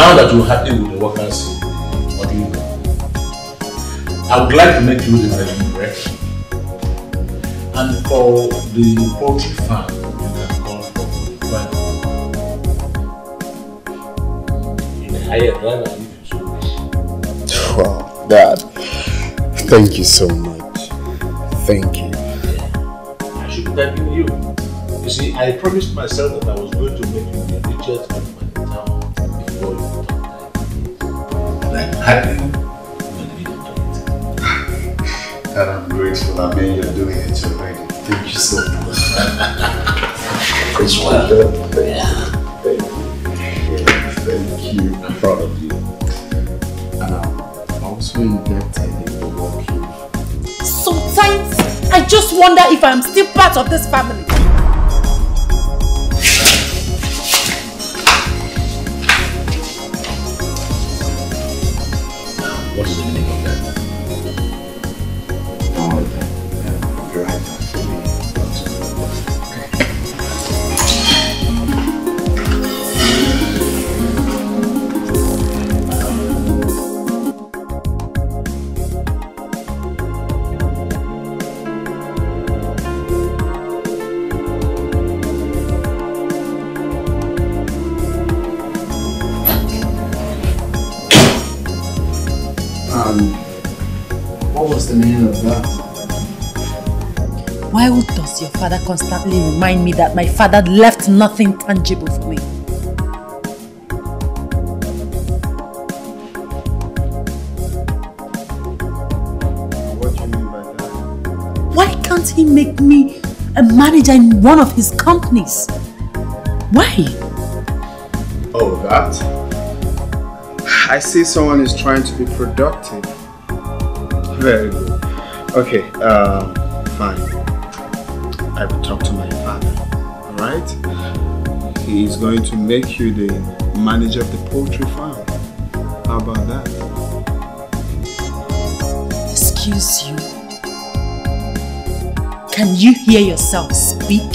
Now that you're happy with the workers, what do you do? I would like to make you the managing director. And for the poultry farm, you can call for the You may hire a driver if you so wish. Wow, Dad. Thank you so much. Thank you. I should be thanking you. You see, I promised myself that I was going to make you the richest talk And I'm happy when you don't do it. Dad, I'm grateful. I mean, you're doing it already. Thank you so much. It's well. Thank you. Thank you. I'm proud of you. And I'm also indebted in the work you Sometimes I just wonder if I'm still part of this family. Father constantly remind me that my father left nothing tangible for me? What do you mean by that? Why can't he make me a manager in one of his companies? Why? Oh, that? I see someone is trying to be productive. Very good. Okay, um. I will talk to my father, alright? He's going to make you the manager of the poultry farm. How about that? Excuse you. Can you hear yourself speak?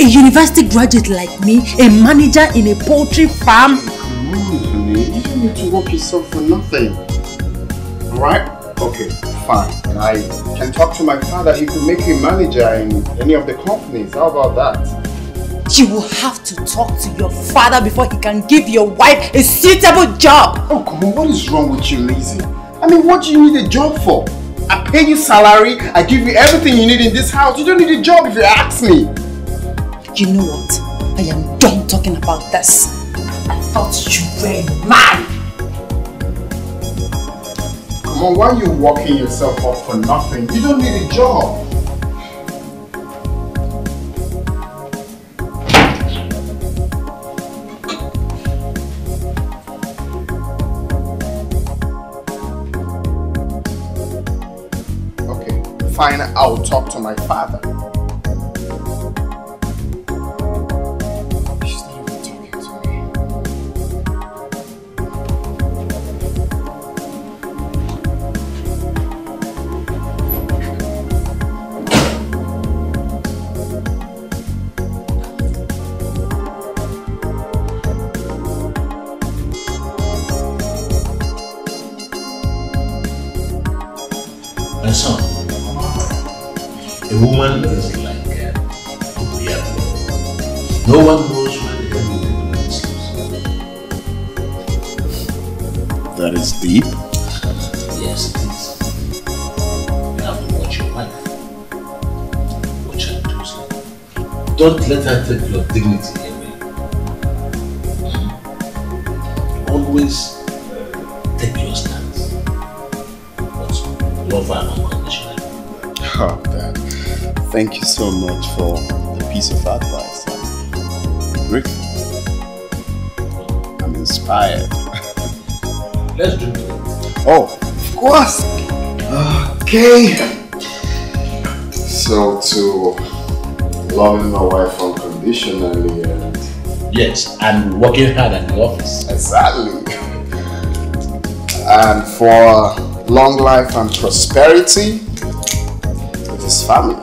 A university graduate like me, a manager in a poultry farm? Come on, honey. You don't need to work yourself for nothing. Alright? Okay, fine. I can talk to my father. He could make you manager in any of the companies. How about that? You will have to talk to your father before he can give your wife a suitable job. Oh, come on. What is wrong with you, Lizzie? I mean, what do you need a job for? I pay you salary. I give you everything you need in this house. You don't need a job if you ask me. You know what? I am done talking about this. I thought you were mad. On, why are you working yourself up for nothing? You don't need a job. Okay, fine. I'll talk to my father. Let her take your dignity away. Always uh, take your stance. But love her unconditionally. Oh, Dad. Thank you so much for the piece of advice. I'm grateful. I'm inspired. Let's drink it. Oh, of course. Okay. So to loving my wife unconditionally and Yes, and working hard at the office. exactly. And for long life and prosperity with his family.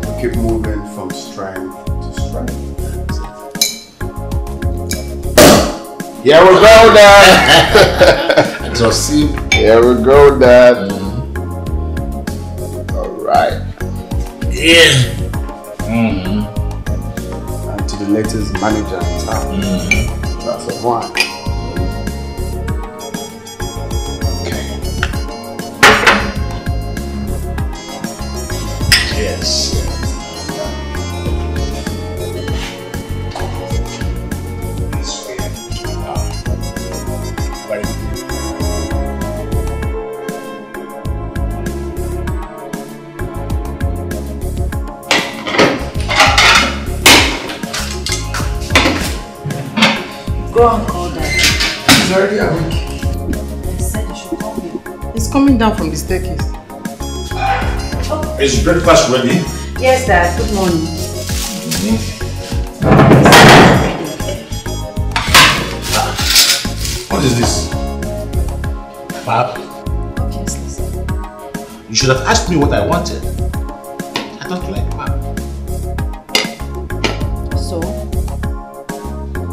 We keep moving from strength to strength. Here we go, Dad. Just see. Here we go, Dad. Mm-hmm. All right. Yeah. Manager in town. Mm-hmm. That's a wine. Breakfast ready? Yes, Dad. Good morning. What is this? Pap, Obviously, sir. you should have asked me what I wanted. I don't like pap. So,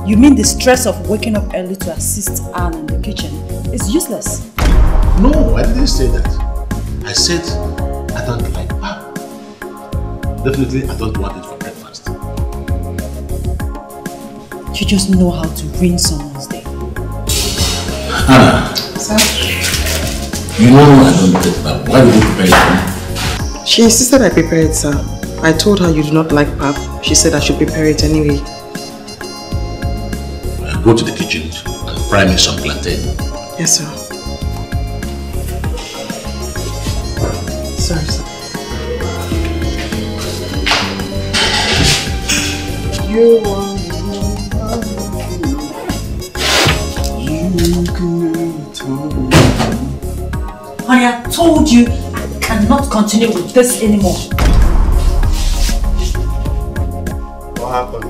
you mean the stress of waking up early to assist Anne in the kitchen is useless? No, I didn't say that. I said I don't like. Definitely, I don't want it for breakfast. You just know how to ruin someone's day. Hannah, Sir? you know I don't like pap. Why did you prepare it? She insisted I prepare it, sir. I told her you do not like pap. She said I should prepare it anyway. Well, go to the kitchen and fry me some plantain. Yes, sir. Honey, I told you I cannot continue with this anymore. What happened?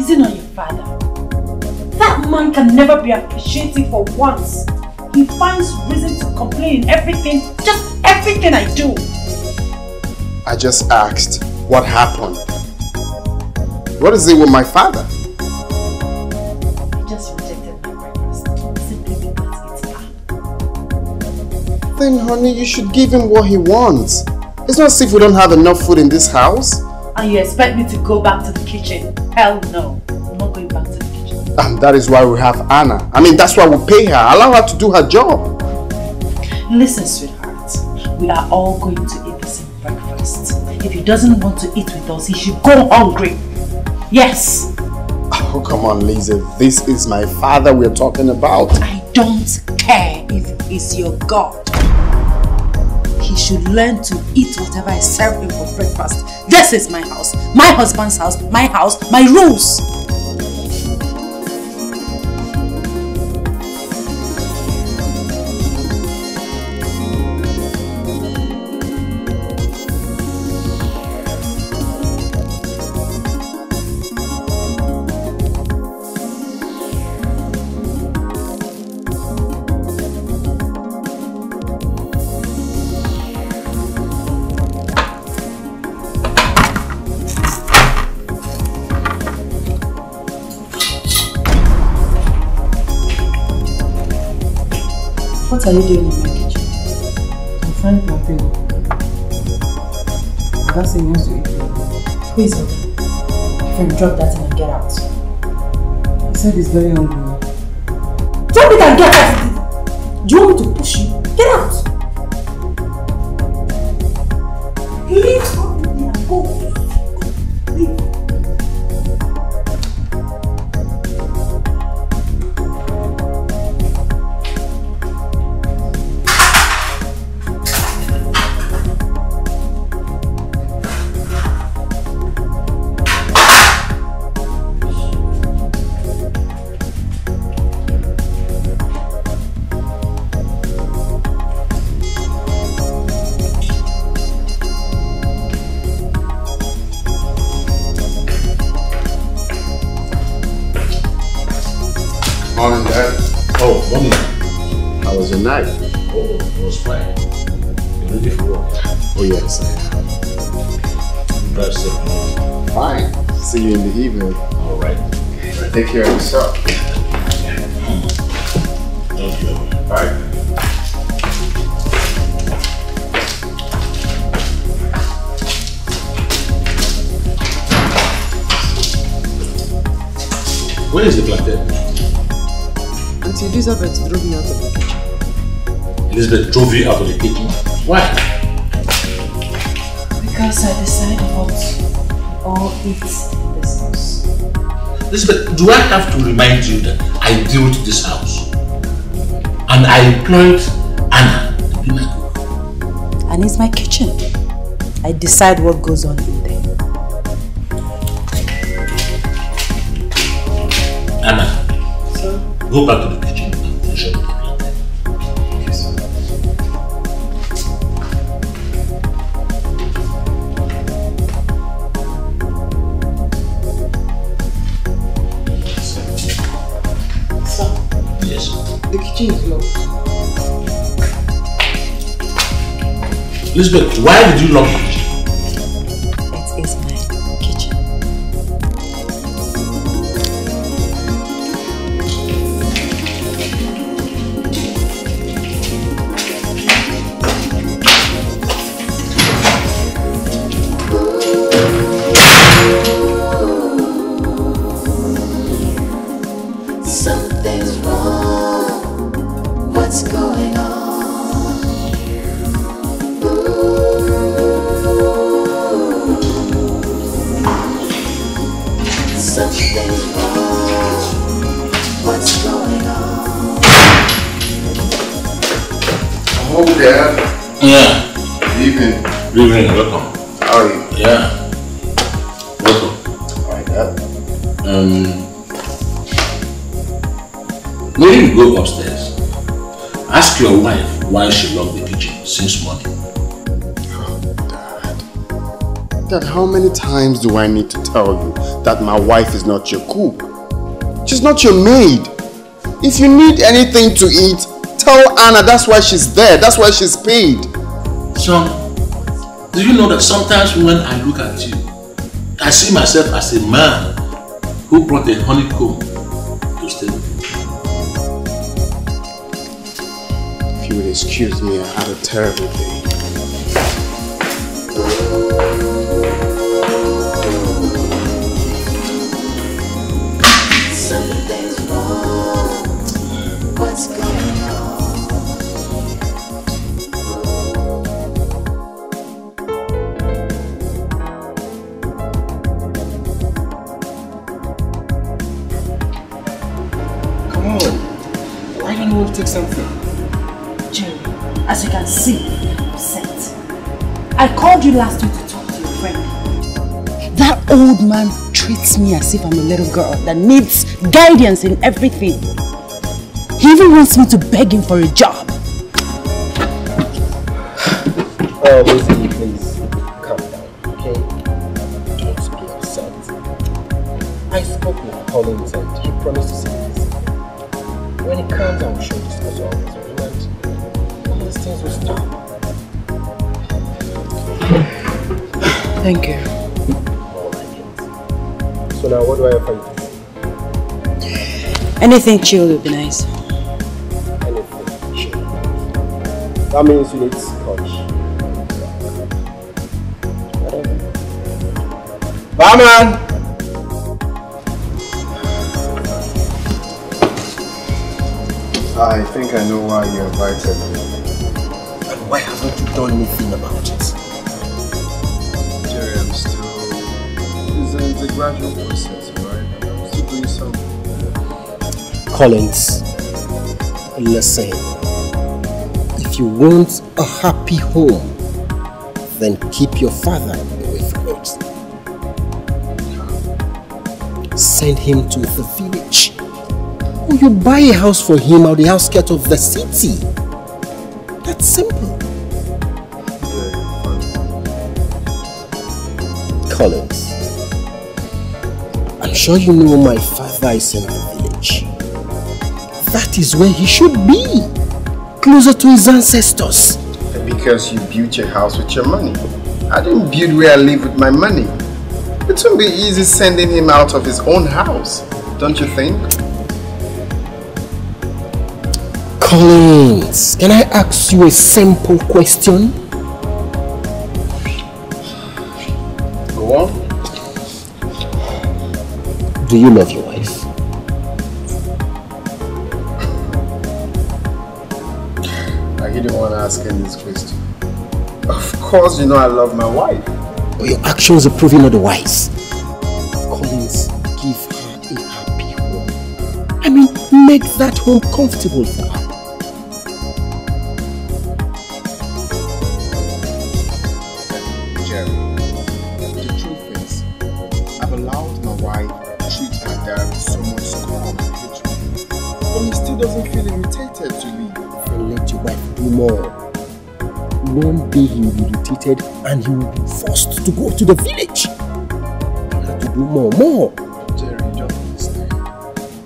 Is it not your father? That man can never be appreciated for once. He finds reason to complain in everything, just everything I do. I just asked, what happened? What is it with my father? He just rejected my breakfast simply because it's bad. Then, honey, you should give him what he wants. It's not as if we don't have enough food in this house. And you expect me to go back to the kitchen? Hell no. I'm not going back to the kitchen. And that is why we have Anna. I mean, that's why we pay her. Allow her to do her job. Listen, sweetheart. We are all going to eat the same breakfast. If he doesn't want to eat with us, he should go hungry. Yes. Oh, come on, Lisa. This is my father we're talking about. I don't care if he's your God. He should learn to eat whatever I serve him for breakfast. This is my house, my husband's house, my house, my rules. What are you doing in my kitchen? I'm frying plantain. That's he wants to eat. It? Friend, drop that and get out. He said he's very hungry. Drop it and get out! Do you want me to decide what goes on in there. Anna, go back to the kitchen and finish up the plantain. Yes. The kitchen is locked. Elizabeth, why did you lock do I need to tell you that my wife is not your cook? She's not your maid. If you need anything to eat, tell Anna that's why she's there. That's why she's paid. Son, do you know that sometimes when I look at you, I see myself as a man who brought a honeycomb to stay. If you would excuse me, I had a terrible day. As if I'm a little girl that needs guidance in everything. He even wants me to beg him for a job. Oh, Lizzie, please calm down, okay? Don't be upset. I spoke with Collins and he promised to see this. When he comes, I'm sure this was all his argument. All these things will stop. Thank you. All right, kids. So now, what do I have for you to do? Anything chill would be nice. Anything. Sure. That means you need scotch. Whatever. Barman! I think I know why you invited me. And why haven't you done anything about it? A, gradual process, right? I'm still doing some. Collins, listen. If you want a happy home, then keep your father away from it. Send him to the village. Or you buy a house for him on the outskirts of the city. That's simple. Collins, sure you know my father is in the village. That is where he should be. Closer to his ancestors. Because you built your house with your money. I didn't build where I live with my money. It won't be easy sending him out of his own house, don't you think? Collins, can I ask you a simple question? Do you love your wife? Are you the one asking this question? Of course you know I love my wife. But your actions are proving otherwise. Collins, give her a happy home. I mean, make that home comfortable for and he will be forced to go to the village. You have to do more, more. Jerry, don't understand.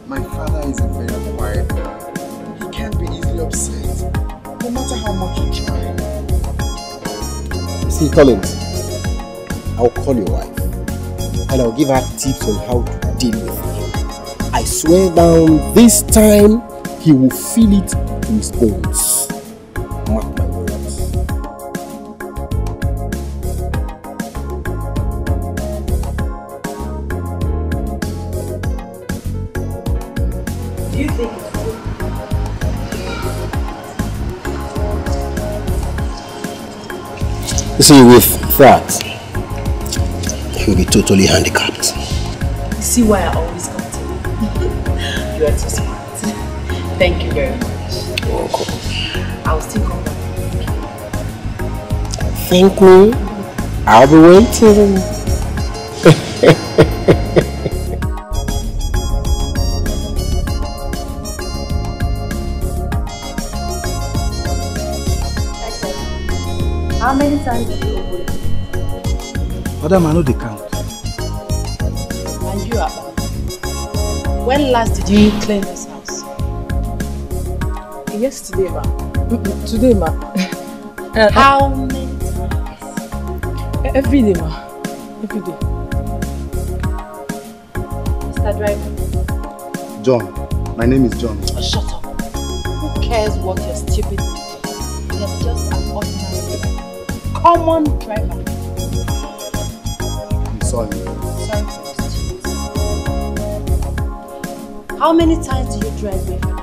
My father is a very quiet man. He can't be easily upset, no matter how much you try. See, Collins, I'll call your wife and I'll give her tips on how to deal with him. I swear down, this time he will feel it in his bones. See, with that, he'll be totally handicapped. You see why I always come to you. you are too smart. Thank you very much. Welcome. I will still come back. Thank me. I'll be waiting. When last did you clean this house? Yesterday, ma. Mm-mm, Today, ma. Uh, How many times? every day, ma. Every day. Mr. Driver, John, my name is John. oh, shut up. Who cares what your stupid name is? You're just an ordinary driver. Common driver. I'm sorry. Sorry How many times do you drive me for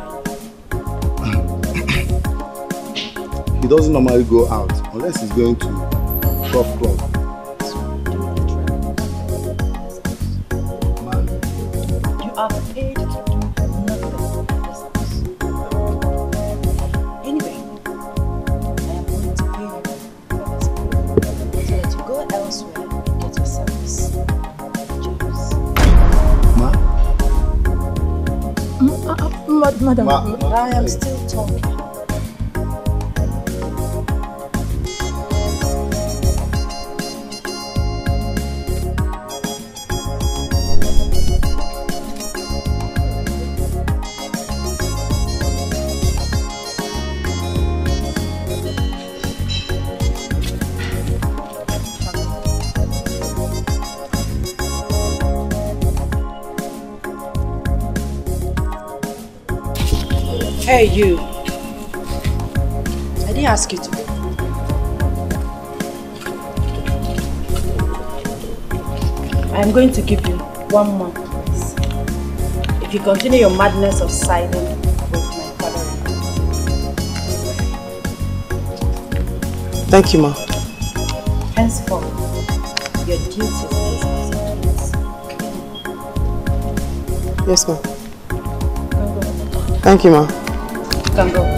He doesn't normally go out unless he's going to golf club. You. I didn't ask you to. I'm going to give you one month, please. If you continue your madness of siding with my father. Thank you, ma. Henceforth, your this house Yes, ma. Thank you, ma. Can go. Everything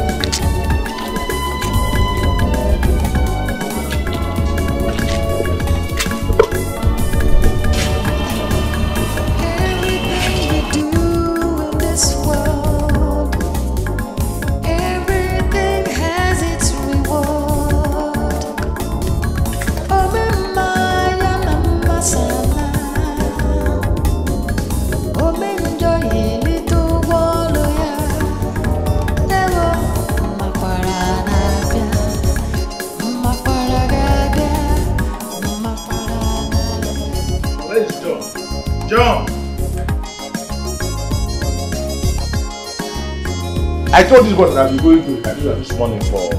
this boy that be going to Nigeria this morning for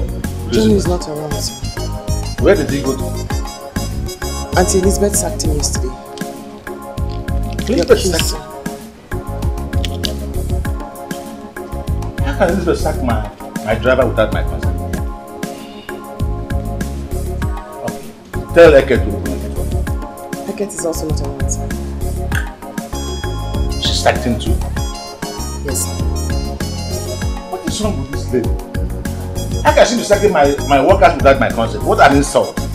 Johnny is not around. Where did he go to? Auntie Elizabeth sacked him yesterday. Elizabeth sacked sir. How can Elizabeth sack my, my driver without my consent? Okay. Tell Eke to open for me. Hackett is also not around. She sacked him too. Wrong with this lady? How can she be sacking my, my workers without my consent? What an insult.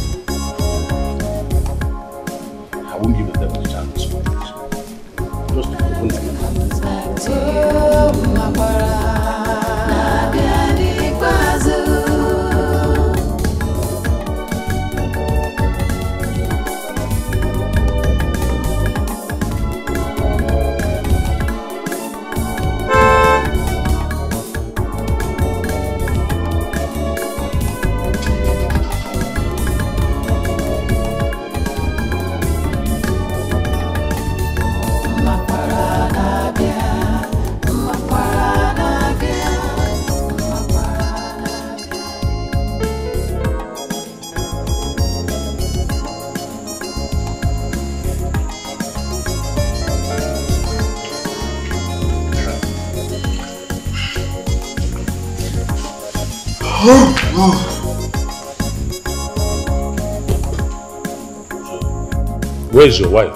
Where's your wife?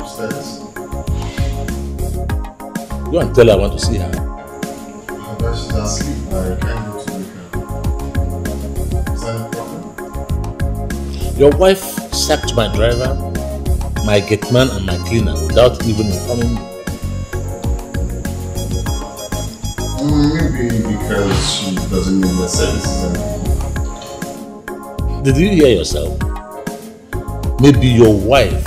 Upstairs. Go and tell her I want to see her. Is? Your wife sacked my driver, my gateman, and my cleaner without even informing me. Maybe because she doesn't need the services anymore. Did you hear yourself? Maybe your wife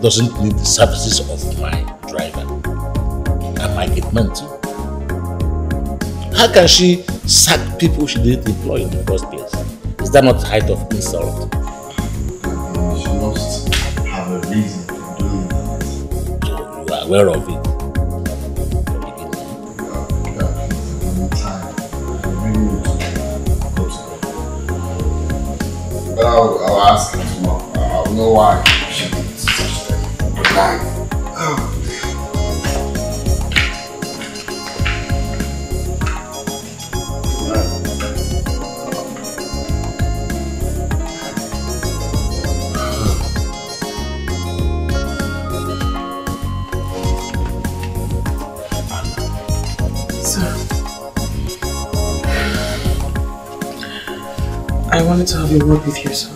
doesn't need the services of my driver and my gateman too. How can she sack people she didn't employ in the first place? Is that not height of insult? She must have a reason for doing that. So you are aware of it. Know why she such a. Oh. I wanted to have a word with you, sir.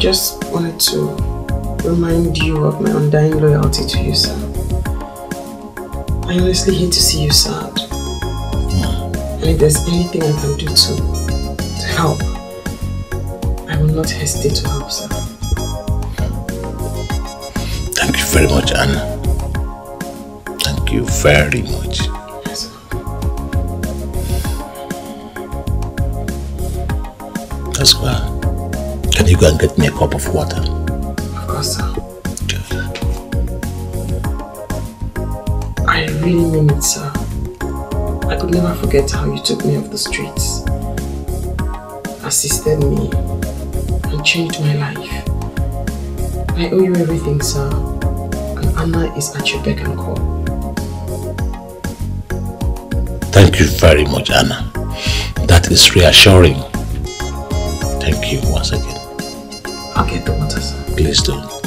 Just wanted to remind you of my undying loyalty to you, sir. I honestly hate to see you sad. Hmm. And if there's anything I can do to, to help, I will not hesitate to help, sir. Thank you very much, Anna. Thank you very much. Go and get me a cup of water? Of course, sir. Good. I really mean it, sir. I could never forget how you took me off the streets, assisted me, and changed my life. I owe you everything, sir. And Anna is at your beck and call. Thank you very much, Anna. That is reassuring. Thank you once again. I'll get the water, sir.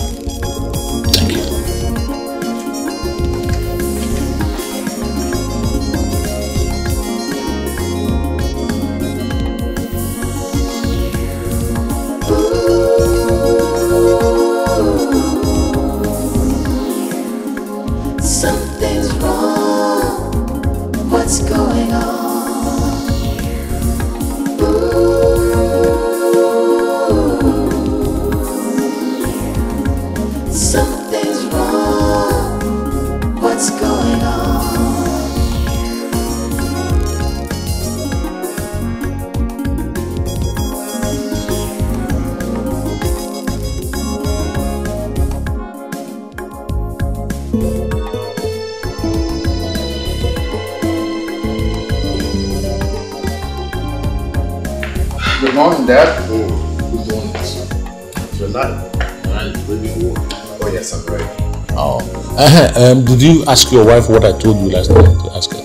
You ask your wife what I told you last night to ask her?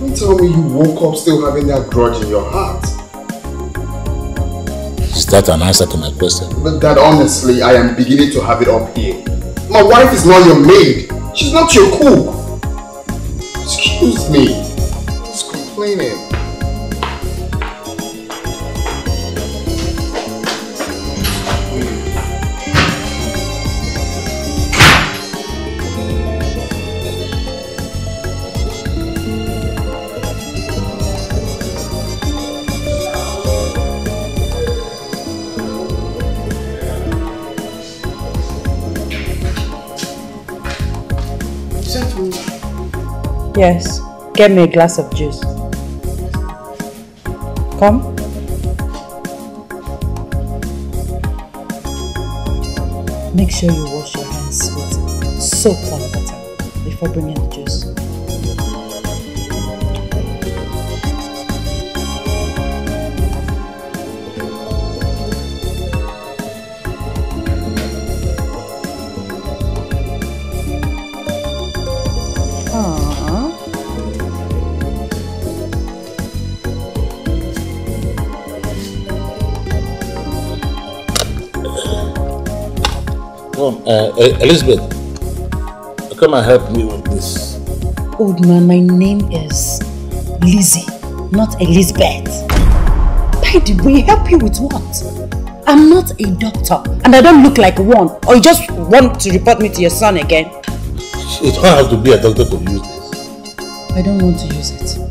Don't tell me you woke up still having that grudge in your heart. Is that an answer to my question? But that honestly, I am beginning to have it up here. My wife is not your maid. She's not your cook. Yes. Get me a glass of juice. Come. Make sure you wash your hands with soap and water before bringing the juice. Elizabeth, come and help me with this. Old man, my name is Lizzie, not Elizabeth. By the way, help you with what? I'm not a doctor and I don't look like one. Or you just want to report me to your son again? You don't have to be a doctor to use this. I don't want to use it.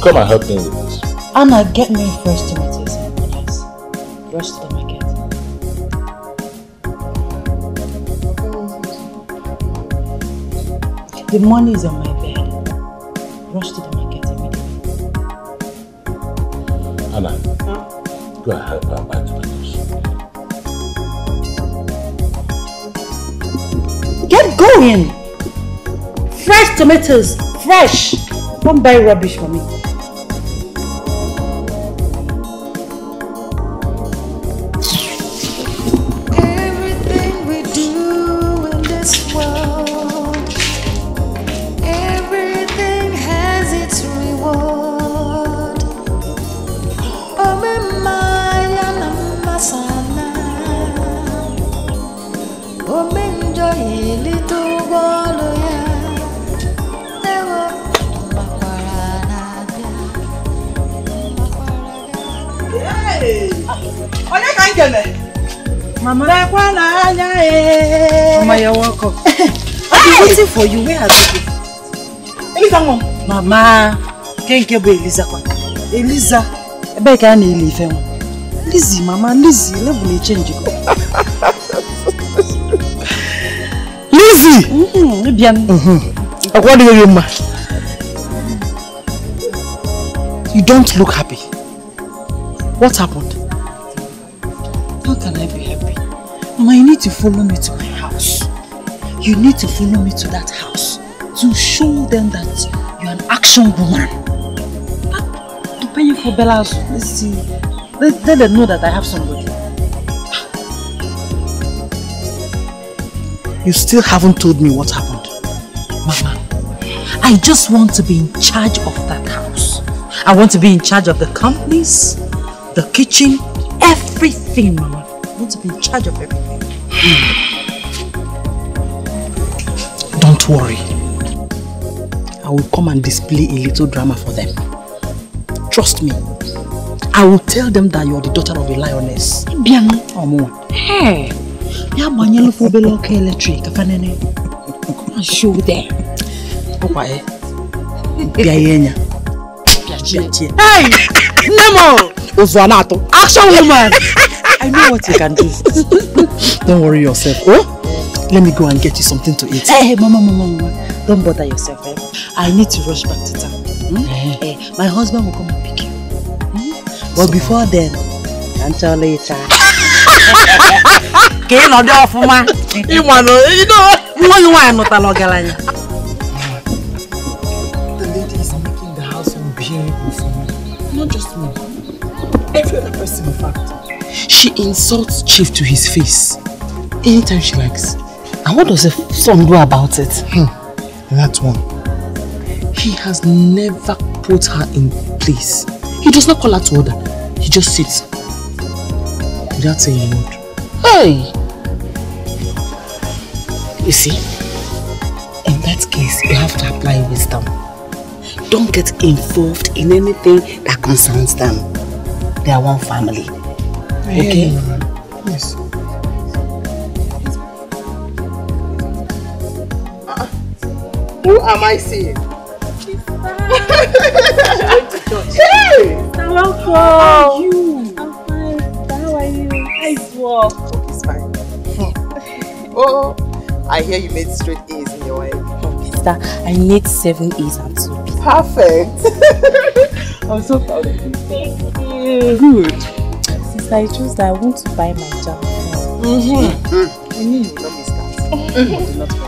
Come and help me with this. Anna, get me fresh tomatoes and onions. Rush to the market. The money is on my bed. Rush to the market immediately. Anna, go and help her buy tomatoes. Get going! Fresh tomatoes! Fresh! Don't buy rubbish for me. Mama, ke nke bụ Eliza kwa? Eliza Ebe ka a na-eli ife nwa? Lizzy, mama, Lizzy, level. Lizzy Mhm, ịbịa m. ọkwa dịghị mma you don't look happy what happened How can I be happy? Mama, you need to follow me to my house. You need to follow me to that house to show them that action woman. To pay you for Bella's, let's see. Let, let them know that I have somebody. you still haven't told me what happened Mama, I just want to be in charge of that house. I want to be in charge of the companies, the kitchen, everything, Mama. I want to be in charge of everything. don't worry I will come and display a little drama for them. Trust me. I will tell them that you're the daughter of a lioness. Bian, ọmụnwa hey, ya gbanyelu for obele ọkụ eletrik afanene. Come and show them. ọkwa ya bịa ya enya Piachie. Hey! Nne m o! Ụzụ a na-atụ action woman! I know what you can do. don't worry yourself. Oh let me go and get you something to eat. Hey, mama, mama, mama, don't bother yourself. Eh? I need to rush back to town. Hmm? Eh, my husband will come and pick you. Hmm? but before then ka m chọọla ịcha ka ị nọdụ ọfụma ịma na nwa gị nwaanyị nụtala ọgaranya The lady is making the house unbearable for me. Not just me. Every other person, in fact. She insults Chief to his face. Anytime she likes. and what does the son do about it That one. He has never put her in place. He does not call her to order. He just sits without saying a word. hey You see, in that case, you have to apply wisdom. Don't get involved in anything that concerns them. They are one family. Okay? Yes. Who am i seeing hey! welcome. you? I'm fine. How are you? Nice work. it's fine oh i hear you made straight a's in your head Sister, I made seven A's and two B's. perfect i'm so proud of you Thank you. good Sister, I chose that I want to buy my job. Mm-hmm. I knew you not miss that. Do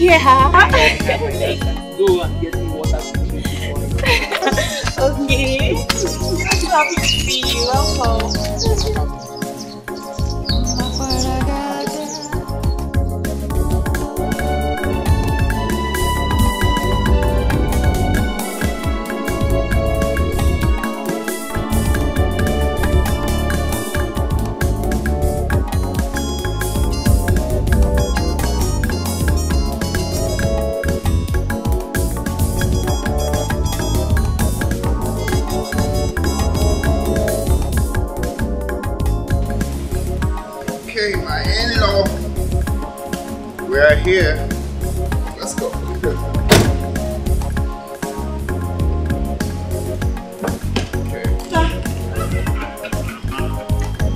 Mama, did you hear her? Go and get me water to drink before I go. okay. So happy to see you. Welcome. Here. Let's go.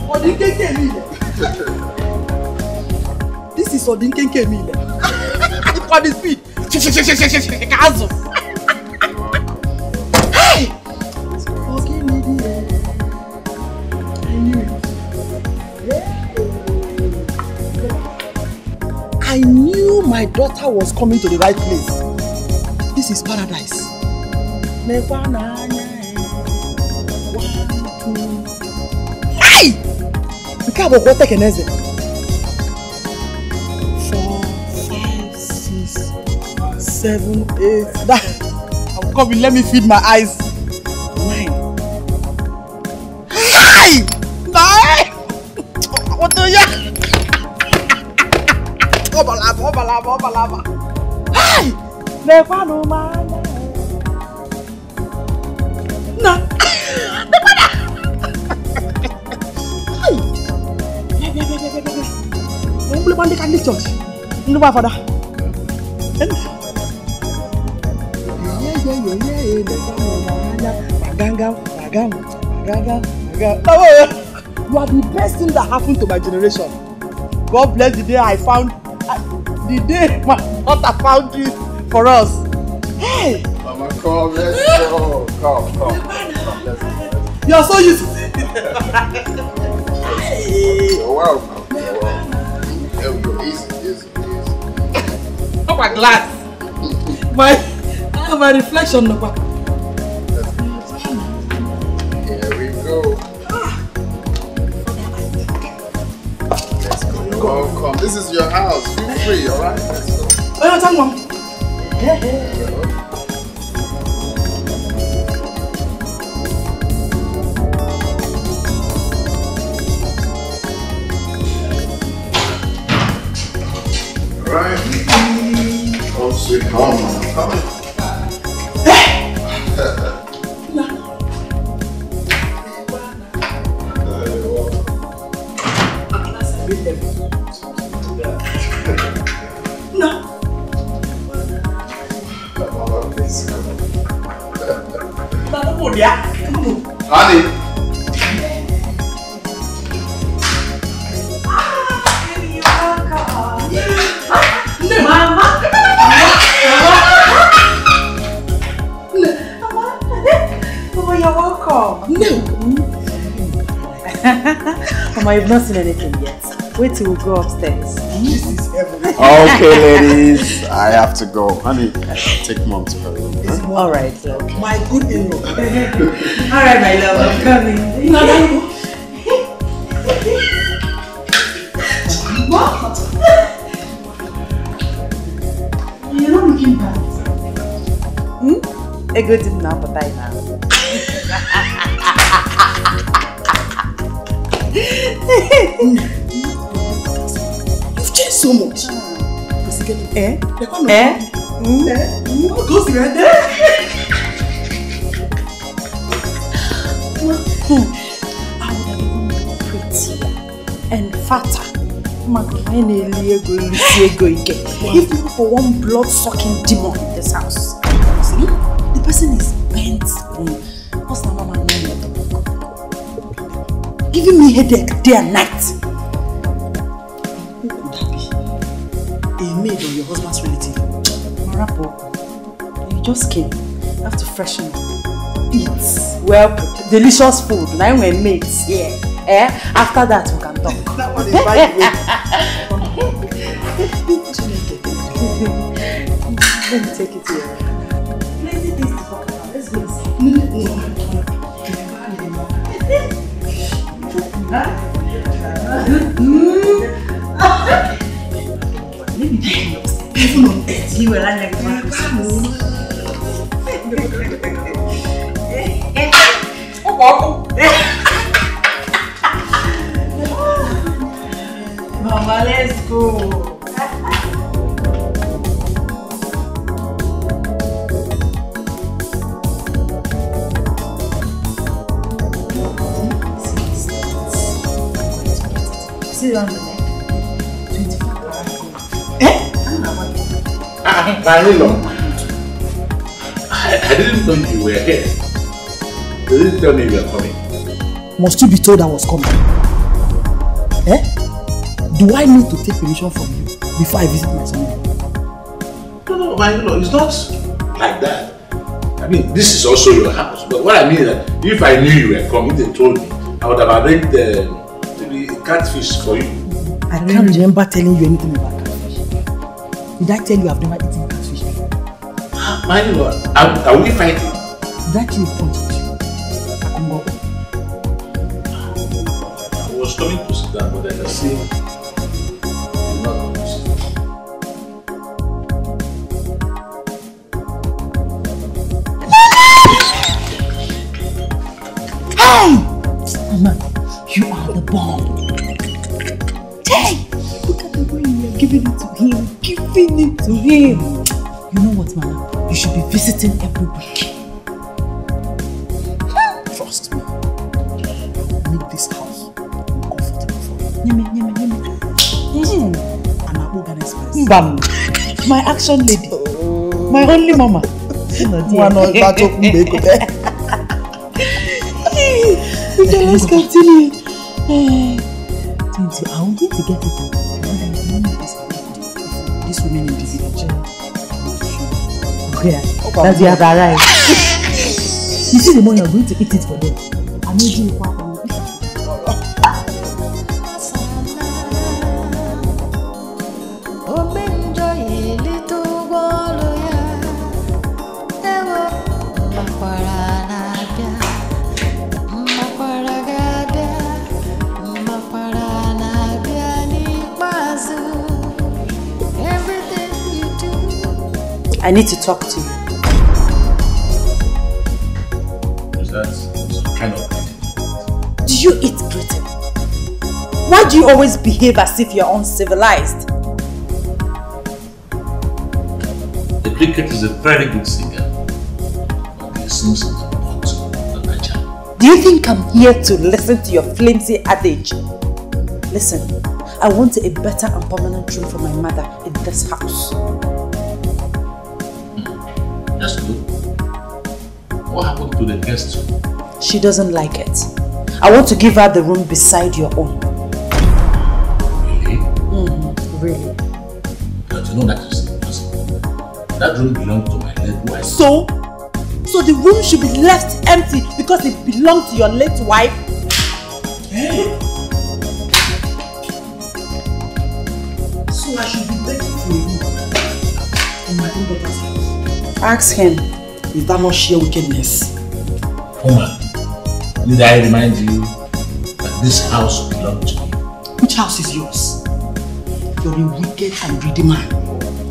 Odinkenke mi ilẹ̀. This is Odinkenke mi ilẹ̀. For the speed. Kazu. Was coming to the right place. This is paradise. Hey! Nke a bụ ọgwọ tekeneze. Four, five, six, seven, eight. That, I'm coming, let me feed my eyes. Ọbalaba, ọbalaba. Hey! Lekwanụ m anya. Na. Lekwana. Hey! Bịa, bịa, bịa, bịa, bịa, bịa. Ọ mgbịrịgba ndị Catholic Church. Ndị bụ afọda. Baganga, bagam, baganga, bagam. Oh, you are the best thing that happened to my generation. God bless the day I found, uh, the day my daughter found you for us. Hey, Mama, come, let's go. Come, come. come let's go. you are so used. You're welcome. You're welcome. There we go. Easy, easy, easy. Oh my glass. My, my reflection. No, This is your house. Feel free, alright? Let's go. Oh, no, tell mom. Alright. Home sweet home. Come. Mama, you've not seen anything yet. Wait till we go upstairs. This is heaven. Okay, ladies, I have to go. Honey, take mom to her room. huh? All right, love. My good in-law. All right, my love, I'm coming. No, no, You're not looking bad. Hmm? A good thing You've changed so much. Eh? Call me. Eh? Eh? What goes right there? I would have even been prettier and fatter. If not for one blood-sucking demon in this house. See? The person is headache day and night. Who could that be? A maid or your husband's relative? Marapo, you just came. You have to freshen up. Eat well, delicious food. Now we're mates here. Eh? After that, we can talk. That one is by the way. In-law. I, I didn't know you were here. They didn't tell me you were coming. Must you be told I was coming? Eh? Do I need to take permission from you before I visit my son? No, no, my in-law, it's not like that. I mean, this is also your house. But what I mean is that if I knew you were coming, they told me, I would have arranged the, maybe a catfish for you. I can't remember telling you anything about catfish. Did I tell you I've never? My in-law, are, are we fighting? Kill you My action lady. My only mama. One of that open bacon there. Okay, let's continue. Twenty, I'm going to get it. This woman in the village. Yeah, that's the other right. You see the money you're going to eat it for them. I need you to I need to talk to you. Is that some kind of greeting? Do you eat greeting? Why do you always behave as if you're uncivilized? The cricket is a very good singer, but it not the Naija. Do you think I'm here to listen to your flimsy adage? Listen, I want a better and permanent room for my mother in this house. to the guest room. She doesn't like it. I want to give her the room beside your own. Really? Mm -hmm. Really. But you know that is impossible. That room belongs to my late wife. So? So the room should be left empty because it belongs to your late wife? Hey. So I should be begging for you in my own daughter's house. Ask him. Is that not sheer wickedness? Woman, need I remind you that this house belongs to me? Which house is yours? You're a wicked and greedy man.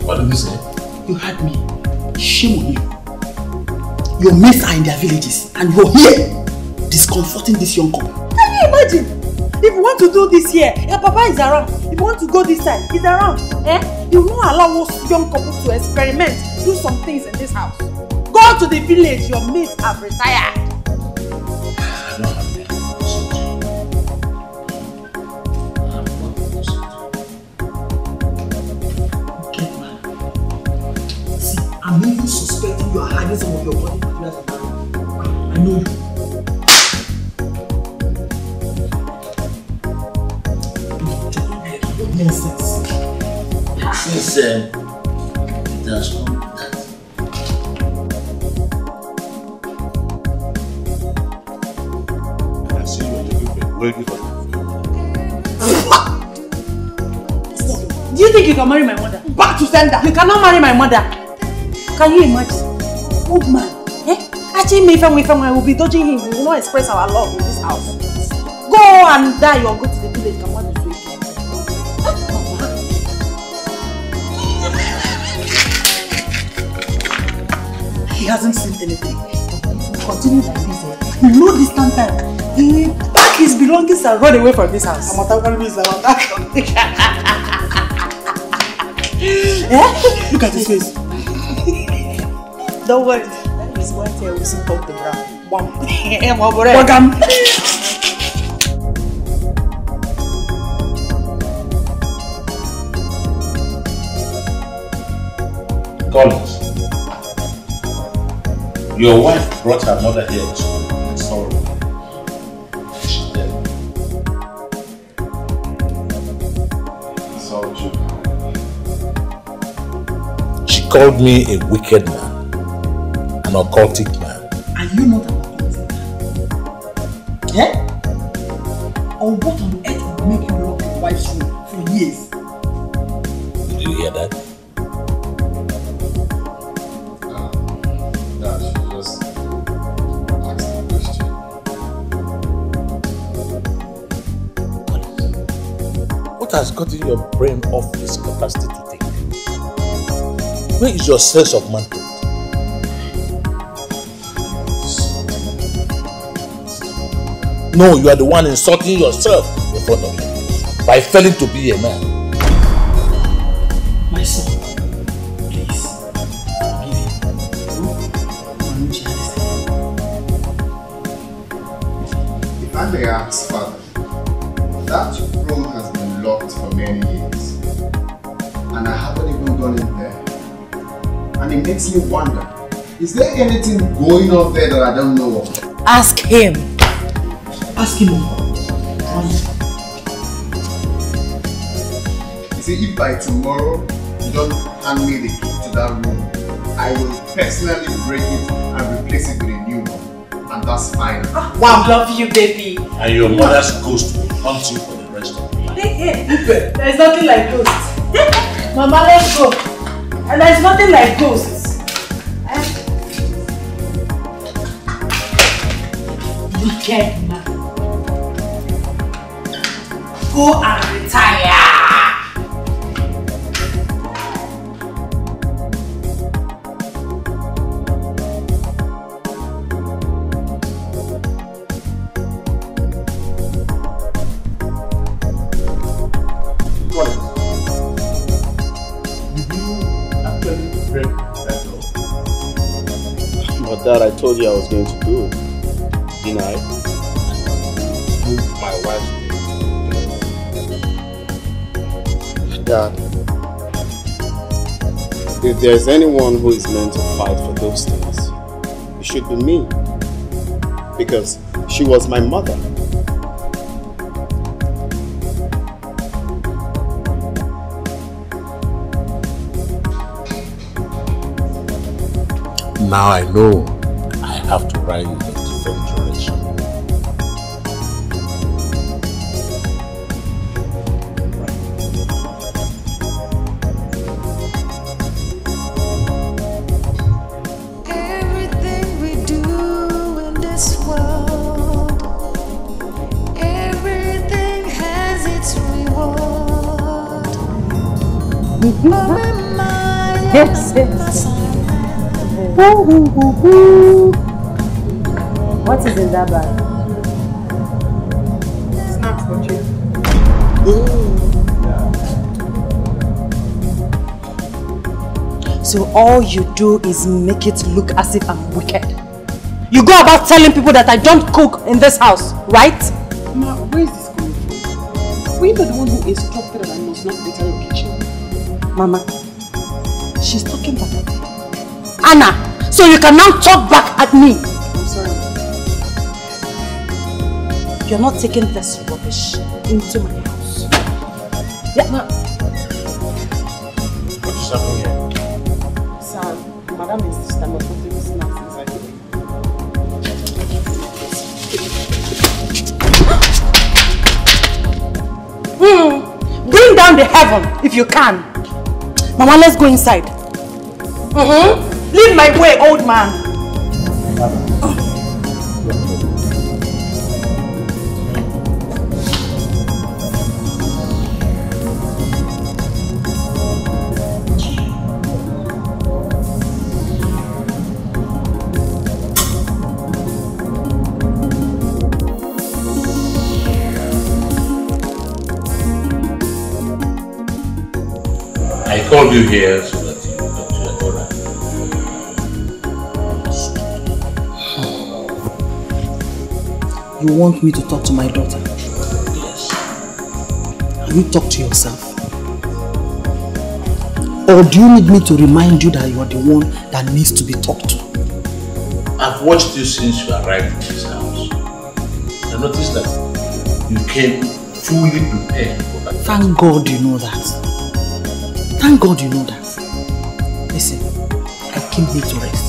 What did you say? You heard me. Shame on you. Your mates are in their villages and you're here discomforting this young couple. Can you imagine? If you want to do this here, your papa is around. If you want to go this side, he's around. Eh? You won't allow us young couples to experiment, do some things in this house. Go to the village, your mates have retired. Your body materials in that room. I know you. Nonsense. Since um, it has come to that, for Do you think you can marry my mother? Back to sender. You cannot marry my mother. Can you imagine? Old man. Eh? Actually, me from from I will be dodging him. We will not express our love in this house. Go and die or go to the village. Come on, this way. He hasn't seen anything. If we continue like this, eh, in no distant time, he will pack his belongings and run away from this house. Amata is Eh? Look at his face. Don't worry. That is why I will sit on the ground. Bam. Wagam. Collins. Your wife brought her mother here to school in sorrow. She's dead. So true. She called me a wicked man, an occultic man. Are you not an opposite? Eh? Or what on earth will make you lock your wife's room for years? Did you hear that? What has gotten your brain off this capacity to think? Where is your sense of manhood? No, you are the one insulting yourself in front of me by failing to be a man. My son, please, forgive him. Manucci If I may ask, Father, that room has been locked for many years, and I haven't even gone in there. And it makes me wonder, is there anything going on there that I don't know of? Ask him. Ask him. You see, if by tomorrow you don't hand me the key to that room, I will personally break it and replace it with a new one. And that's fine. Wow, love you, baby. And your mother's ghost will haunt you for the rest of your life. There's nothing like ghosts. Mama, let's go. And there's nothing like ghosts. Wicked Go and retire. There's anyone who is meant to fight for those things, it should be me. Because she was my mother. Now I know What is in that bag? Snacks for you. So all you do is make it look as if I'm wicked. You go about telling people that I don't cook in this house, right? Ma, where is this coming from? Were you the one who instructed that I must not enter your kitchen? Mama, she's talking me. Anna, so you can now talk back at me. I'm sorry. You're not taking this rubbish into my house. Yeah, ma. What is happening here? Sir, Madam insists I must not take snacks inside here. Hmm. Bring down the heaven if you can. Mama, let's go inside. Mm-hmm. Leave my way, old man. I called you here want me to talk to my daughter? Yes. Have you talked to yourself? Or do you need me to remind you that you are the one that needs to be talked to? I've watched you since you arrived in this house. I noticed that you came fully prepared for that. Thank God you know that. Thank God you know that. Listen, I came here to rest.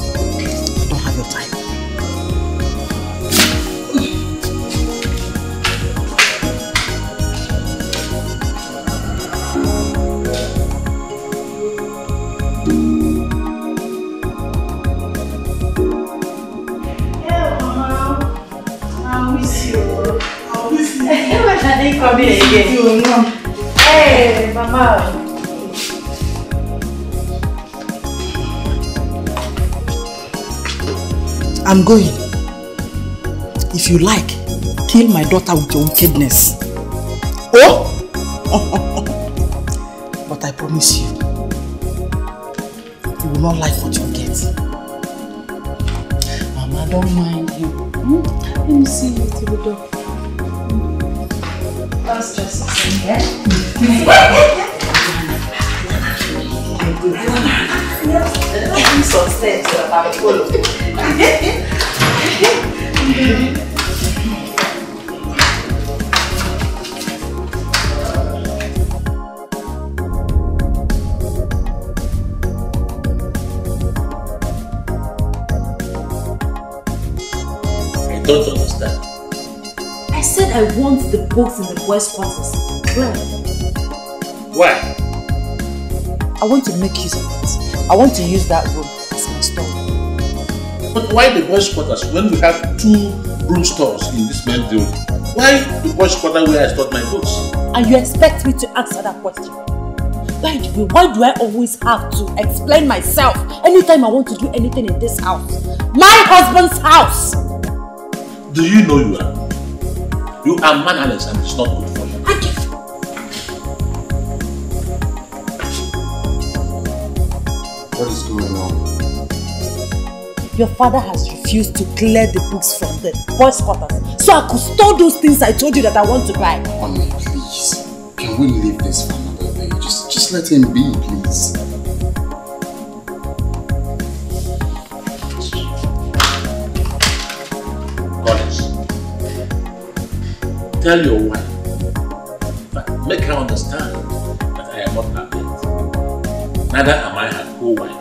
Hey, mama. I'm going. If you like, kill my daughter with your wickedness. Oh! but I promise you, you will not like what you get. Mama, don't mind him. Hmm? Let me see you to the door. That's just yeah. Some steps that I want the books in the boys' quarters. Where? Why? I want to make use of it. I want to use that room as my store. But why the boys' quarters when we have two room stores in this main building? Why the boys' quarter where I stored my books? And you expect me to answer that question? By the way, why do I always have to explain myself anytime I want to do anything in this house? My husband's house! Do you know you are? You are mannerless and it's not good for you. I get What is going on? Your father has refused to clear the books from the boys' quarters so I could store those things I told you that I want to buy. Honey, please. Can we leave this for another day? Just, just let him be, please. Tell your wife, but make her understand that I am not her mate. Neither am I her co-wife.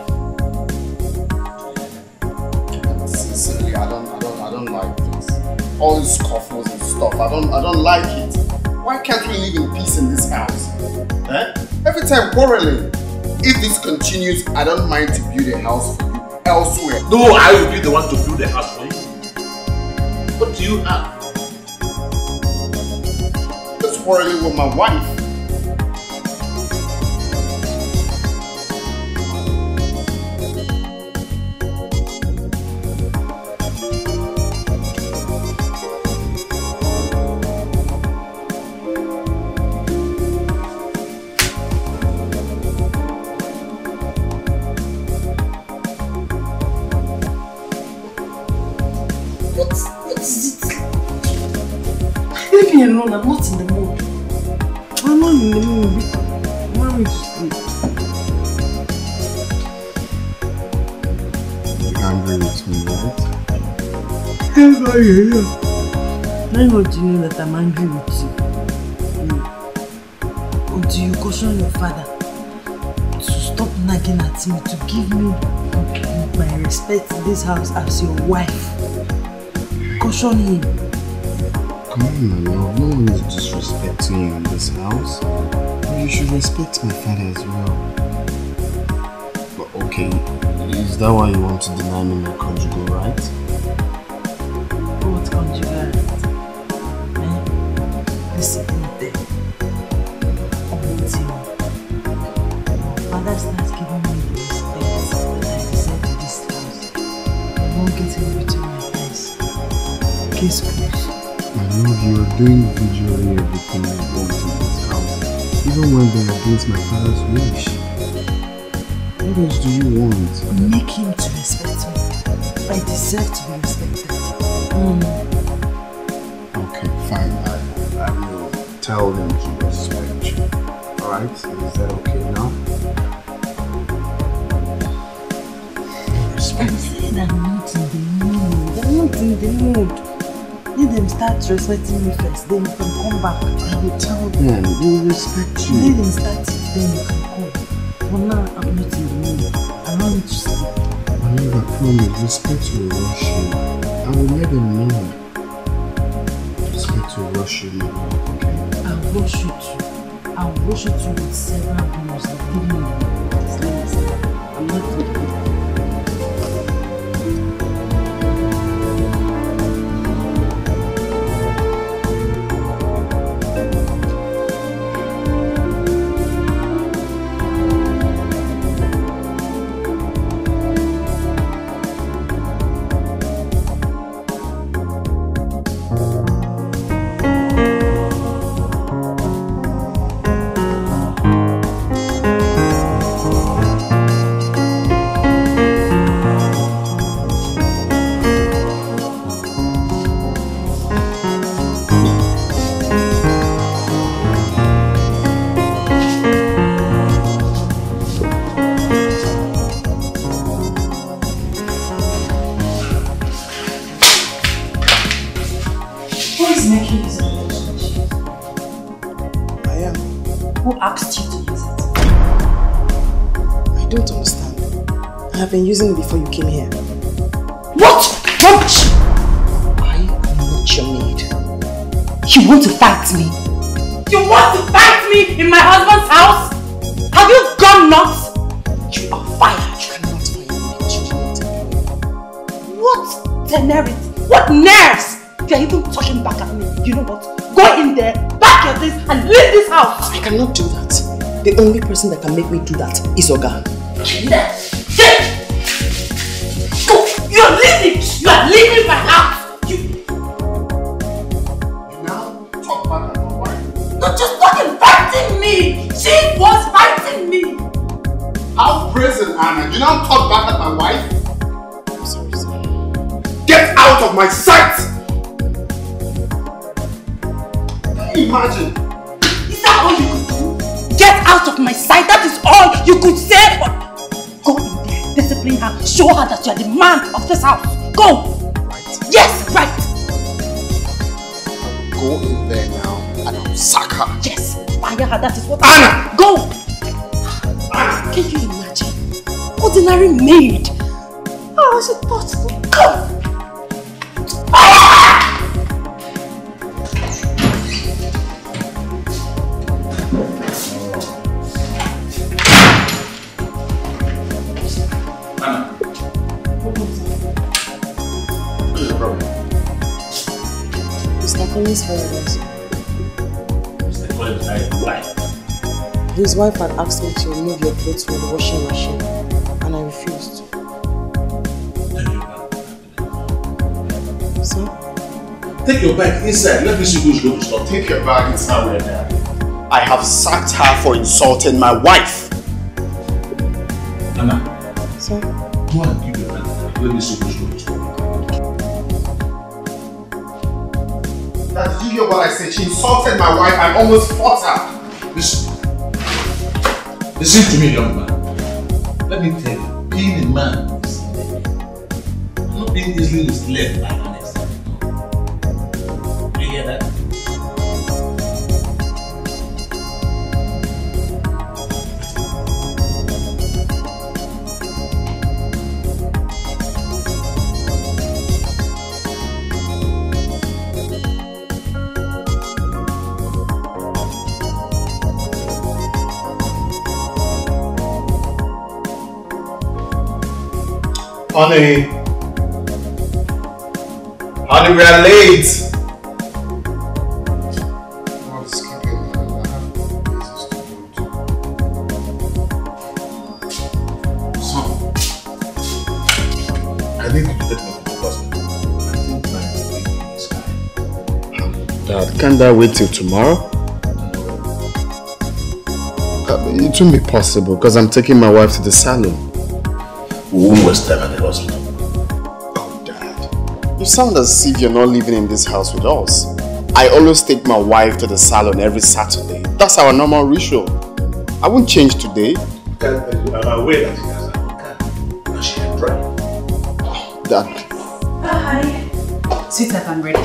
Sincerely, I don't, I don't, I don't like this. All these scuffles and stuff. I don't, I don't like it. Why can't we live in peace in this house? Eh? Every time quarreling. If this continues, I don't mind to build a house for you elsewhere. No, I will be the one to build the house for you. What do you have? Quarreling with my wife. Now how do you know that I'm angry with you? Hmm. Or do you caution your father to stop nagging at me, to give me my respect in this house as your wife? Caution him. Come on, love. No one is disrespecting you in this house. You should respect my father as well. But okay, is that why you want to deny me my conjugal right? Conjugal me I deserve in this house, I in between my. My love, you are doing visually everything I want in this house. Even when they're against my father's wish. What else do you want? Make him to respect me. I deserve to be tell them to respect you. Alright? Is that okay now? Saying I'm not in the mood. I'm not in the mood. Let them start respecting me first, then you can come back. I will tell them. They respect you. Let them start then you can come. For now, I'm not in the mood. I want you to sleep. I promise, respect will rush. I will let them know. Respect will rush you, my love, okay? I'll rush you to. I'll rush you to with several blows like giving me this last. I'm not in the It before you came here. What? Rubbish! I am not your maid. You want to fight me? You want to fight me in my husband's house? Have you gone nuts? You are fired. You cannot fire me. You are. What temerity? What nerves? You're even talking back at me. You know what? Go in there, pack your things, and leave this house. I cannot do that. The only person that can make me do that is Oga. Yes. Yes. Go. You're leaving. You are leaving my house. You. You now talk back at my wife. You're just fucking fighting me. She was fighting me. How brazen, Anna? You now talk back at my wife? I'm sorry, sir. Get out of my sight! Can you imagine? Is that all you could do? Get out of my sight. That is all you could say. Go in there, discipline her, show her that you are the man of this house. Go. Right. Yes, right. Go in there now and I'll sack her. Yes, fire her. That is what. Anna! Go. Can you imagine? Ordinary maid. Oh, she thought. Go. Mr. Collins fired us. Mr. Collins, I why? His wife had asked me to remove your clothes from the washing machine, and I refused. Take your bag. So, Take your bag inside. Let me see who's going to stop. Take your bag inside. Somewhere there. I have sacked her for insulting my wife. She insulted my wife and almost fought her. Listen. Listen to me, young man. Let me tell you, being a man is not being easily misled by my baby is dying. Dad, can't that wait till tomorrow? Uh, it won't be possible because I'm taking my wife to the salon. We won't waste time You sound as if you're not living in this house with us. I always take my wife to the salon every Saturday. That's our normal ritual. I won't change today. I'm aware that she has a car. And she can drive. Dad, Hi. Sweetheart, I'm ready.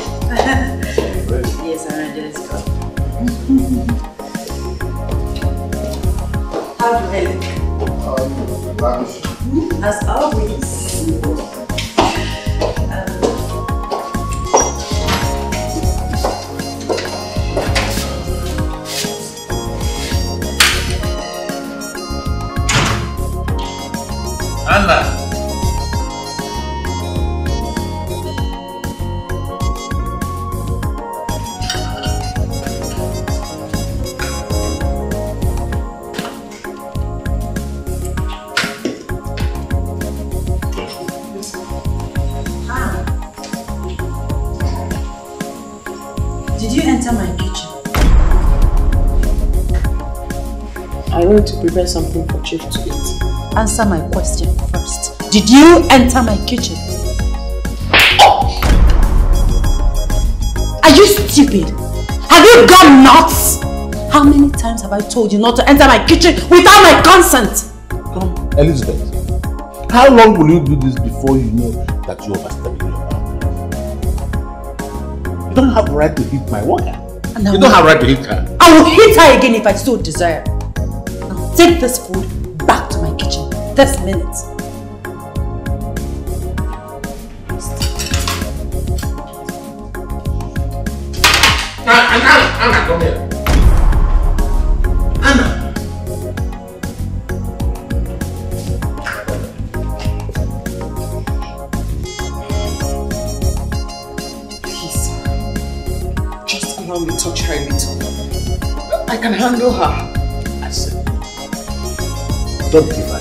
yes, I'm ready. Let's go. How do I look? Um, hmm? As always. Prepare something for Chief to eat. Answer my question first. Did you enter my kitchen? Are you stupid? Have you gone nuts? How many times have I told you not to enter my kitchen without my consent? Come, Elizabeth. How long will you do this before you know that you overstepping your boundaries? You don't have right to hit my worker. You don't have right to hit her. I will hit her again if I so desire. Now take this food back to my kitchen this minute. Anna, Anna, Anna, come here. Anna. Please, just allow me to touch her a little. I can handle her. I said, don't give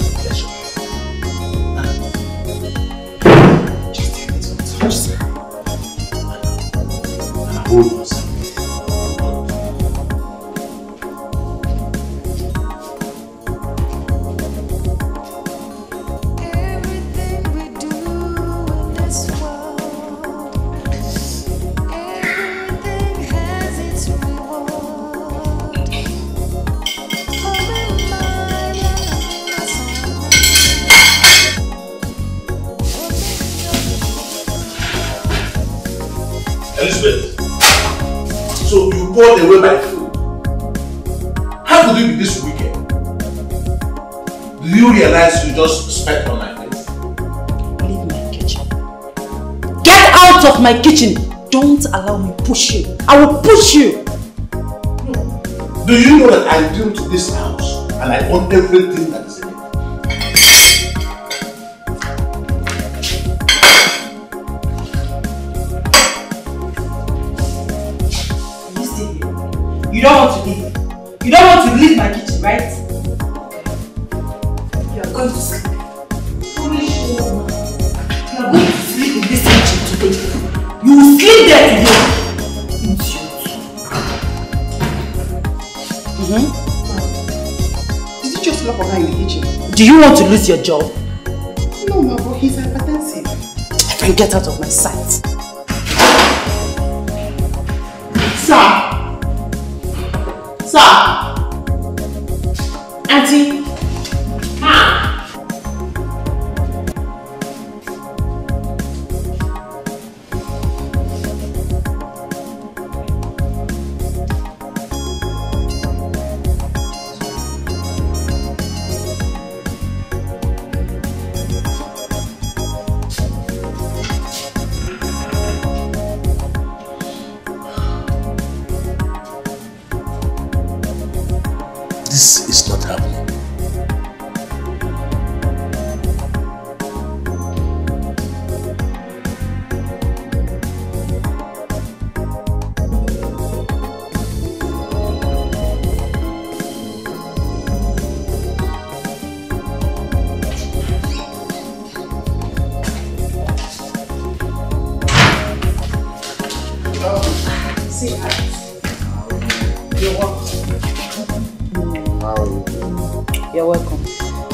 own everything that is your job? No, my boy, he's hypertensive. I can get out of my sight. Sir! Sir! Auntie!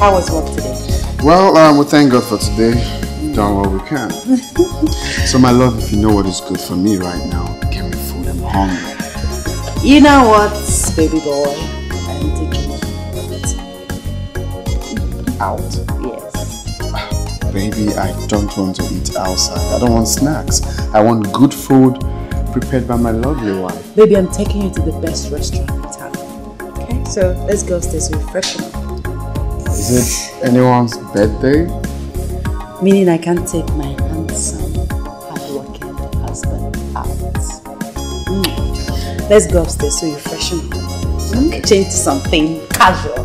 How was work today? Well, um, we thank God for today. Done what we can. so, my love, if you know what is good for me right now, give me food. I'm hungry. You know what, baby boy? I'm taking you Out? Yes. Baby, I don't want to eat outside. I don't want snacks. I want good food prepared by my lovely wife. Baby, I'm taking you to the best restaurant in town. Okay, so let's go upstairs to refresh up. Is it anyone's birthday? Meaning I can't take my handsome, hardworking husband out. Mm. Let's go upstairs so you freshen up. Mm? Change to something casual.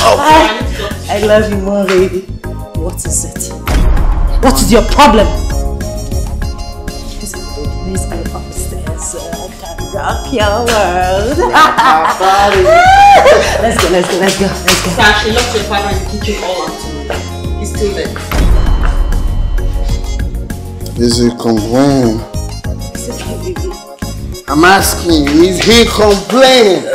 You. I, I love you more, baby. What is it? What is your problem? Please, please go upstairs so I can rock your world. let's go, let's go, let's go, let's go. Sir, she locked your father in the kitchen all afternoon. He's still there. Is he complaining? It's okay, baby. I'm asking, is he complaining?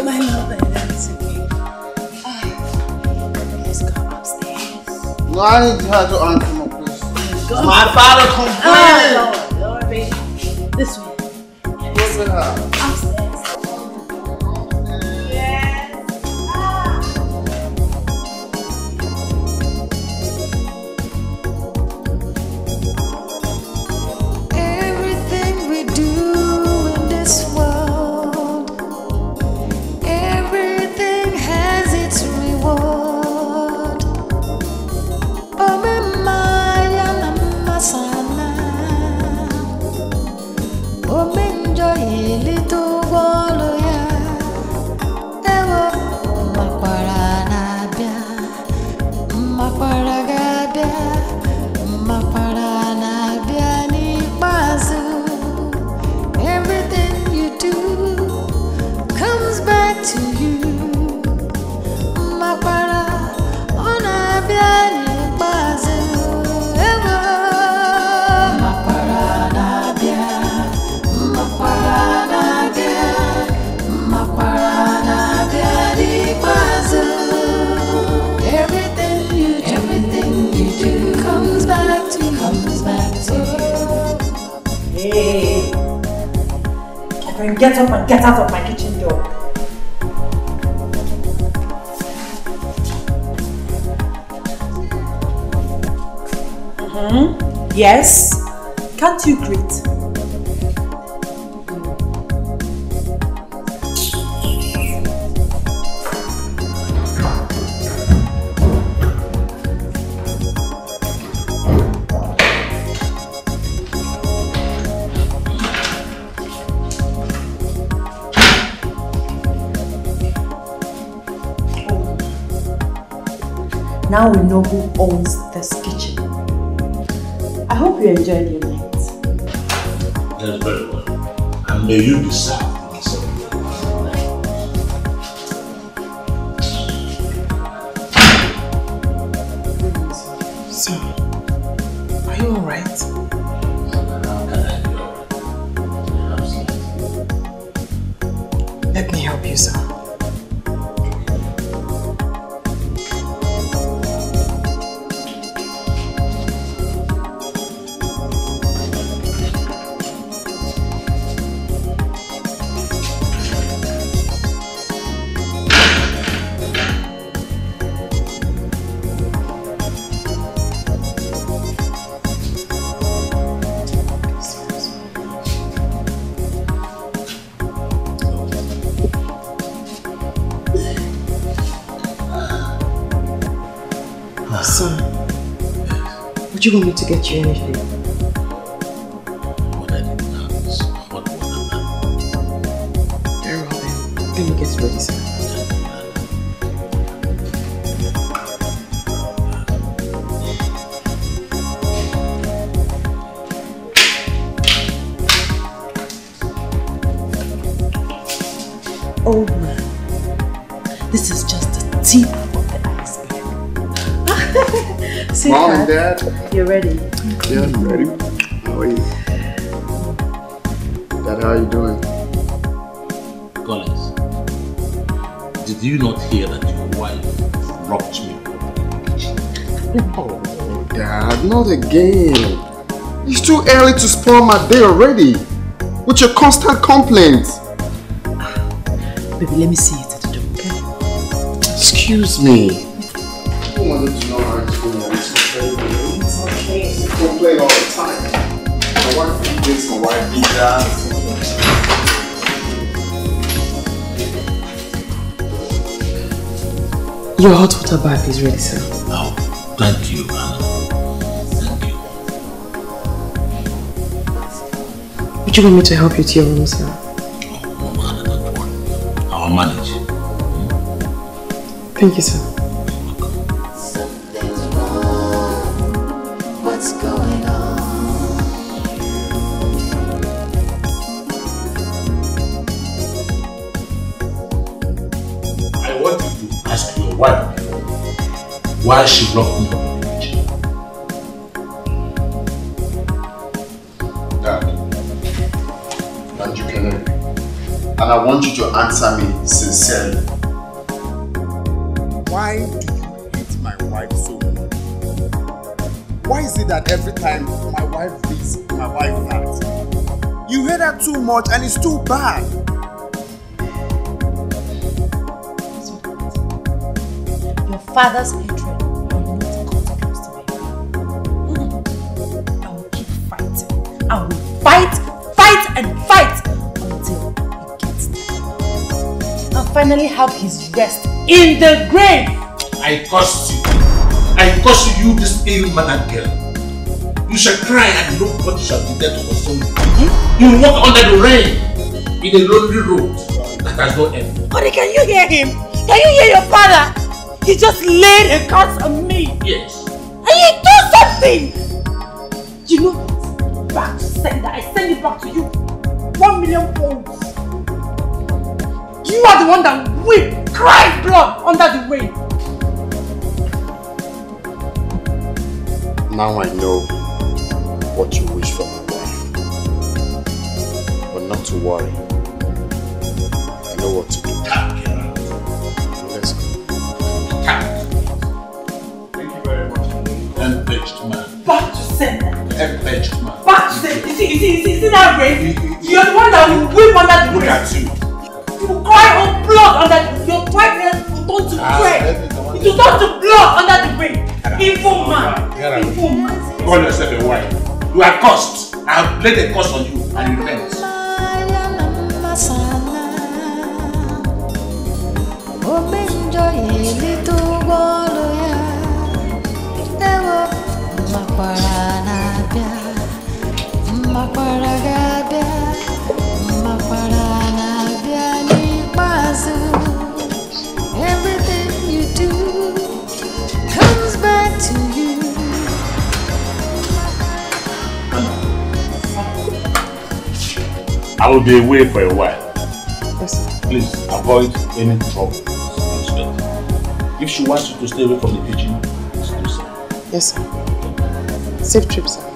Upstairs. No, I need her to answer my question. Go. My father complaining. Get up and get out you want me to get you anything? Again. It's too early to spoil my day already. With your constant complaints. Baby, let me see it at the door, okay? Excuse me. I wanted to know how it's going. It's okay. You complain all the time. My wife did this, my wife did that. Your hot water bath is ready, sir. Oh, thank you, Would you want me to help you to your room, sir? Oh, no, Anna, don't worry. I'll manage. Thank you, sir. Something's wrong. What's going answer me sincerely. Why do you hate my wife so much? Why is it that every time my wife this, my wife that? You hate her too much and it's too bad. Your father's finally have his rest in the grave. I cursed you. I cursed you, this ill-mannered girl. You shall cry and nobody shall be there to console you. You will walk under the rain in a lonely road that has no end. Honey, can you hear him? Can you hear your father? He just laid a curse on me. Yes. And you do something! You know? Back to sender. I send it back to you. One million. You are the one that weep, cry blood under the rain. Now I know what you wish for my wife. But not to worry. I know what to do. Let's go. Thank you very much. Empaged man. Back to sender. Empaged man. Back to sender. You see, you see, you see, you see that rain? You're the one that will weep under the Look rain. at you. Cry on blood under the Your whiteness will turn to Ah, bread. It will turn to blood under the rain. Evil man. Evil man. Call yourself a wife. You are cursed. I have laid a curse on you and you repent. Everything I will be away for a while. Yes, sir. Please avoid any trouble. If she wants you to stay away from the kitchen, please do so. Yes, sir. Safe trip, sir.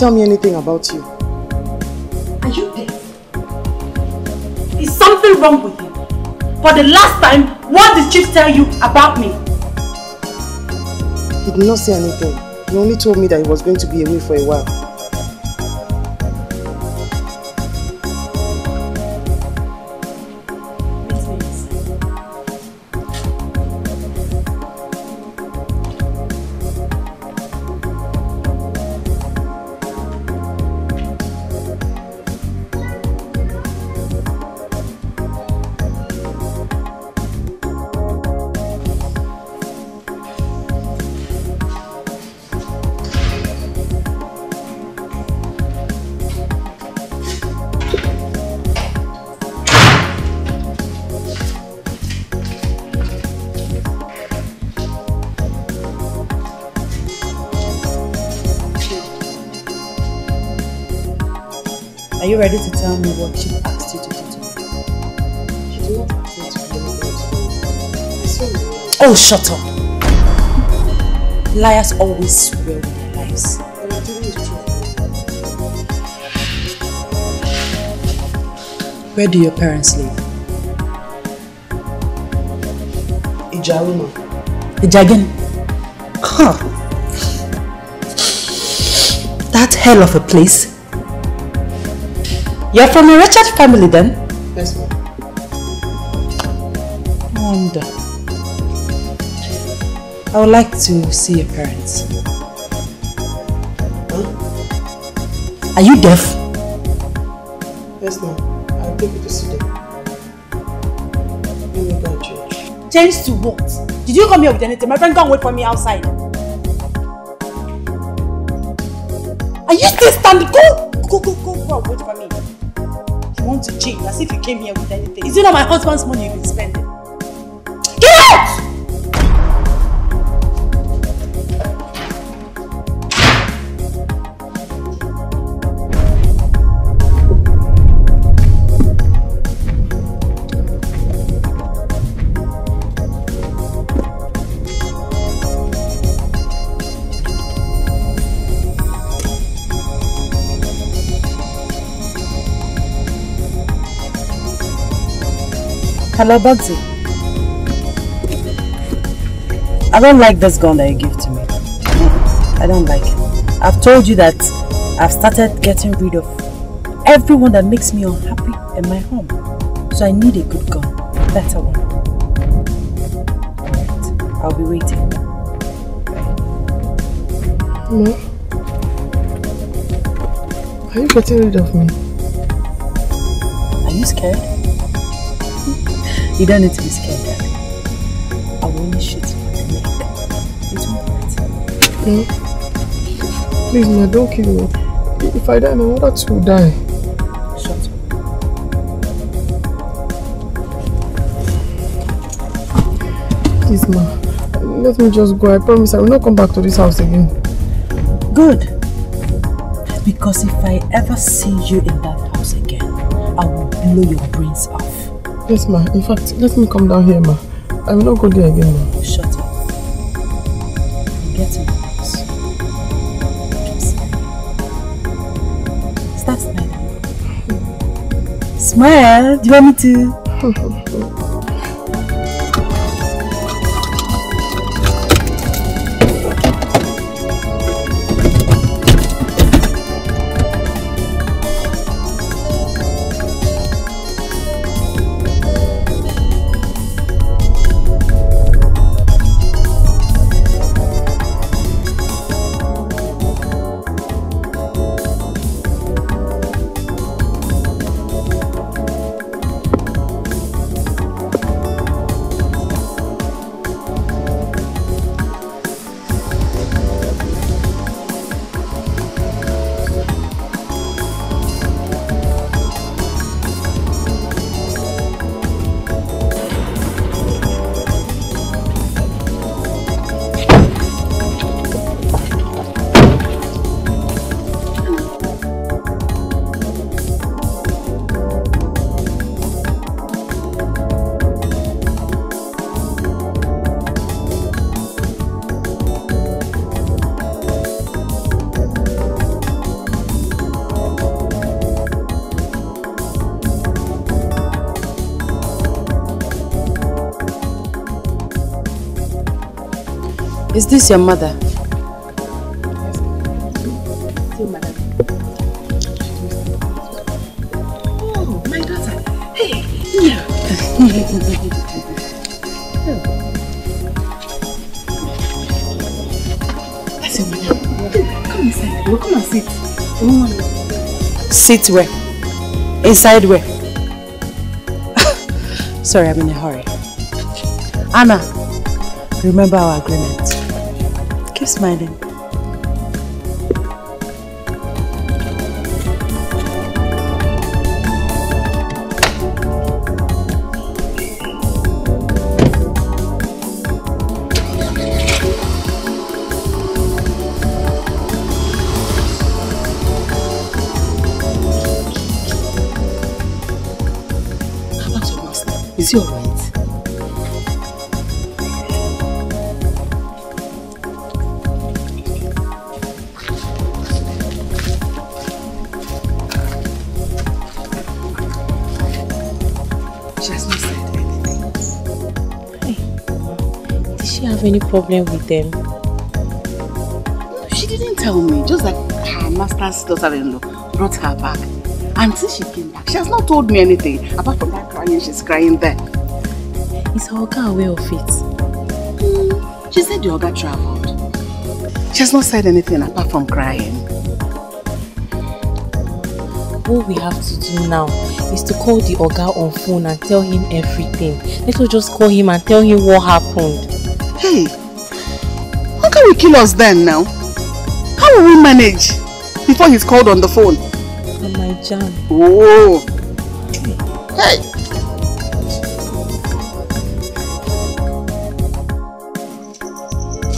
Tell me anything about you. Are you deaf? Is something wrong with you? For the last time, what did Chief tell you about me? He did not say anything. He only told me that he was going to be away for a while. Me what Chief asked you to do to me? She did not ask me to do anything. I saw you. Oh, shut up! Liars always swear with their lives. And I'm telling you. Where do your parents live? Ijaruma. The Jagan. Huh. That hell of a place. You're from a wretched family then? Yes, ma'am. Wonder. I would like to see your parents. Huh? Are you deaf? Yes, ma'am. I'll take you to see them. Let me go and change. Change to what? Did you come here with anything? My friend can't wait for me outside. Are you still standing? Go! Go, go, go, go and wait for me. Want to change as if you came here with anything. Is it not my husband's money you've been spending? Hello, Bugsy. I don't like this gun that you give to me. I don't like it. I've told you that I've started getting rid of everyone that makes me unhappy in my home. So I need a good gun, a better one. Alright, I'll be waiting. Ma, are you getting rid of me? Are you scared? You don't need to be scared, I won't shoot you. It won't matter. No. Please, ma, don't kill me. If I die, my mother too will die. Shut up. Please, ma. Let me just go. I promise I will not come back to this house again. Good. Because if I ever see you in that house again, I will blow your brains out. Yes, ma. In fact, let me come down here, ma. I will not go there again, ma. Shut up. Get in the house. Start smiling. Smile. Do you want me to? This your mother? Oh, my daughter. Hey, your mother. Come inside. Come and sit. Sit where? Inside where? Sorry, I'm in a hurry. Anna, remember our agreement. Smiling. Problem with them? She didn't tell me, just like her master's daughter-in-law brought her back. And since she came back, she has not told me anything apart from that crying she's crying there. Is her Oga aware of it? She said the Oga traveled. She has not said anything apart from crying. What we have to do now is to call the Oga on phone and tell him everything. Let us just call him and tell him what happened. Hey, how we kill us then now? How will we manage before he's called on the phone? And my jam. Oh. Hey.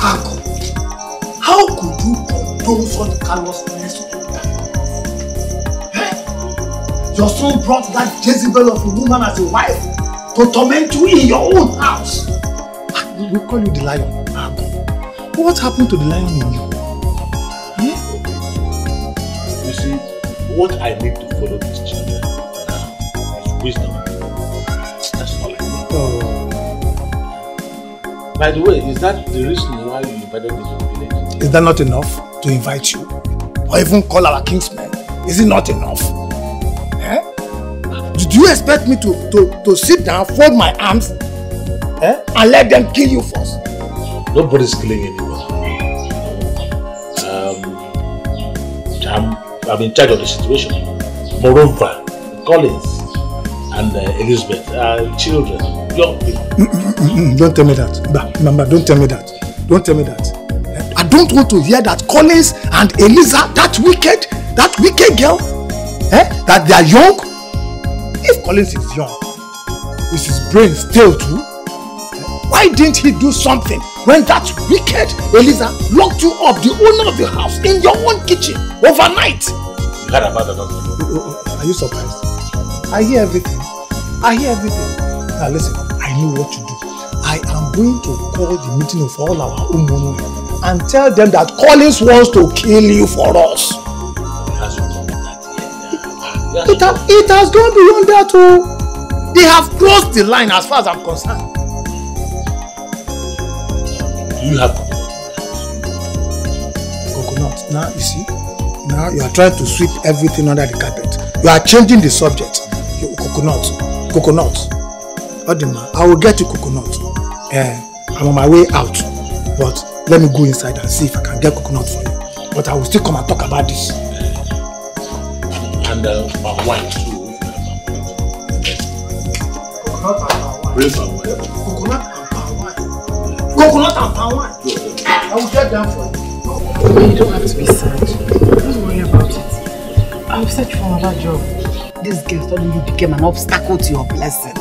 Uncle, how could you condone such callousness to? Eh? Your son brought that Jezebel of a woman as a wife to torment you in your own house. Ah, We will call you the lion. What happened to the lion in you? You see, what I need to follow these children now is wisdom. That's all I need. Oh. By the way, is that the reason why you invited me to the village? Is that not enough to invite you? Or even call our kingsmen? Is it not enough? Eh? Did you expect me to, to, to sit down, fold my arms, eh? and let them kill you first? Nobody's killing anybody. I'm, in charge of the situation. Moreover, Collins and uh, Elizabeth are children, young people. Mm-mm, don't tell me that. Ba, Mama, don't tell me that. Don't tell me that. Eh? I don't want to hear that Collins and Eliza, that wicked, that wicked girl, eh? that they are young. If Collins is young, is his brain still too? Eh? Why didn't he do something when that wicked Eliza locked you up, the owner of the house, in your own kitchen overnight? Are you surprised? I hear everything. I hear everything. Now listen, I know what to do. I am going to call the meeting of all our Umumu and tell them that Collins wants to kill you for us. It. It, ha- it has gone beyond that too. They have crossed the line as far as I'm concerned. Do you have Coconut, now you see, now you are trying to sweep everything under the carpet. You are changing the subject. You, coconut, coconut. Odima, I will get you coconut. Eh, I'm on my way out, but let me go inside and see if I can get coconut for you. But I will still come and talk about this. and uh, my wife too? Coconut and palm wine. Bring my wife. Coconut and palm wine. Coconut and palm wine. I will get them for you. You don't have to be sad. I'll search for another job. This girl suddenly became an obstacle to your blessings.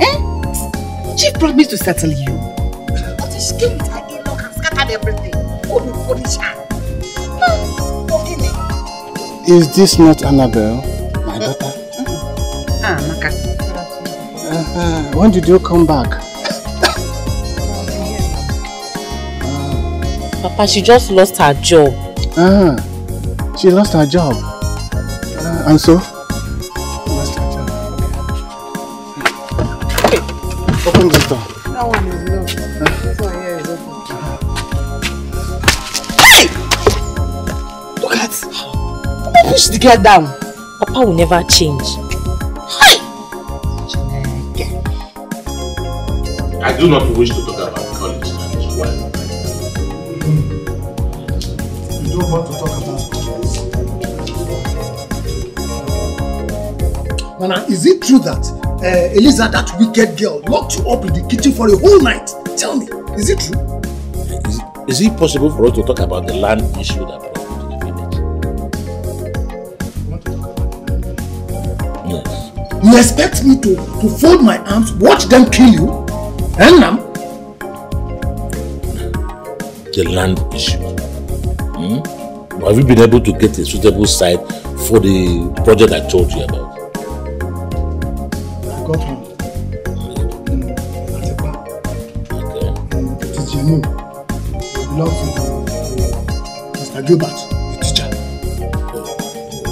Eh? She promised to settle you. But she came with her in-law and scattered everything. Holy, holy child. Is this not Annabelle, my daughter? Ah, Maka. Uh-huh. When did you come back? Papa, she just lost her job. Ah, she lost her job. And so? Okay. Open this door. That one is locked. This one here is open. Look at Papa push the girl down. Papa will never change. I do not wish to talk Nana, is it true that uh, Eliza, that wicked girl, locked you up in the kitchen for a whole night? Tell me, is it true? Is, is it possible for us to talk about the land issue that brought you to the village? Yes. You expect me to, to fold my arms, watch them kill you? And now, The land issue. Hmm? Have you been able to get a suitable site for the project I told you about? Gilbert, the teacher.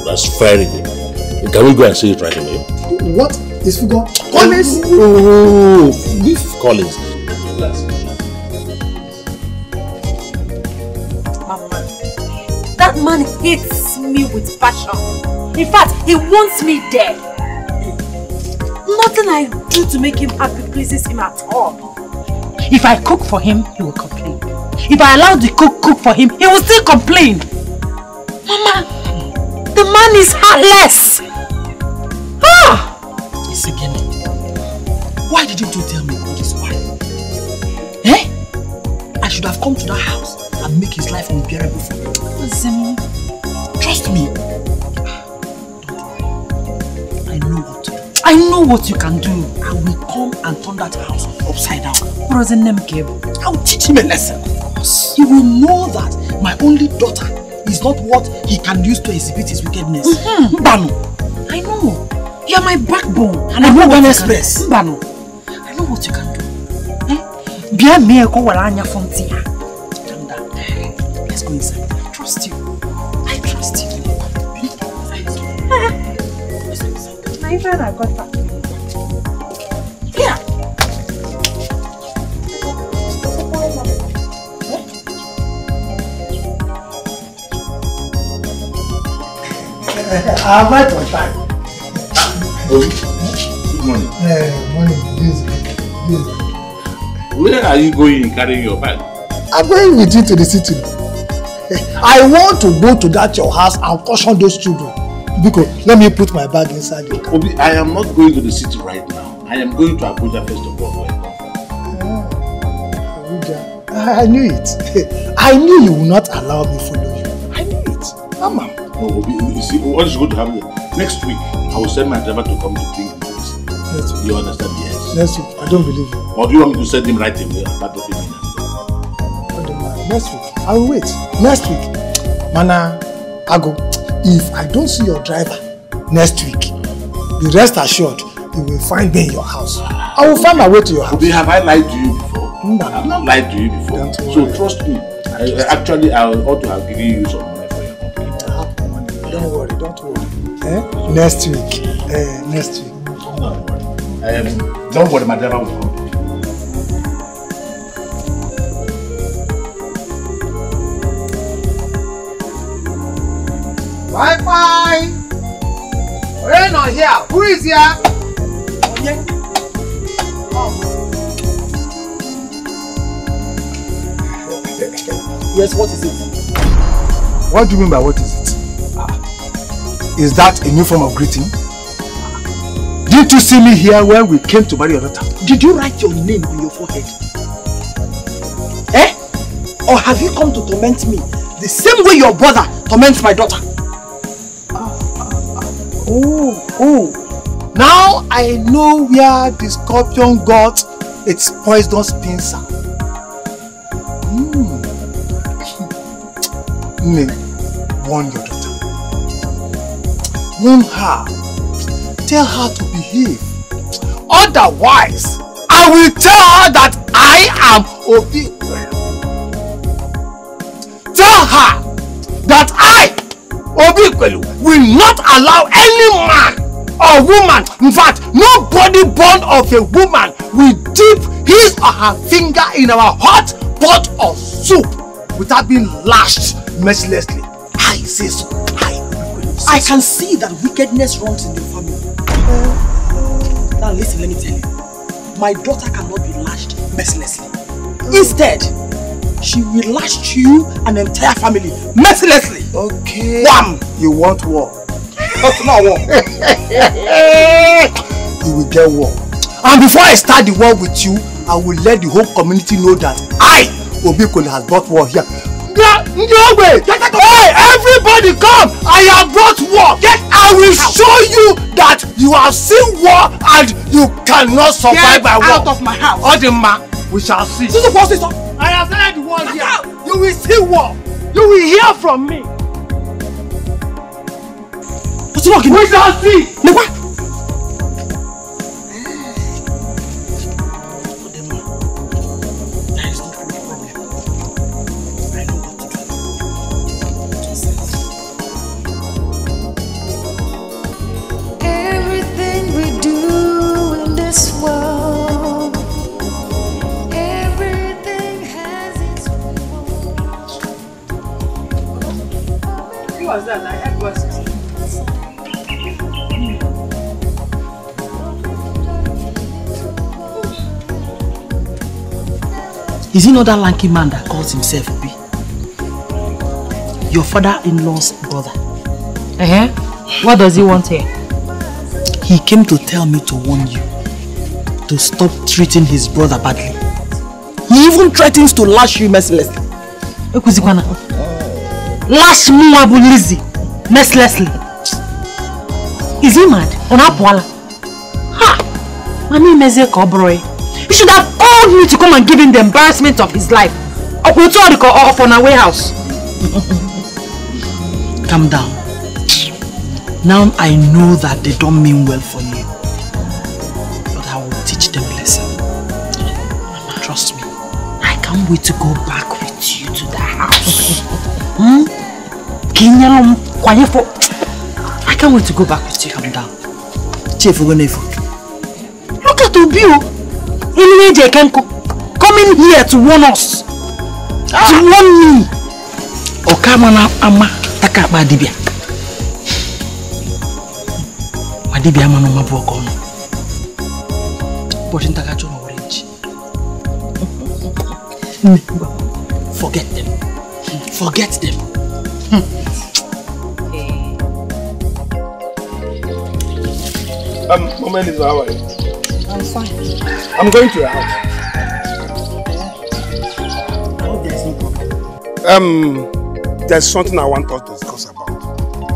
That's very good. Can we go and see it right away? What is Fugo? Collins? Oh, Beef Collins. Mama, that man hates me with passion. In fact, he wants me dead. Nothing I do to make him happy pleases him at all. If I cook for him, he will complain. If I allow the cook cook for him, he will still complain. Mama, the man is heartless. Ah! Isigemi, why didn't you tell me about his wife? Eh? I should have come to that house and make his life unbearable for him. Zemo, Trust me. I know what to do. I know what you can do. I will come and turn that house upside down. What does the name give? I will teach him a lesson. He will know that my only daughter is not what he can use to exhibit his wickedness. Mhm. Mbano. I know. You are my backbone. And I know what express. Mbano. I know what you can do. Eh? Bia me ko wala anya fonti ya. Calm down. Let's go inside. I trust you. I trust you. My I got back. I'm right on time. Good morning. Uh, morning. This, this. Where are you going carrying your bag? I'm going with you to the city. I want to go to that your house and caution those children. Because let me put my bag inside your car. Obi, I am not going to the city right now. I am going to Abuja first of all. from. Abuja. I I knew it. I knew you would not allow me follow you. I knew it. Mama. No, Obi, you see, what is going to happen? Next week, I will send my driver to come to bring the city. Yes. You understand? Yes. Next week. I don't believe you. Or do you want me to send him right away and start dropping in? Next week. I will wait. Next week. Mana, Ago, if I don't see your driver next week, be rest assured you will find me in your house. I will find my way to your house. Have I lied to you before? Mba. I've not lied to you before. So trust me. I, I, actually, I ought to have given you some Don't worry, don't worry. Eh? Next week. Eh, next week. Um, don't worry, my driver will come. Wi-Fi! Onye nọ here? Who is here? Onye? Yes, what is it? What do you mean by what is it? Is that a new form of greeting? Didn't you see me here when we came to marry your daughter? Did you write your name on your forehead? Eh? Or have you come to torment me the same way your brother torments my daughter? Oh, oh. Now I know where the scorpion got its poisonous pincer. Hmm. Warn your daughter. Warn her. Tell her to behave. Otherwise, I will tell her that I am Obi. Tell her that I, Obi Kwelu, will not allow any man or woman, in fact, nobody born of a woman will dip his or her finger in our hot pot of soup without being lashed mercilessly. I say so. I, can see that wickedness runs in your family. Now listen, let me tell you. My daughter cannot be lashed mercilessly. Instead, she will lash you and the entire family mercilessly. Okay. Wham! You want war? That's not war. you will get war. And before I start the war with you, I will let the whole community know that I, Obi has brought war here. Ogbe! Hey, everybody come! I have brought war! I will show you that you have seen war and you cannot survive Get by war. out of my house. Mma, we shall see. This is what stop. I have started the war here. You will see war. You will hear from me. What's wrong? We shall see. Never. Is he not that lanky man that calls himself B? Your father-in-law's brother. Uh-huh. What does he want here? He came to tell me to warn you to stop treating his brother badly. He even threatens to lash you mercilessly. Ekuzikwana. Lash me Abu Lizzie mercilessly. Is he mad? Ọ na-apụala? Ha! Mami ọ bụrụ. You should have called me to come and give him the embarrassment of his life. Ọkwa otu ọ dị ka ọ fọ na warehouse. Calm down. Now I know that they don't mean well for you. But I will teach them a lesson. Trust me. I can't wait to go back with you to the house. Hmm? I can't wait to go back with you. Calm down. Chief. Look at Obi o. Elu eji eke nkụ. Coming here to warn us. To warn me. Ọka ama na ama taka akpa dibịa. Ma dibịa ama n'ọma bụ ọka ọnụ. Ụbọchị ntaka chọrọ were nchi. Forget them. Forget them. Um, Mama Elisa, how are you? I'm fine. I'm going to your house. I hope there's no problem. Um, there's something I want us to discuss about.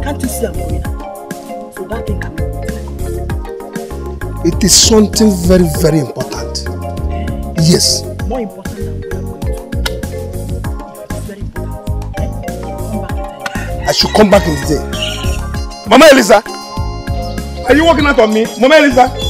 Can't you see I'm going? So that thing like It is something very, very important. Yes. More important than we are going to. If it is very important. I should come back in the day. Mama Elisa, are you working out on me? Mama Elisa.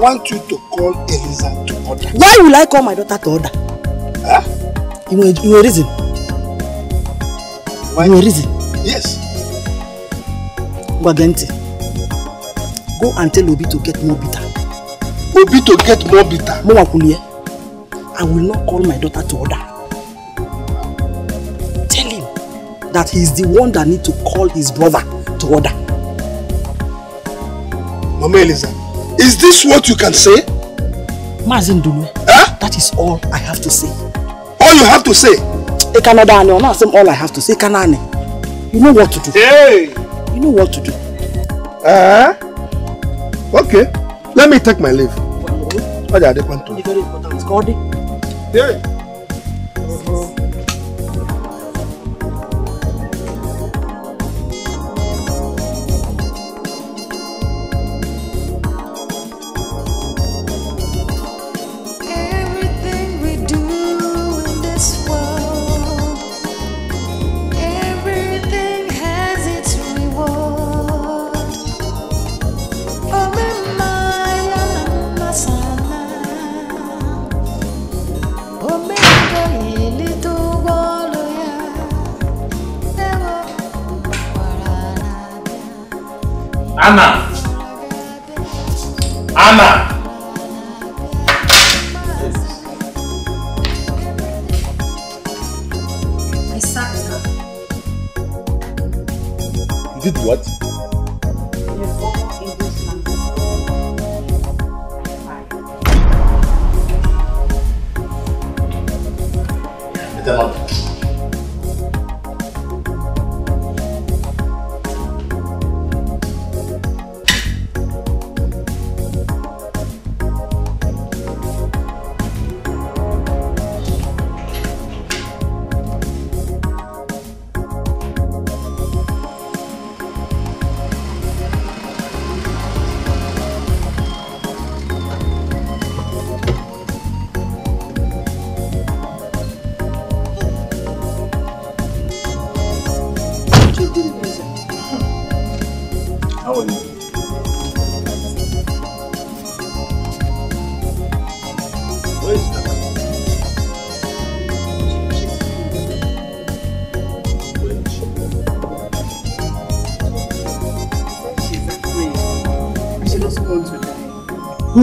Want you to call Eliza to order. Why will I call my daughter to order? Huh? You know, you know reason. Why? You know reason. Yes. Gwagenti. Go and tell Obi to get more bitter. Obi to get more bitter. Mwa kulie. I will not call my daughter to order. Tell him that he's the one that need to call his brother to order. Mama Eliza, is this what you can say? Mazin Dulu. Huh? That is all I have to say. All you have to say? Ekanadani, or not say all I have to say. Kanani. You know what to do. Hey! You know what to do. Uh, okay. Let me take my leave. What are they going to? It's very important. Gordy. Yeah.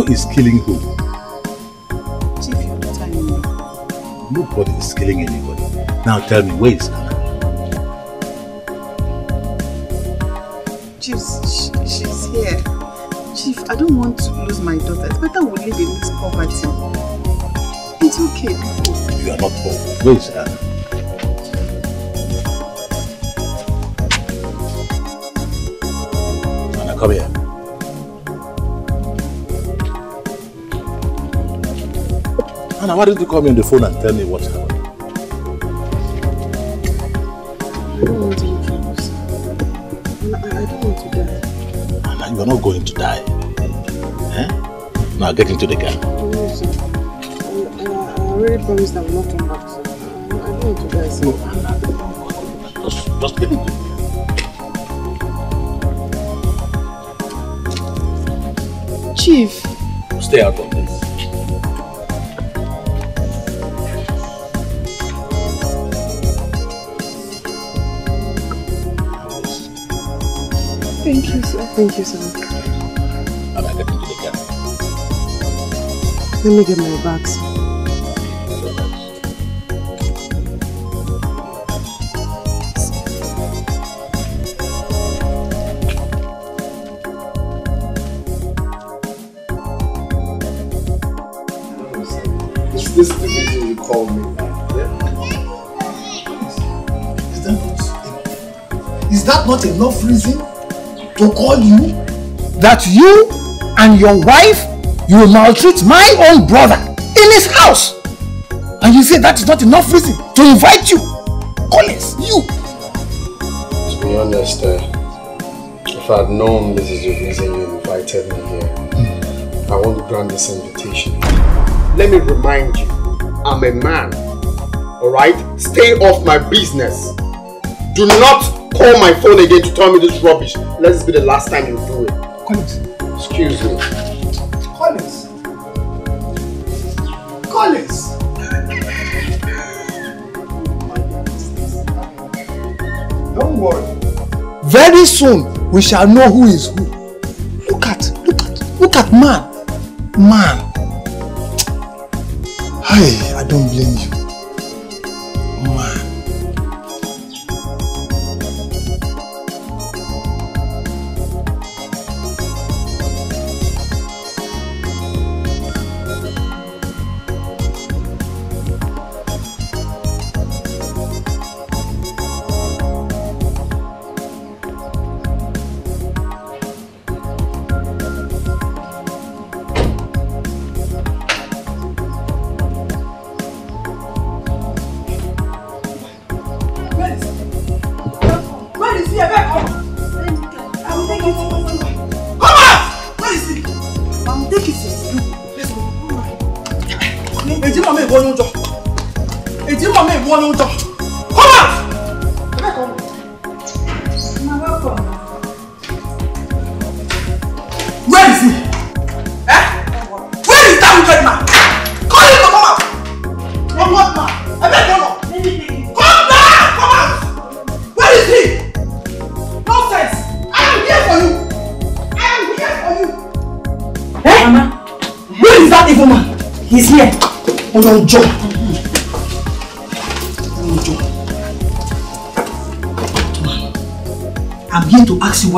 Is killing who? Chief, you're not telling me. Nobody is killing anybody. Now tell me, where is Anna? Chief, sh- she's here. Chief, I don't want to lose my daughter. It's better we live in this poverty. It's okay. You are not poor. Where is why didn't you call me on the phone and tell me what's happening? I don't want to be trouble, sir. I, don't want to die. Anna, you are not going to die. Eh? Now get into the car. No, sir. I, I, I already promised I will not come back, sir. I, don't want to die, sir. Just, just get into. Chief, Stay out of this. Thank you so much. Let me get my bags. Is this the reason you called me? Is that not enough reason? To call you that you and your wife you will maltreat my own brother in his house and you say that is not enough reason to invite you Collins you To be honest, uh, if I had known this is the reason you invited me here, I won't grant this invitation. Let me remind you, I'm a man. Alright? Stay off my business. Do not call my phone again to tell me this rubbish. Let this be the last time you do it. Collins. Excuse me. Collins. Collins. Don't worry. Very soon we shall know who is who. Look at look at look at man. Man. Hey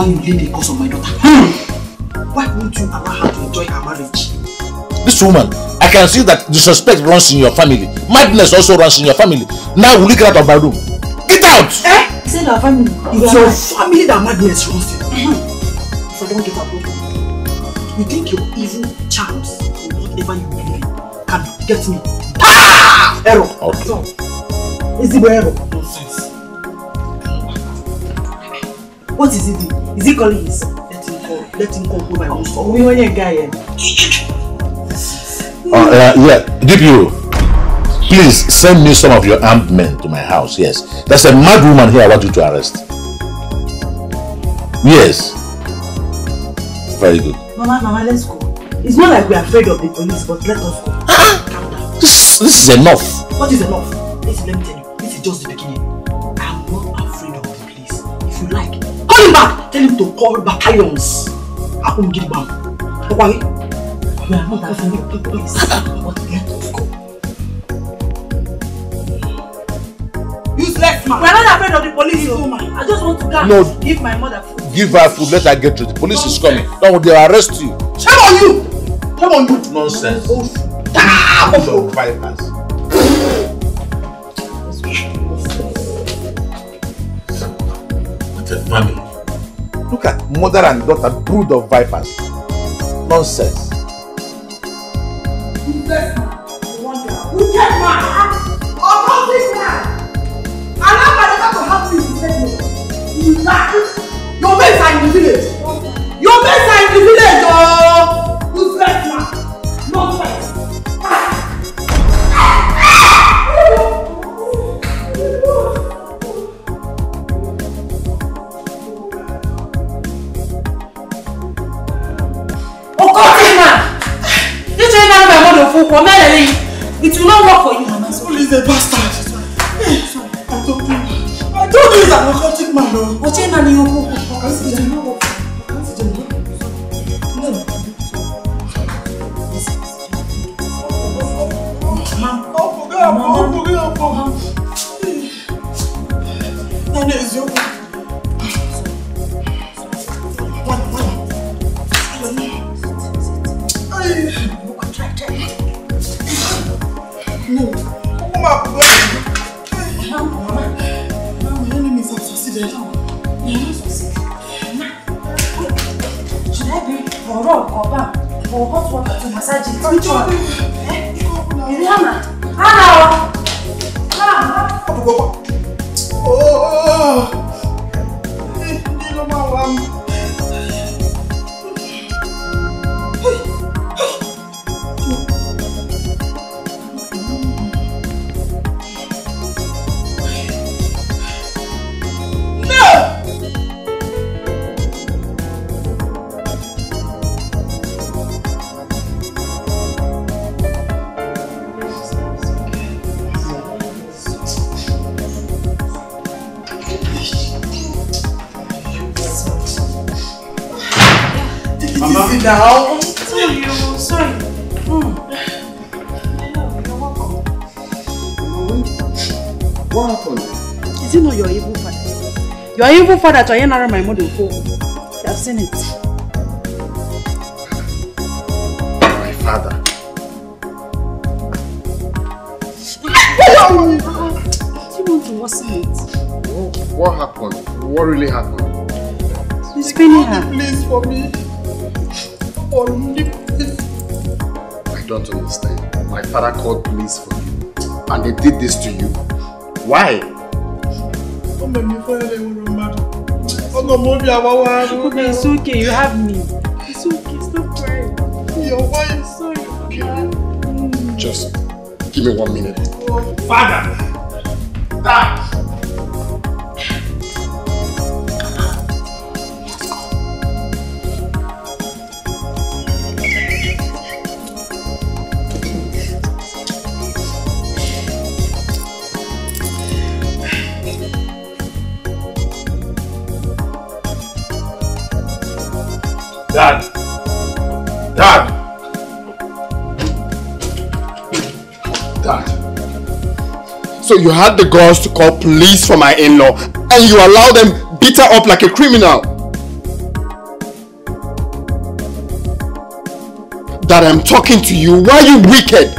you leave the cause of my daughter. Why won't you allow her to enjoy her marriage? This woman, I can see that disrespect runs in your family. Madness also runs in your family. Now will you get out of my room? Get out! Eh? He said our family. It's your family that madness runs in. if I don't get out, you think your evil charms or whatever you believe in can get me? Ah! Error. Okay. So, ezigbo error. His? Let him go. Let him go go my own store. We only guy here. Uh, uh, yeah, DPO, please send me some of your armed men to my house. Yes, there's a mad woman here I want you to arrest. Yes. Very good. Mama, Mama, let's go. It's not like we're afraid of the police, but let us go. Calm down. This, this is enough. What is enough? Back. Tell him to call battalions. Akun Gidigba. Okwaye. We are not of the police, but let us go. Useless man. We are not afraid of the police, Evil oh. I just want to go No. give my mother food. Give her food, let her get to the police is coming. Don't they will arrest you. Shame on you. Shame on you. Nonsense. Ah, Your vipers. Mother and daughter, brood of vipers. Nonsense. Mama. Sit down. Sorry, oh, sorry. Mm. What happened? Is it not your evil father? Your evil father to narrow my mother for. You have seen it. My father. You want to worsen it? What, what happened? What really happened? He's spinning her. Please for me. I don't understand. My father called police for you. And they did this to you. Why? Okay, it's okay. You have me. It's okay. Stop crying. Your wife. Sorry. Just give me one minute. Father! So you had the guts to call police for my in-law and you allow them beat her up like a criminal. That I'm talking to you. Why are you wicked?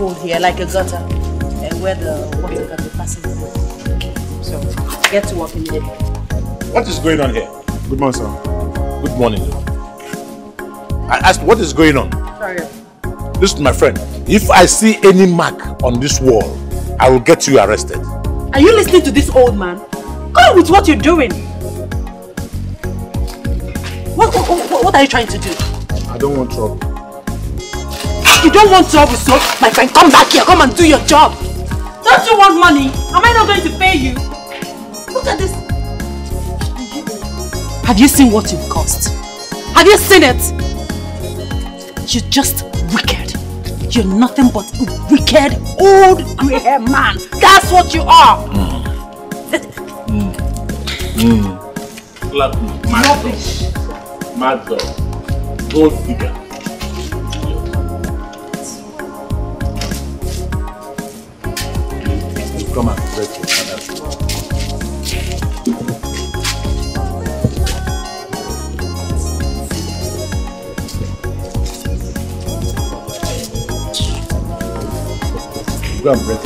Hole here like a gutter, and where the water can be passing through. So get to work immediately. What is going on here? Good morning, sir. Good morning. I asked what is going on. Sorry. Listen, my friend. If I see any mark on this wall, I will get you arrested. Are you listening to this old man? Go with what you're doing. What, what, what, what are you trying to do? I don't want trouble. You don't want trouble, so my friend, come back here. Come and do your job. Don't you want money? Am I not going to pay you? Look at this. Have you seen what you've cost? Have you seen it? You're just wicked. You're nothing but a wicked old grey hair man. That's what you are. Rubbish. Mad dog. Gold digger. Go and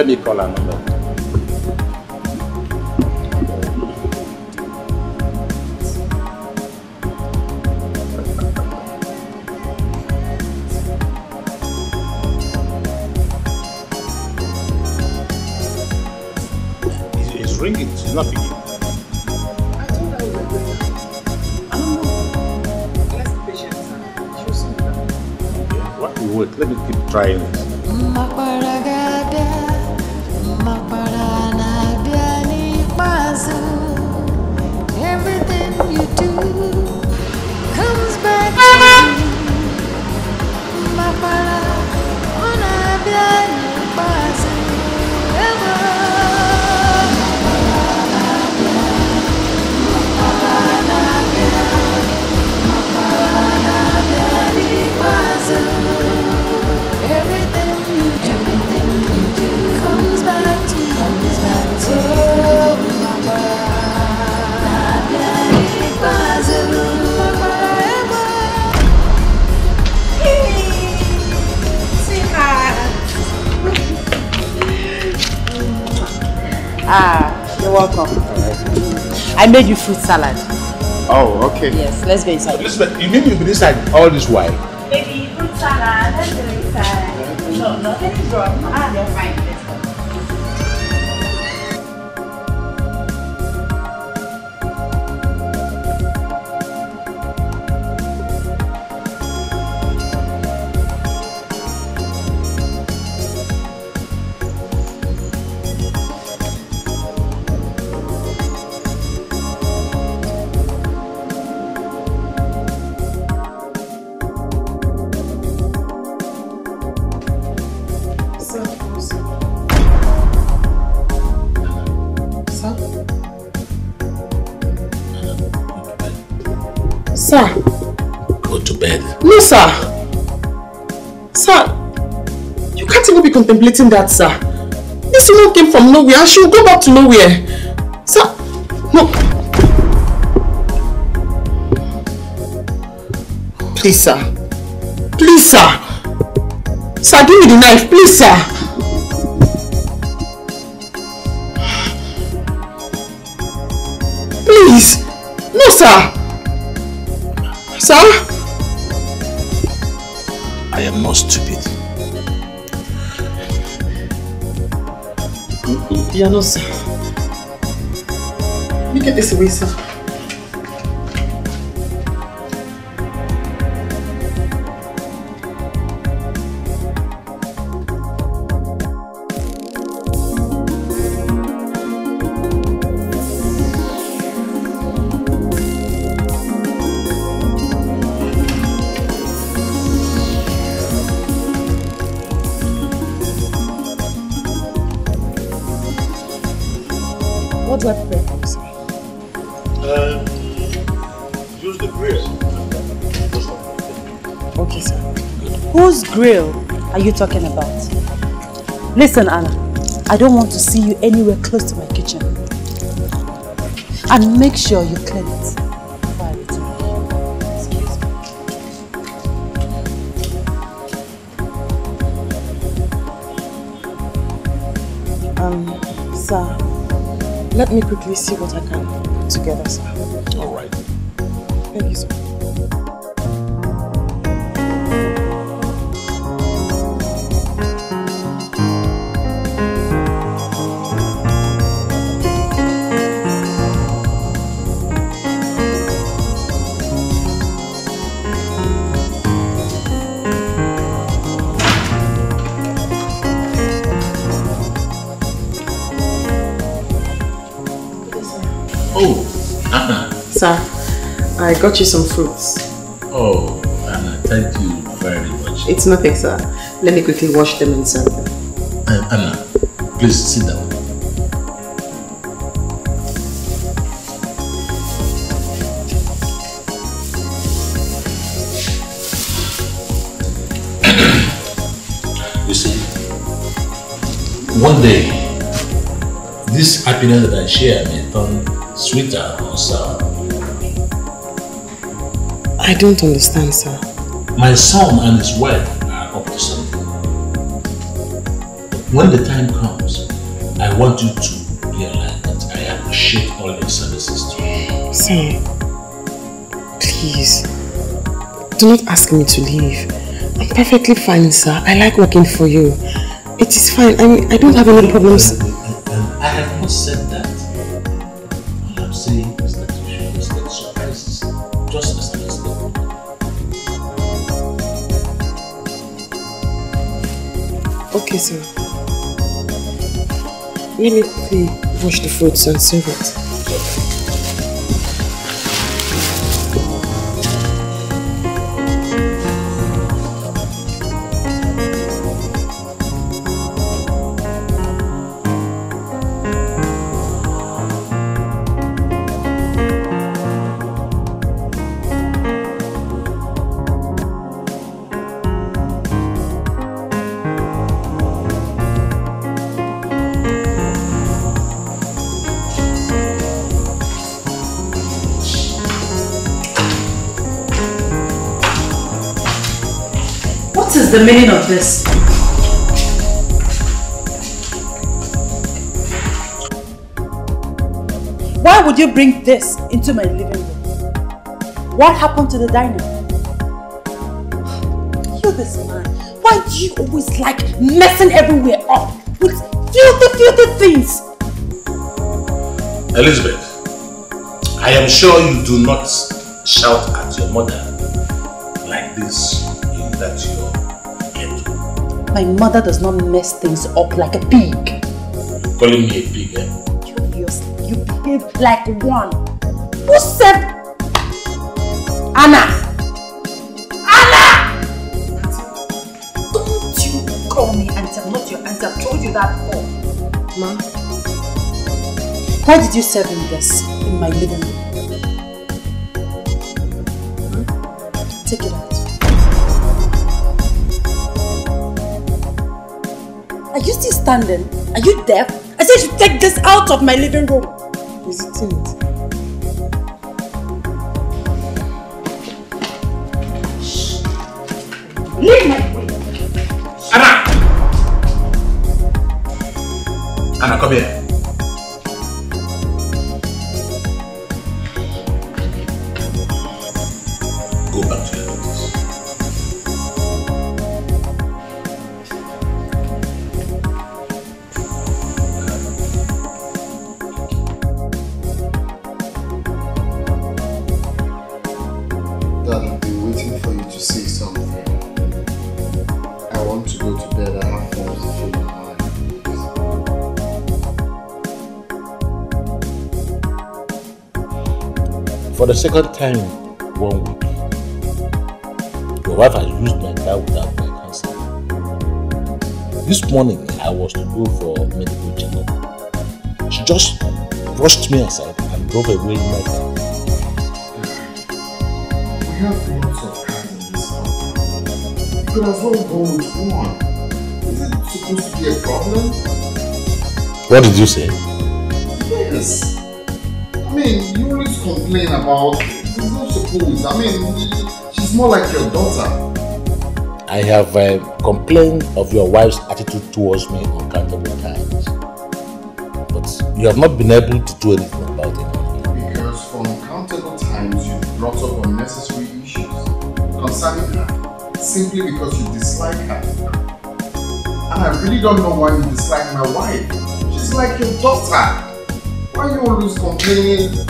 Let me call her number. It's, it's ringing. It's not picking. I don't know. Let's patient. Okay. What? Wait. Let me keep trying fruit salad. Oh, okay. Yes, let's go inside. Elizabeth, you mean you've been inside all this while? Baby, fruit salad. Let's go inside. No, nothing is wrong. Ah, contemplating that, sir. This woman came from nowhere and she will go back to nowhere. Sir, no. Please, sir. Please, sir. Sir, give me the knife, please, sir. No, sir. Let me get this are you talking about? Listen, Anna. I don't want to see you anywhere close to my kitchen. And make sure you clean it. Um, sir, let me quickly see what I can put together, sir. Got you some fruits. Oh, Anna, thank you very much. It's nothing, sir. Let me quickly wash them and serve them. Um, Anna, please sit down. you see, one day, this happiness that I share may turn sweeter or sour. I don't understand, sir. My son and his wife are up to something. When the time comes, I want you to realize that I appreciate all your services to me. Sir, please, do not ask me to leave. I'm perfectly fine, sir. I like working for you. It is fine. I mean, I don't have any problems. I have not said that. Me quickly wash the fruits and serve it. You bring this into my living room? What happened to the diner? You this man, why do you always like messing everywhere up with filthy, filthy things? Elizabeth, I am sure you do not shout at your mother like this in that your ghetto. My mother does not mess things up like a pig. Calling me a pig, eh? You, behave like one. Who said Anna? Anna! Don't you call me auntie. I'm not your auntie. I've told you that before. Ma, Why did you serve him this in my living room? Hmm? Take it out. Are you still standing? Are you deaf? I said you take this out of my living room. Is it in it? Leave my way. Anna! Anna, come here. Time one week, your wife has used my car without my consent. This morning, I was to go for medical checkup. She just brushed me aside and drove away in my car. We have lots of cars in this house. You could as well go with one. Is it supposed to be a problem? What did you say? Yes. I mean, you always complain about. I mean, she's more like your daughter. I have uh, complained of your wife's attitude towards me on uncountable times. But you have not been able to do anything about it. Because for uncountable times you brought up unnecessary issues concerning her simply because you dislike her. And I really don't know why you dislike my wife. She's like your daughter. Why are you always complaining?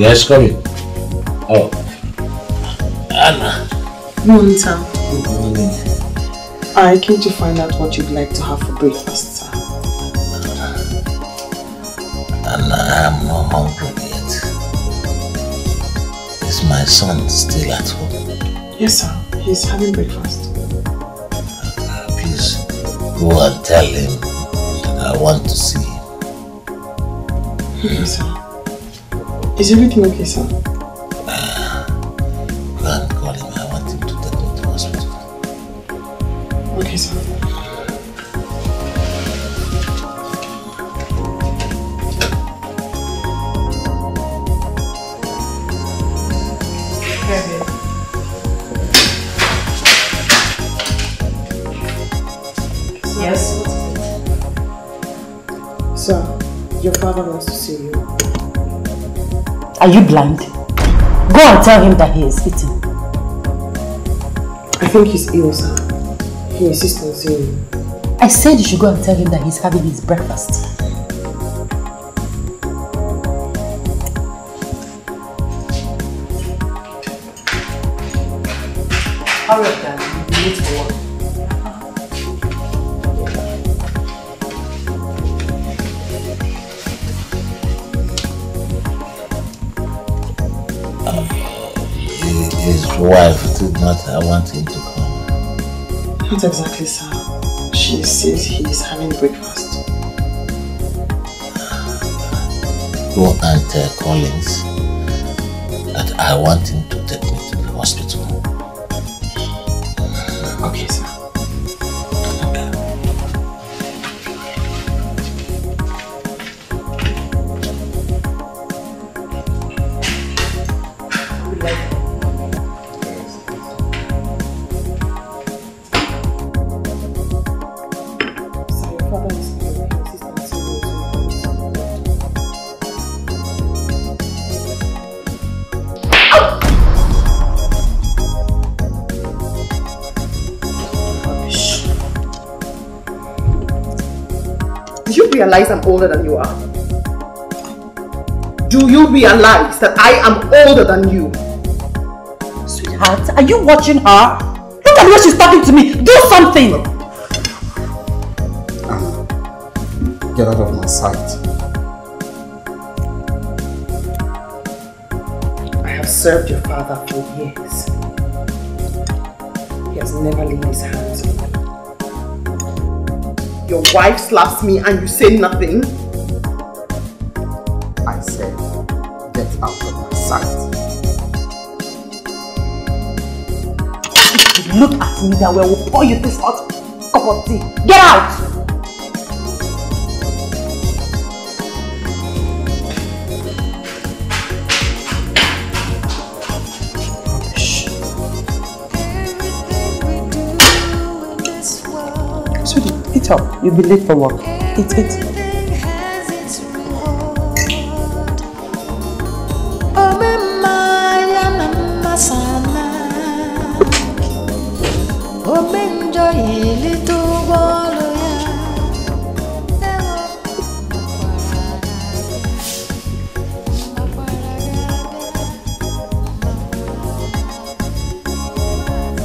Yes, come in. Oh, Anna. Morning, sir. Good morning. I came to find out what you'd like to have for breakfast, sir. Anna, I'm not hungry yet. Is my son still at home? Yes, sir. He's having breakfast. Please go and tell him that I want to see him. Okay, sir. Is everything okay, sir? Go blind? Go and tell him that he is eating. I think he's ill, sir. He insists on seeing you. I said you should go and tell him that he's having his breakfast. Not exactly, sir. She says he's having breakfast. Go and tell Collins that I want him to realize I'm older than you are? Do you realize that I am older than you? Sweetheart, are you watching her? Look at the way she's talking to me. Do something. Anna, get out of my sight. I have served your father for years. He has never laid his hands on me. Your wife slaps me and you say nothing? I said, get out of my sight. If you look at me that way, I will pour you this hot cup of tea. Get out! You'll be late for work. Eat, eat.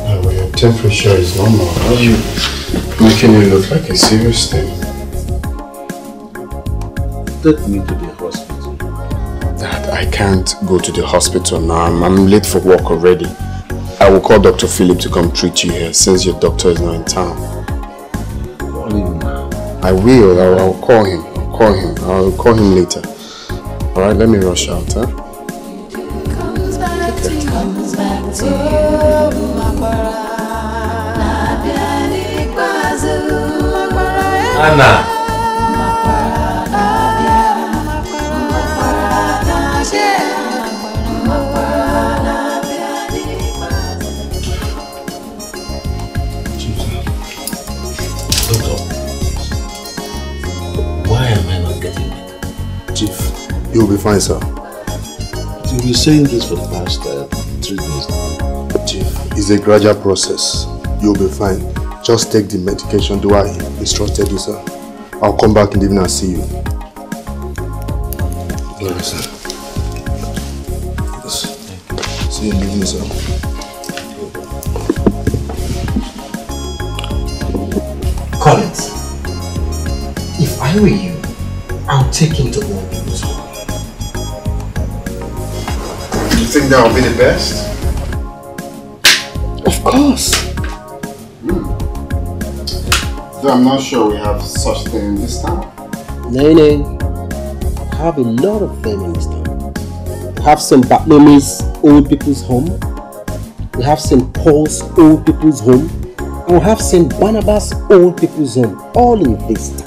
Oh, well, your temperature is normal. How are you making it look like a serious thing? Take me to the hospital. Dad, I can't go to the hospital now. I'm, I'm late for work already. I will call Dr. Philip to come treat you here since your doctor is not in town. Call him now. I will. I'll, I'll call him. I'll call him. I'll call him later. Alright, let me rush out, huh? Chief, you'll be fine, sir. You've been saying this for the past uh, three days now. Chief, it's a gradual process. You'll be fine. Just take the medication the way I instructed you, sir. I'll come back in the evening and see you. Alright, sir. Yes. See you in the evening, sir. Collins, if I were you, I'll take him to old people's home. You think that will be the best? Of course. I'm not sure we have such thing in this town. No, no. I have a lot of them in this town. We have St. Bartholomew's Old People's Home. We have St. Paul's Old People's Home. And we have St. Barnabas Old People's Home. All in this town.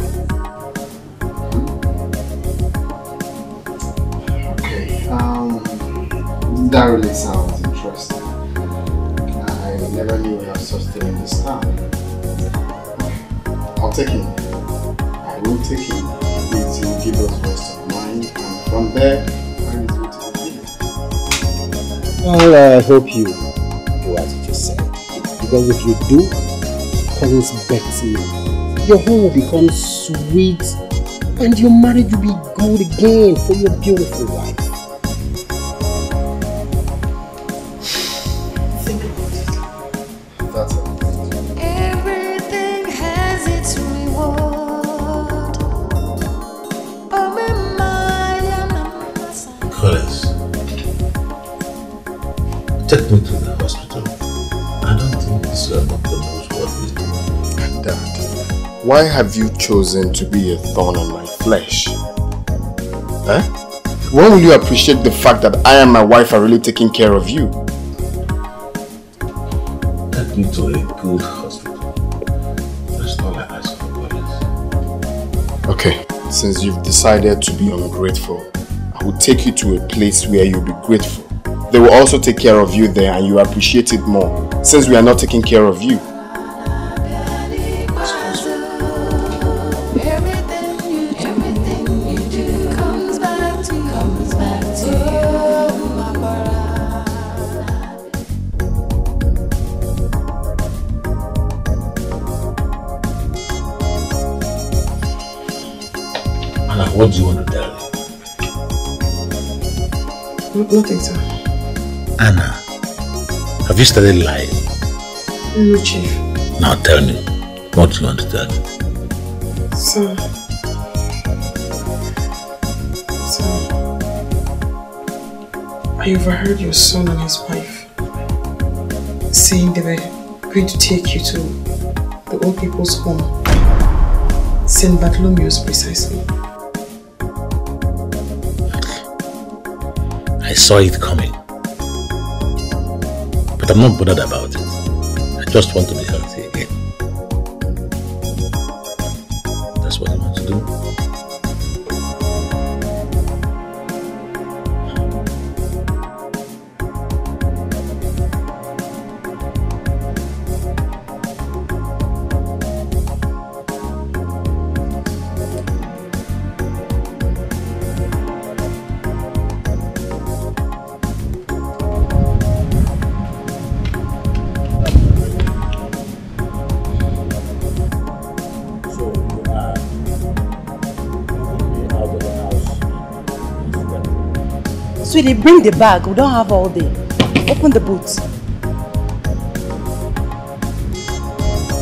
Because if you do, Collins bets me, your home will become sweet and your marriage will be good again for your beautiful wife. Why have you chosen to be a thorn on my flesh? Huh? When will you appreciate the fact that I and my wife are really taking care of you? Take me to a good hospital. That's all I ask for, Collins. Okay, since you've decided to be ungrateful, I will take you to a place where you'll be grateful. They will also take care of you there and you appreciate it more, since we are not taking care of you. What do you want to tell me? Nothing, sir. Anna, have you started lying? No, Chief. Now tell me, what do you want to tell me? Sir. Sir. I overheard your son and his wife saying they were going to take you to the old people's home. St. Bartholomew's precisely. Saw it coming. But I'm not bothered about it. I just want to be Bring the bag. We don't have all day. Open the boot.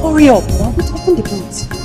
Hurry up. Open the boot.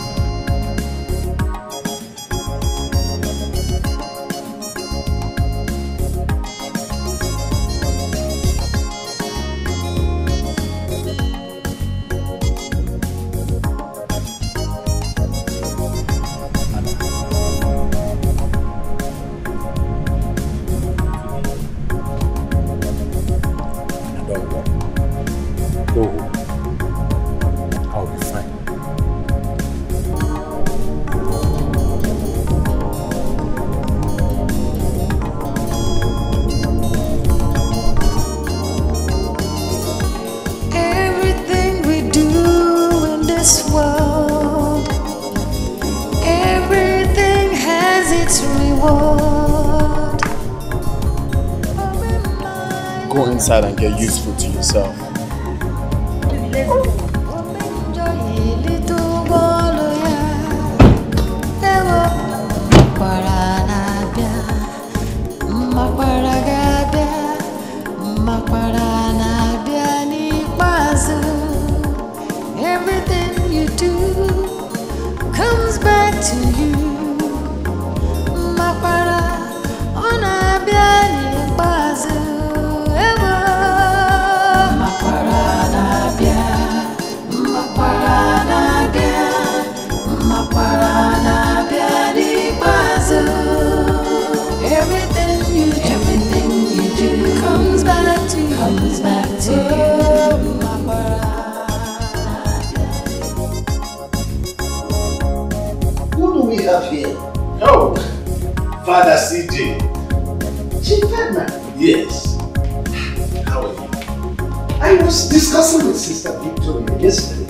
Discussing with Sister Victoria yesterday,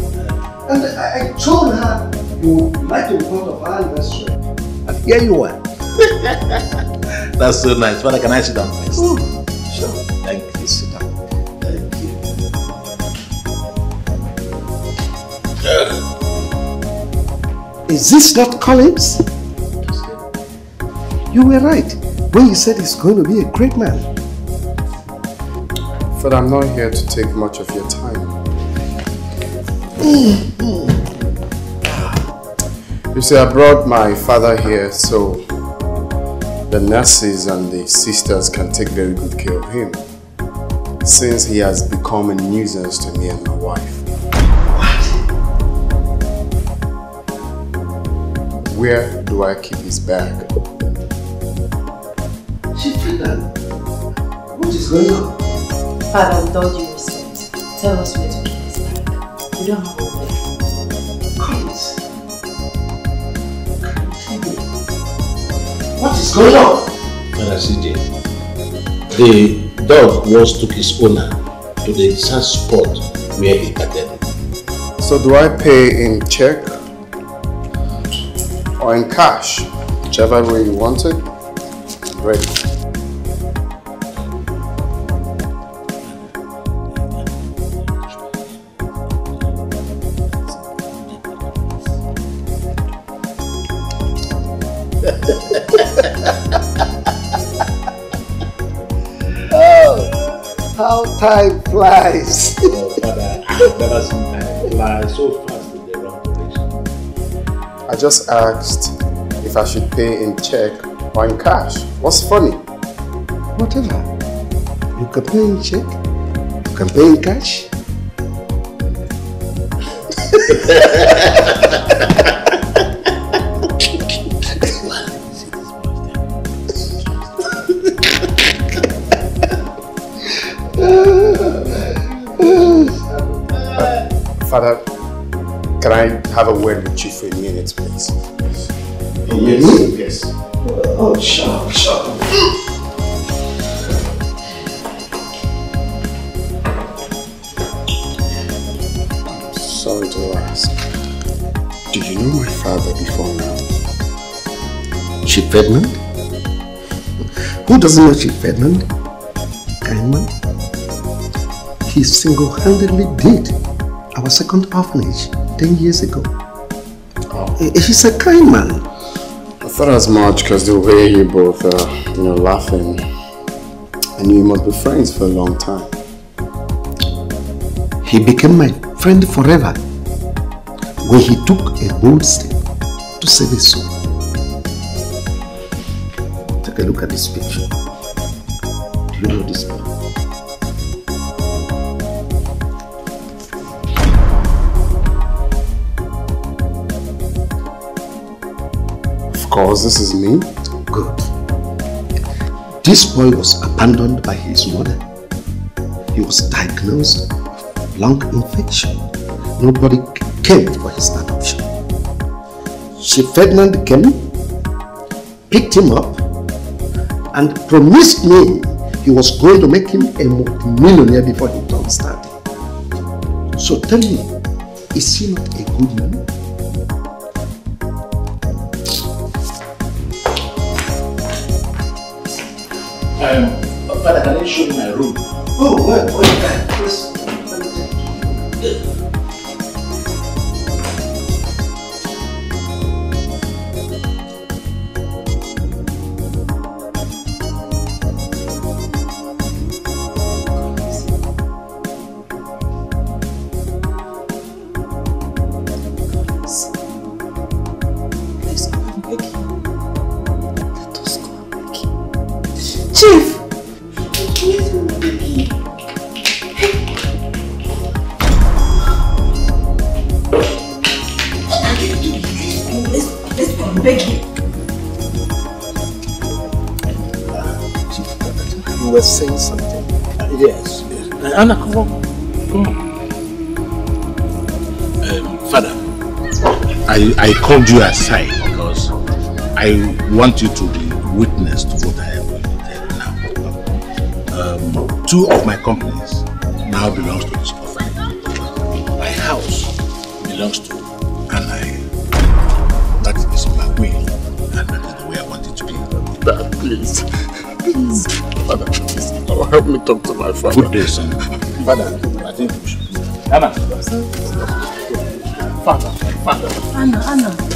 and I, I told her you like be part of our. And here you are. That's so nice. Father, can I sit down first? Oh, sure. Thank you. Sit down. Thank you. Uh, is this not Collins? You were right when you said he's going to be a great man. But I'm not here to take much of your time. You see, I brought my father here so the nurses and the sisters can take very good care of him. Since he has become a nuisance to me and my wife. What? Where do I keep his bag? Chief what is going on? Father, with all due respect, tell us where to keep this bag. We don't have all day. Collins. What is going on? Father CJ. The dog once took his owner to the exact spot where he patted it. So do I pay in check or in cash? Whichever way you want it. I'm ready. Time flies. Oh, Father, I've never seen time fly so fast in the wrong direction. I just asked if I should pay in check or in cash. What's funny? Whatever. You can pay in check. You can pay in cash. Edmund? Who doesn't know Chief Ferdinand? Kind man. He single-handedly did our second orphanage 10 years ago. Eh, He's a kind man. I thought as much because the way you both, uh, you know, laughing I knew you must be friends for a long time. He became my friend forever when he took a bold step to save his soul. This picture. Do you know this man? Of course, this is me. Good. This boy was abandoned by his mother. He was diagnosed with lung infection. Nobody came for his adoption. Chief Ferdinand came, picked him up, and promised me he was going to make him a millionaire before he turned 30. So tell me, is he not a good man? You aside because I want you to be witness to what I am going to tell you now. Um, two of my companies now belongs to this orphanage. My house belongs to Anai. That is my will, and that is the way I want it to be. Dad, please. Please. Father, please. Oh, help me talk to my father. Good day, son. Father, I think we should. Anna. Father, father. Anna, Anna.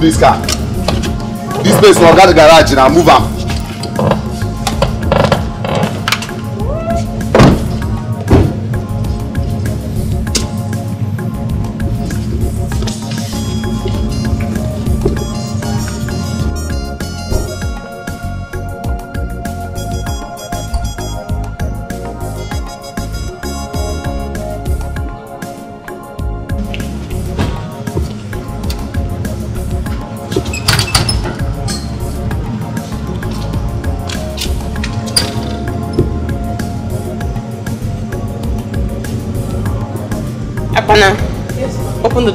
This car. This place na Oga garage na move am.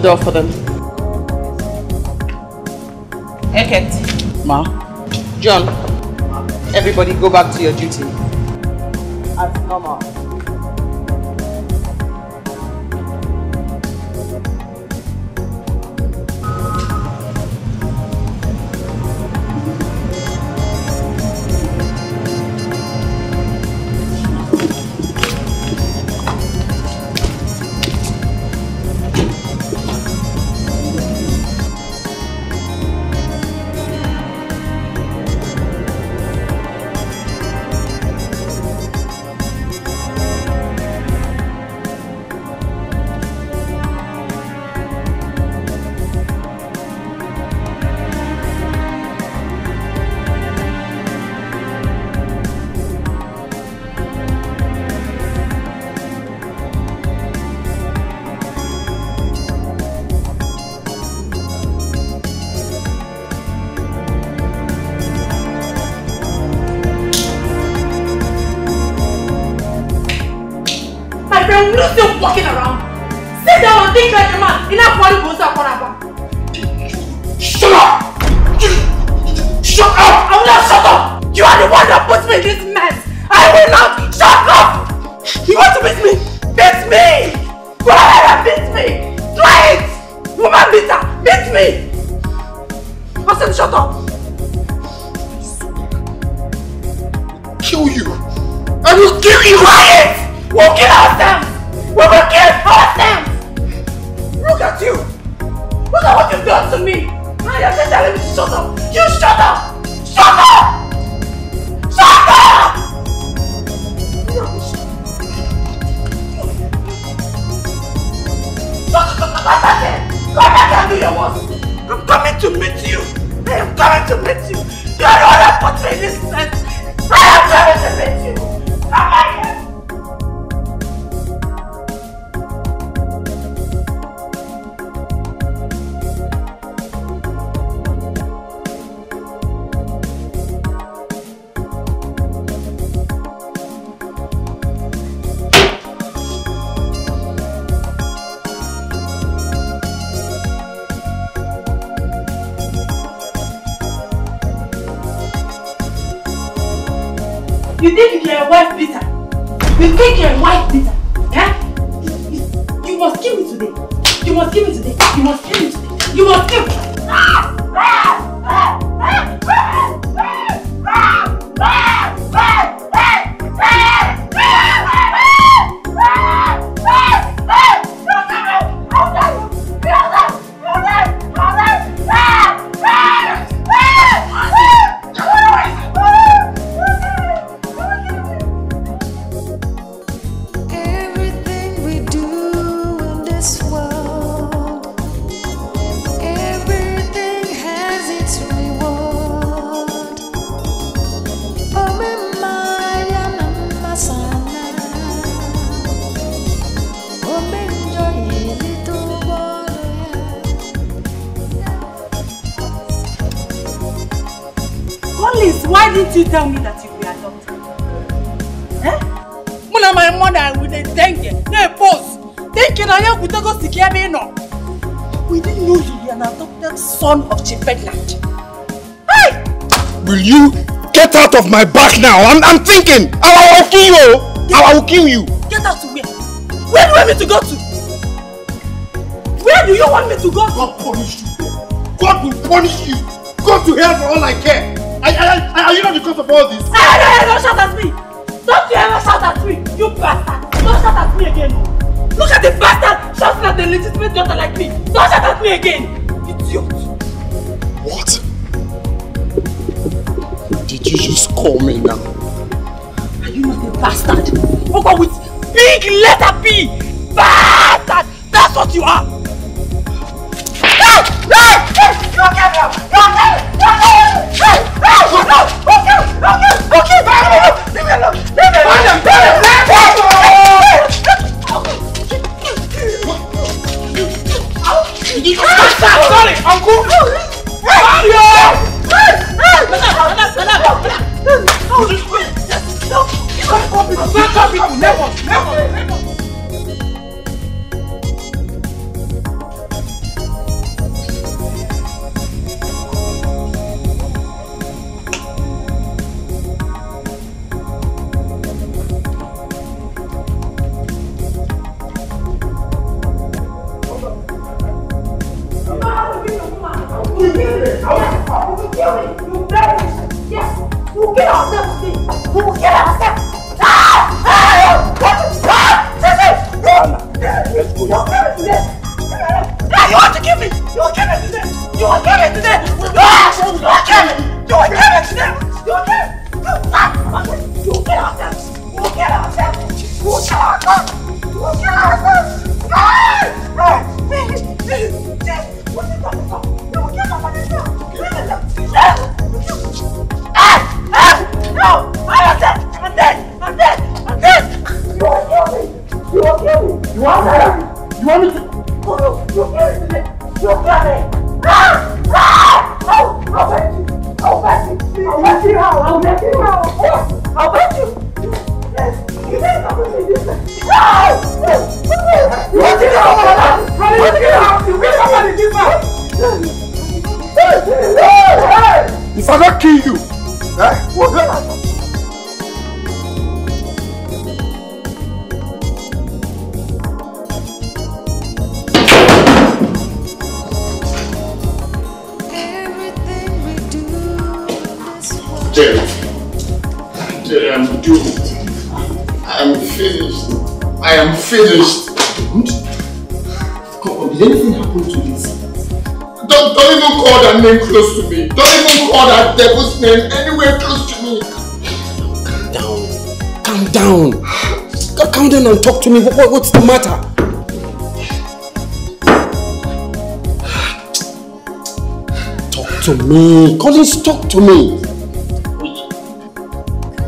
door for them. Eket. Ma. John. Everybody go back to your duty. Tell me that you were adopted? Eh? Muna my mother with a dengue, no pose. Dengue na ya kutego sikia me no. We didn't know you were an adopted son of Chief Bedland. Hey! Will you get out of my back now? I'm, I'm thinking! I will kill you! I will kill you! Get out to where? Where do you want me to go to? Where do you want me to go to? God punish you. God will punish you. Go to hell for all I care. I, I, I, are you not the cause of all this? Hey, hey, hey, don't shout at me! Don't you ever shout at me, you bastard! Don't shout at me again! Look at the bastard shouting at a legitimate daughter like me! Don't shout at me again! Idiot! What? Did you just call me now? Are you not a bastard? Ogo with big letter B! Bastard! That's what you are! That devil's name anywhere close to me. Calm down. Ca- Calm down and talk to me. What, what- what's the matter? Talk to me. Collins, talk to me.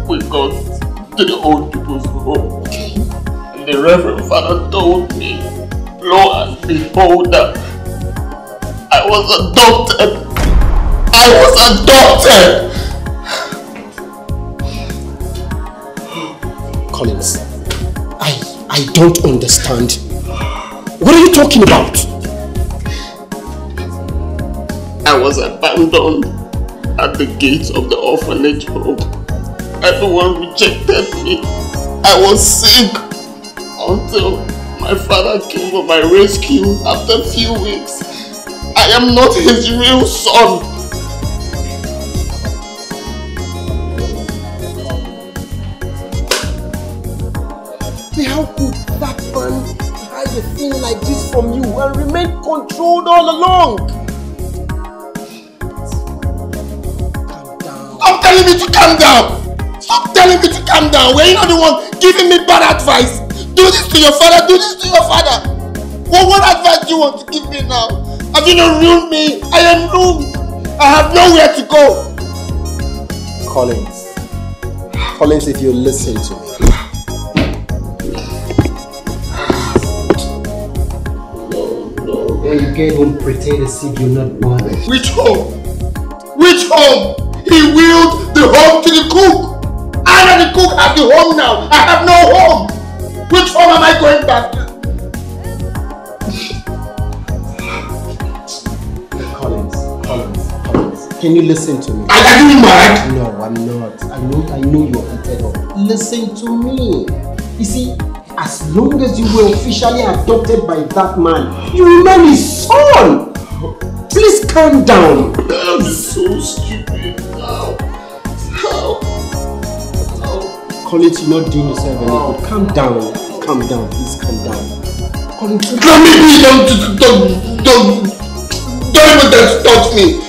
We got to the old people's home. And the Reverend Father told me, lo and behold, that I was adopted. Adopted. Collins, I I don't understand. What are you talking about? I was abandoned at the gates of the orphanage home. Everyone rejected me. I was sick until my father came for my rescue after a few weeks. I am not his real son. Along? Stop telling me to calm down. Stop telling me to calm down. Were you not the one giving me bad advice? Do this to your father. Do this to your father. What, what advice do you want to give me now? Have you not ruined me? I am ruined. I have nowhere to go. Collins. Collins, if you listen to get home, pretend as if you're not bothered. Which home? Which home? He willed the home to the cook. I and the cook have the home now. I have no home. Which home am I going back to? Collins, Collins, Collins. Can you listen to me? Are you mad? No, I'm not. I know, I know you're heated up. Listen to me. You see, as long as you were officially adopted by that man, you remain his son. Please calm down. I'm so stupid now. How? Collins, you're not doing yourself any good. Calm down. Calm down. Please calm down. Collins, Let me be. Don't, don't, don't, don't even touch me.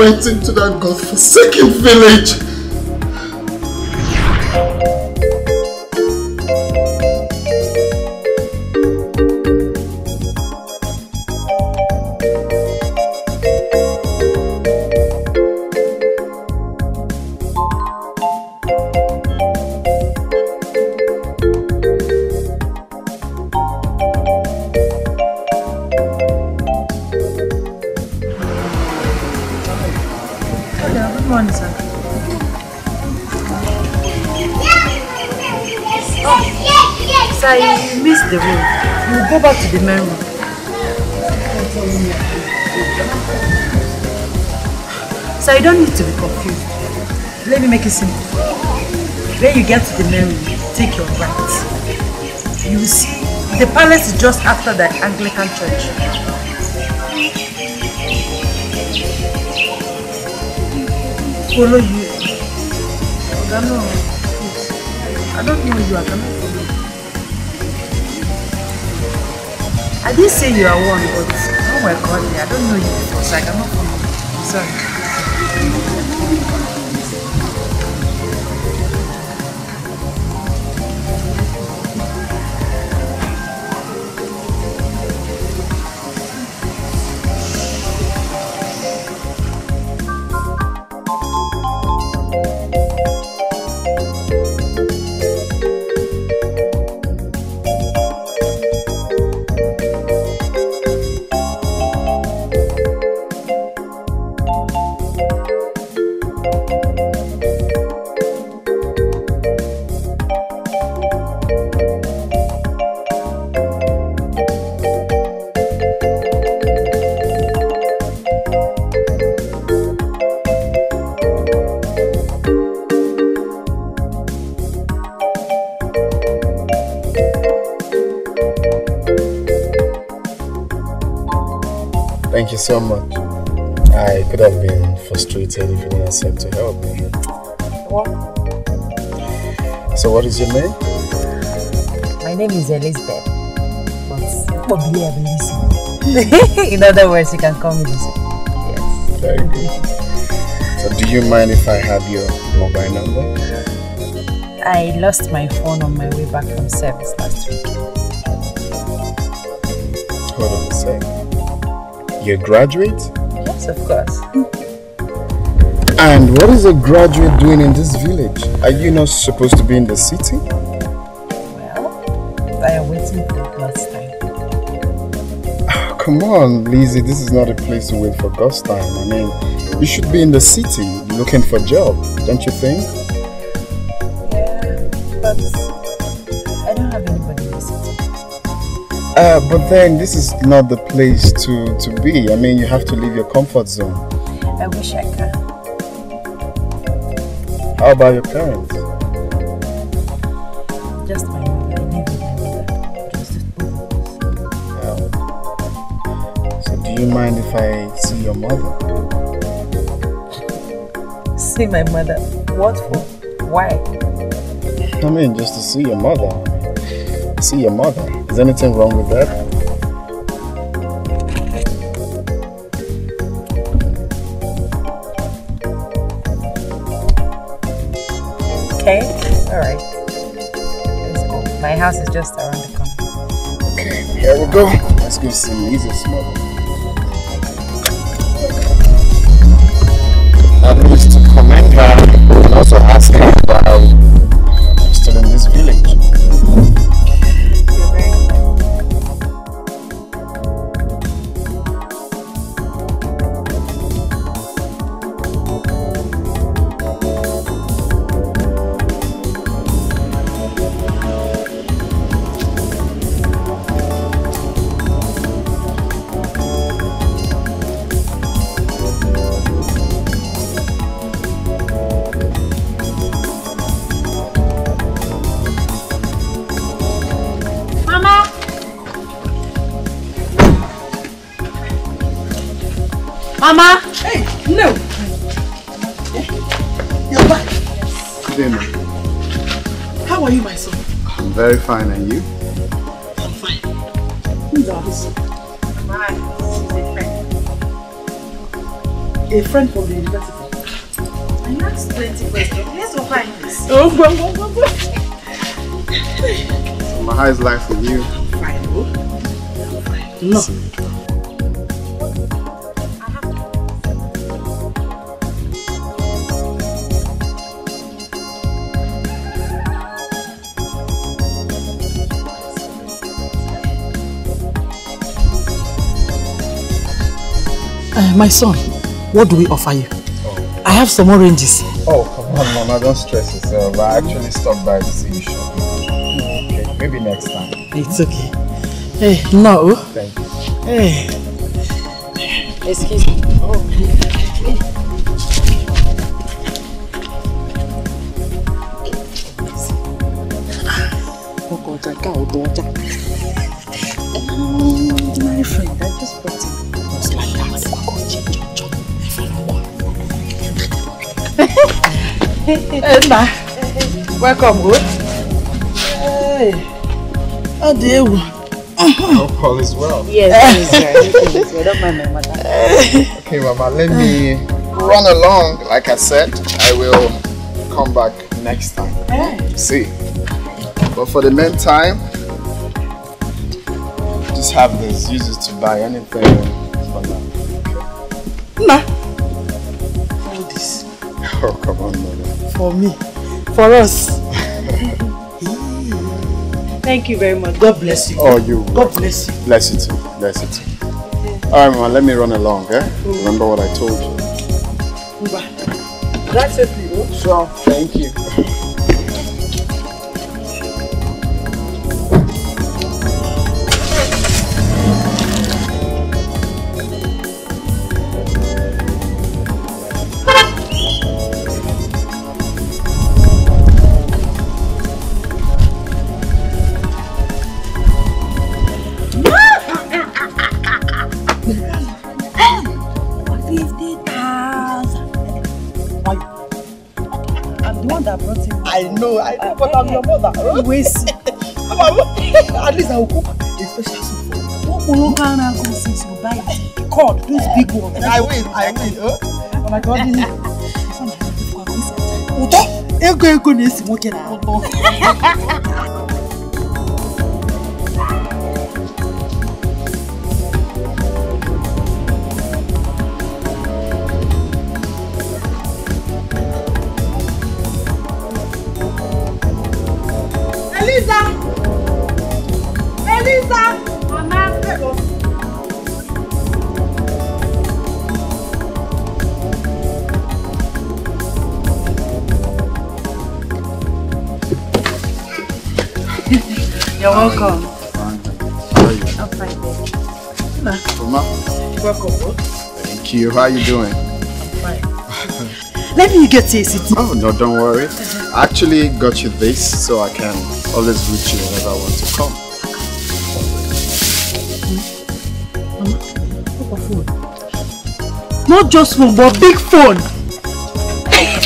Went into that godforsaken village. When you get to the main room, take your right. You will see the palace is just after the Anglican church. follow you. I don't know. I don't know you. I cannot follow you. I did say you are one, but oh my god, I don't know you before, so I cannot follow you. I'm sorry. Thank you so much. I could have been frustrated if you didn't accept to help me. What? So what is your name? My name is Elizabeth, but probably I'm Lizzie. In other words, you can call me Lizzie. Yes. Very good. So do you mind if I have your mobile number? I lost my phone on my way back from service last week. You're a graduate? Yes, of course. And what is a graduate doing in this village? Are you not supposed to be in the city? Well, I am waiting for God's time. Ah, come on, Lizzie, this is not a place to wait for God's time. I mean, you should be in the city looking for a job, don't you think? But then this is not the place to, to be. I mean, you have to leave your comfort zone. I wish I could. How about your parents? Just my mother. I live with my mother. Just of. So do you mind if I see your mother? See my mother. What for? Why? I mean, just to see your mother. See your mother. Is anything wrong with that? Okay. Alright. Let's go. My house is just around the corner. Okay, here we go. Let's go see Lisa's mother. At least to commend her and also ask her my son, what do we offer you? I have some oranges. Oh, come on, Mama, don't stress yourself. I actually stopped by to see you shopping. Okay, maybe next time. It's okay. Hey, no. Thank you. Hey. Excuse me. Nna, welcome, good. Hey, ọ dị egwu. Hope all is well. Yes, yes, yes. Is well. Don't mind my mother. Okay, Mama, let me run along. Like I said, I will come back next time. See. But for the meantime, just have this. Use it to buy anything for us. Thank you very much. God bless you. Oh, you. God bless you. Bless you too. Bless you too. All right, Mama, let me run along, eh? Remember what I told you. Drive safely, oh. Sure. Thank you. Wait, at least I will cook a special soup for you. What will local now go since you buy it? God, those big ones. I will, I will. Oh my God, this Ụtọ ego ego na-esi nwoke na You're welcome. How are you? I'm fine. Mama? Welcome. Thank you. How are you doing? I'm fine. Let me get you a seat. Oh, no, don't worry. I actually got you this so I can always reach you whenever I want to come. Not just phone, but big phone.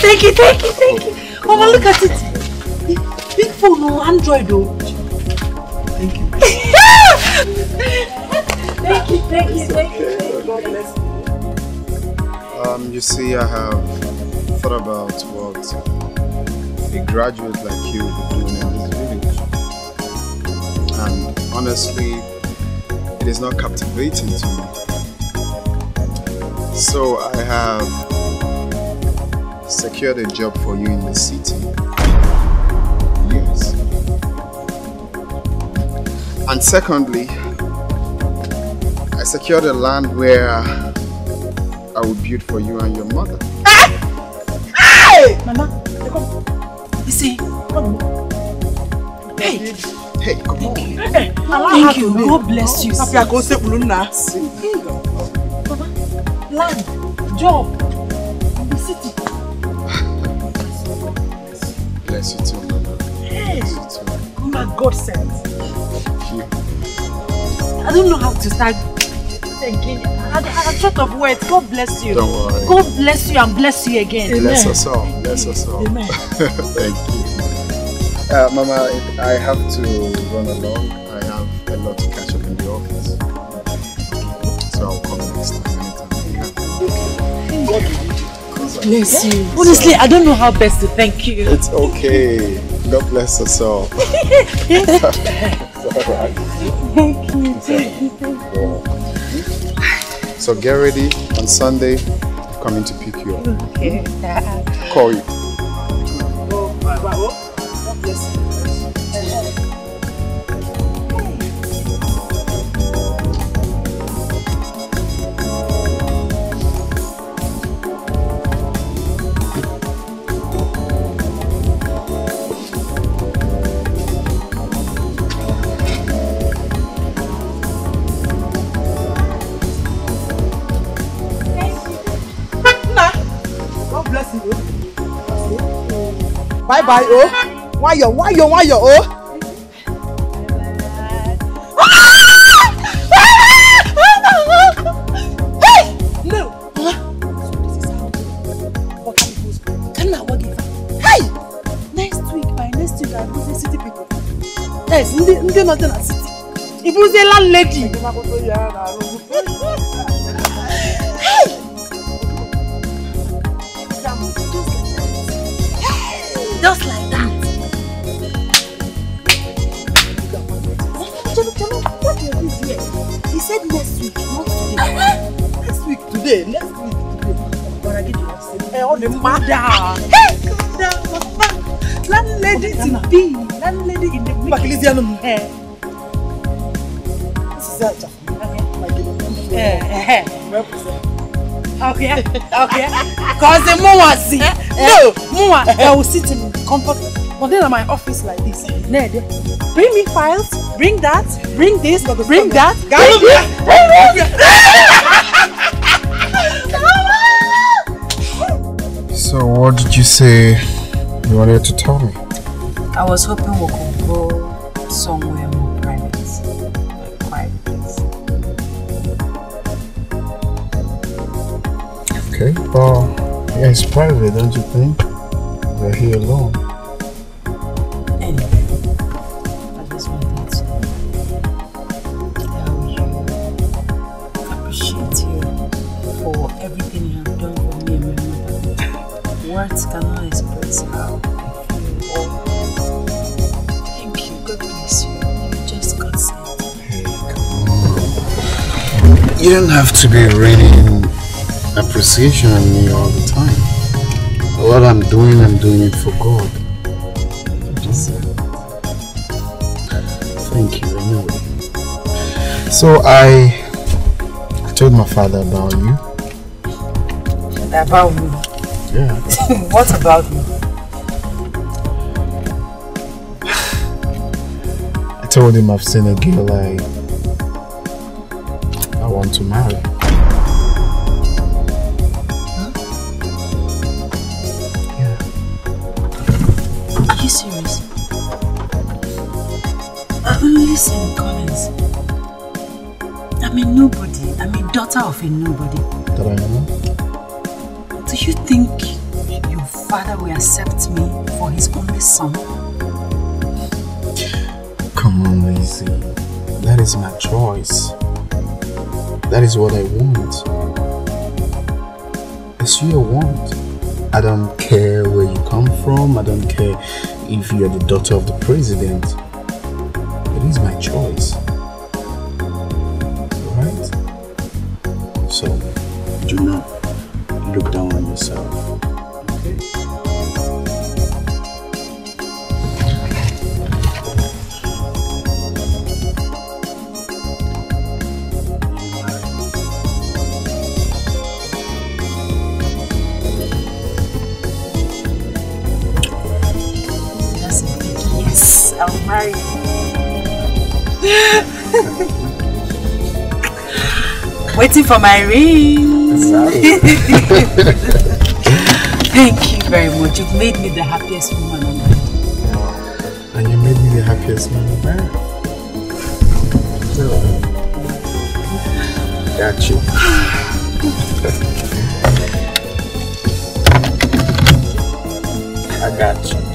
Thank you, thank you, thank you. Mama, look at it. Big phone, oh, Android, oh. Thank you, thank you, thank you. God bless you. Um, you see, I have thought about what a graduate like you would doing in this village. And honestly, it is not captivating to me. So I have secured a job for you in the city. Yes. And secondly, I secured a land where I will build for you and your mother. Hey! Mama, come. You see? Come. Hey! Hey, come on. Hey, Thank you. God bless you. Happy I go say Ulunna. Land, job, the city. Bless you too, Mama. Hey! Bless you too. Mama, God sent. Thank you. I don't know how to start thanking you. I'm, I'm short of words. God bless you. Don't worry. God bless you and bless you again. Bless us all. Bless us all. Amen. Thank you. Uh, Mama, I have to run along. I have a lot to catch up in the office. So I'll come next time god Bless you. Honestly, I don't know how best to thank you. It's okay. God bless us all. it's alright. So get ready on Sunday. Coming to pick you up. Okay. Call you. Next week, I visit city people. Yes, ndị ndị nọ dị na city. Ị bụzie landlady. Eh, all mother. Hey, calm down. Landlady to be. Landlady in the. Bakilisianum. Eh. This is Eh, eh. Okay, okay. Cause the more see, no, more I will sit in comfort. But then in my office like this, Ned, bring me files, bring that, bring this, bring that, bring this, what did you say you wanted to tell me? I was hoping we could go somewhere more private. Like quiet place. Okay, well, yeah, it's private, don't you think? We're here alone. Have to be raining appreciation on me all the time. What I'm doing, I'm doing it for God. Thank you anyway. So I, I told my father about you. About me. Yeah. what about me? I told him I've seen a girl I Want to marry. Are you serious? Uh, listen, Collins. I'm a nobody. I'm a daughter of a nobody. Is what I want. It's your want. I don't care where you come from. I don't care if you're the daughter of the president. Waiting for my ring. Thank you very much. You've made me the happiest woman on earth. And you made me the happiest man on earth. got you. I got you.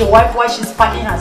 Your wife why she's packing her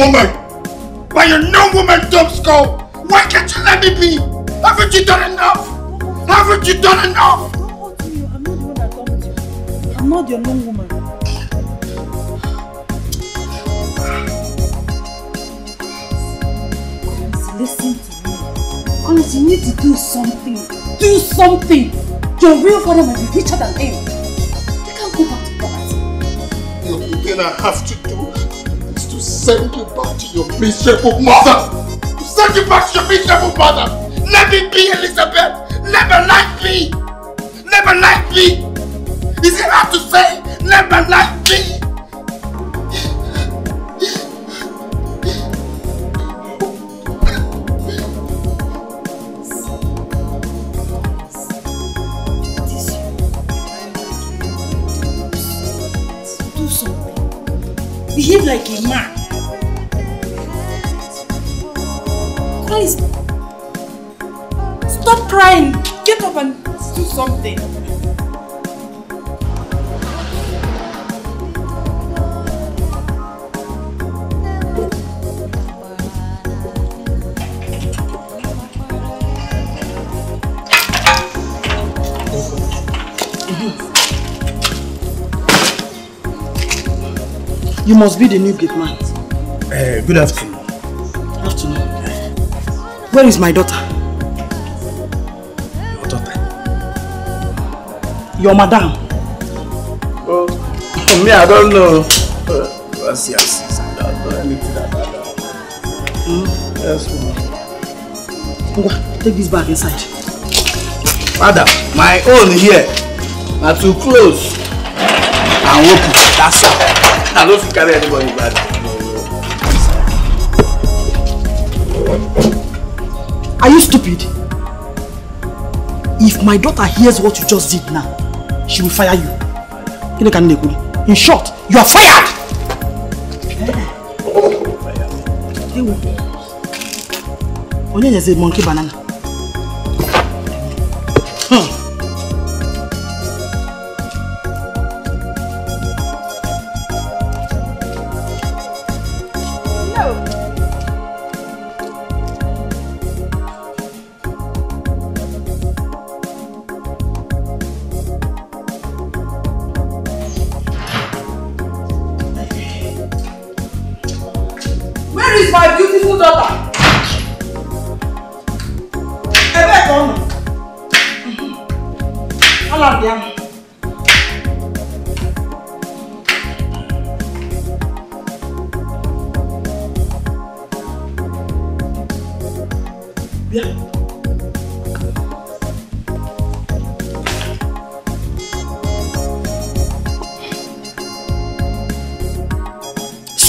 woman. Your miserable mother. To must be the new gate man. Uh, good afternoon. Afternoon. Where is my daughter? Your daughter? Your madam. Oh, me, I don't know. Uh, what's your sister? I don't know anything about that. Yes, ma'am. Ngwa, take this bag inside. Madam, my own here. Now too close. And open. That's all. I don't fit carry anybody bad. Are you stupid? If my daughter hears what you just did now, she will fire you. In short, you are fired! Eh. Ewo. Onye nyezi monkey banana?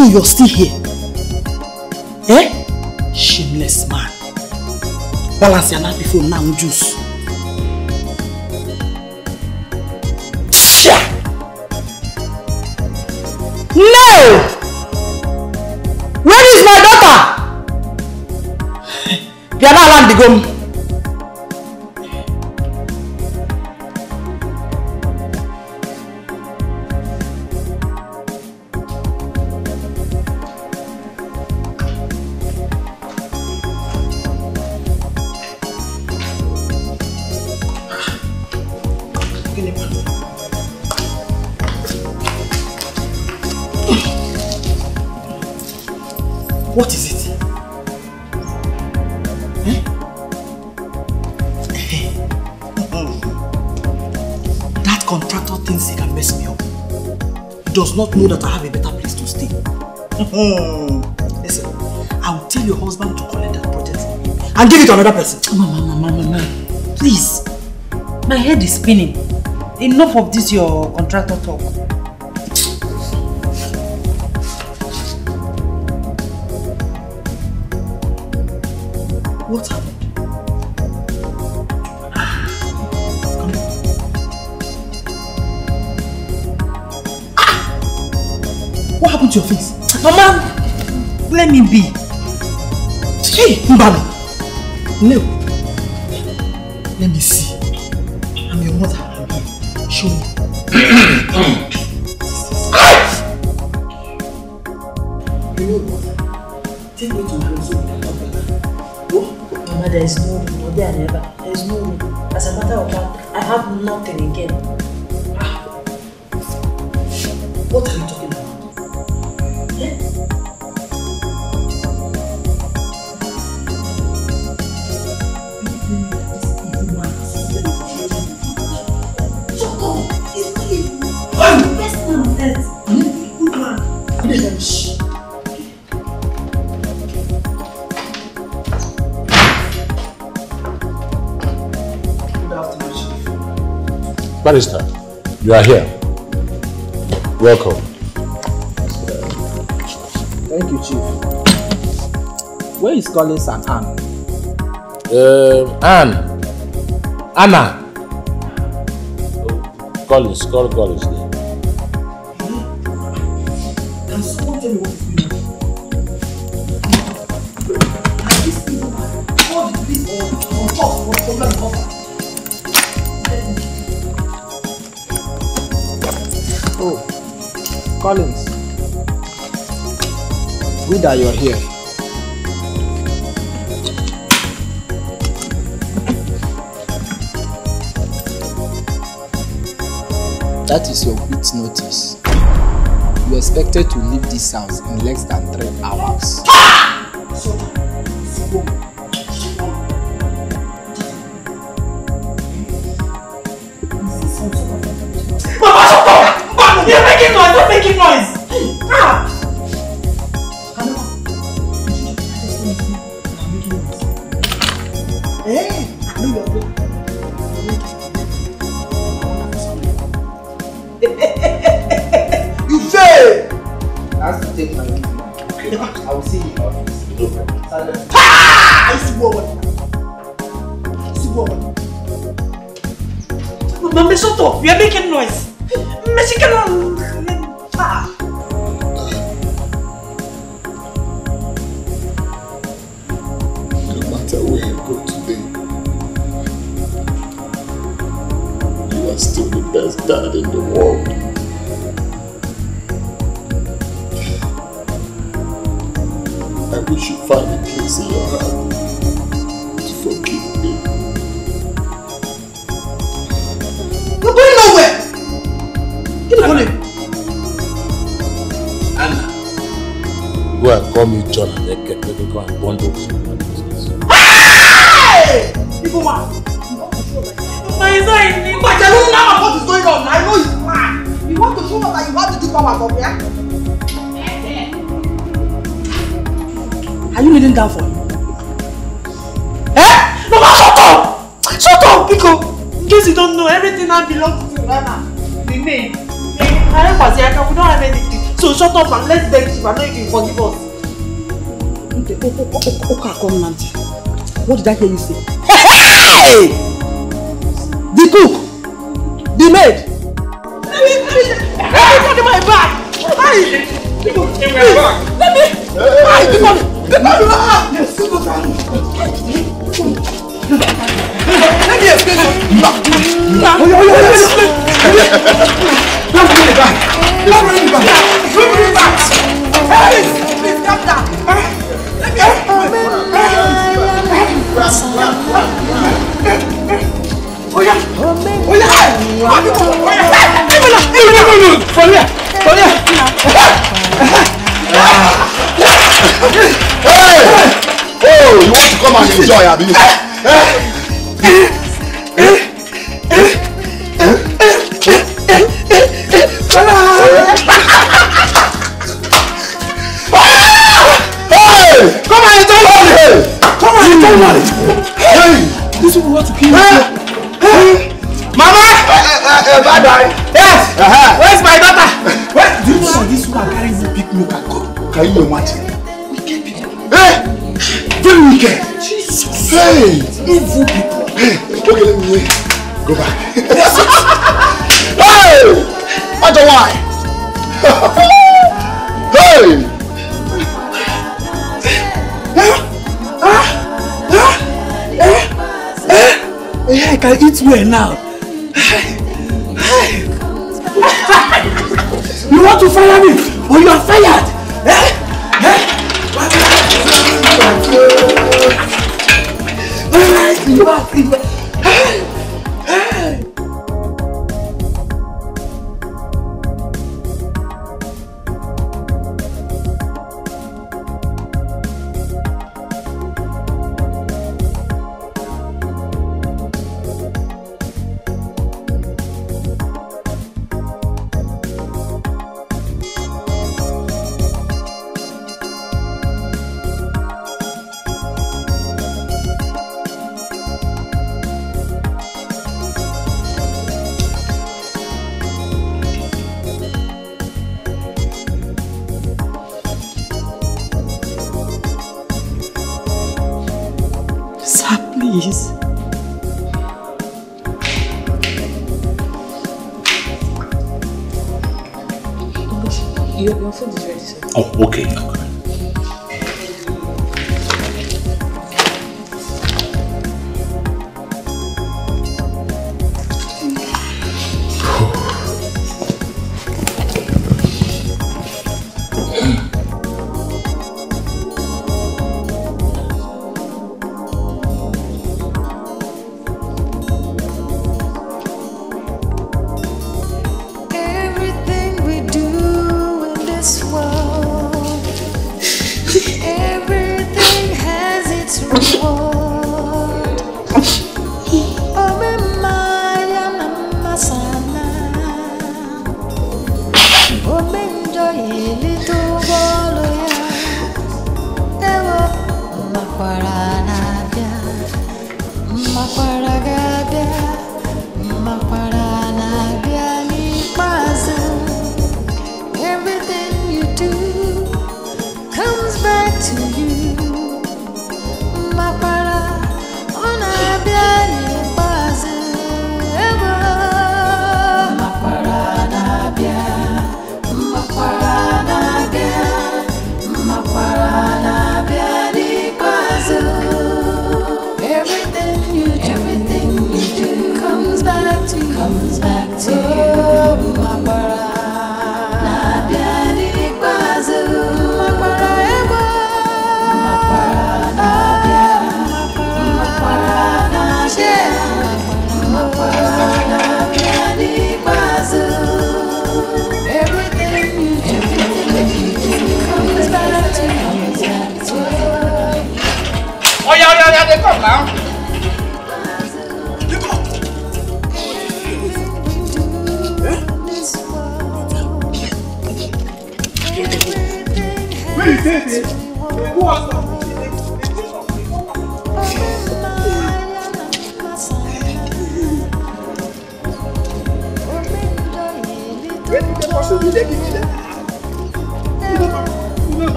So you're still here? Eh? Shameless man. Balance your knife before now juice. No! Where is my daughter? Bịa n'ala ndigo that I have a better place to stay. Listen, I will tell your husband to collect that project and give it to another person. Mama, mama, mama. Please. My head is spinning. Enough of this your contractor talk. To your face? Mama, let me be. Hey, Mbano. No. You are here. Welcome. Thank you, Chief. Where is Collins and Anne? Um, Anne. Anna. Oh. Collins, call Collins. enough and let's beg Chief. I know you will forgive us. Okay, okay, okay, okay, okay, come, Nancy. What did I hear you say? Hey! Oya! Oya! Oya! Hey! Oh, you want to come and enjoy, Abi? Eh? ka iye wọn ti hey! Very wicked Jesus. hey! Evil people hey! Okay let me hear go back. Hey! Matter why? Hey. Yeah, I can eat well now. you want to fire me? Or you are fired! Give.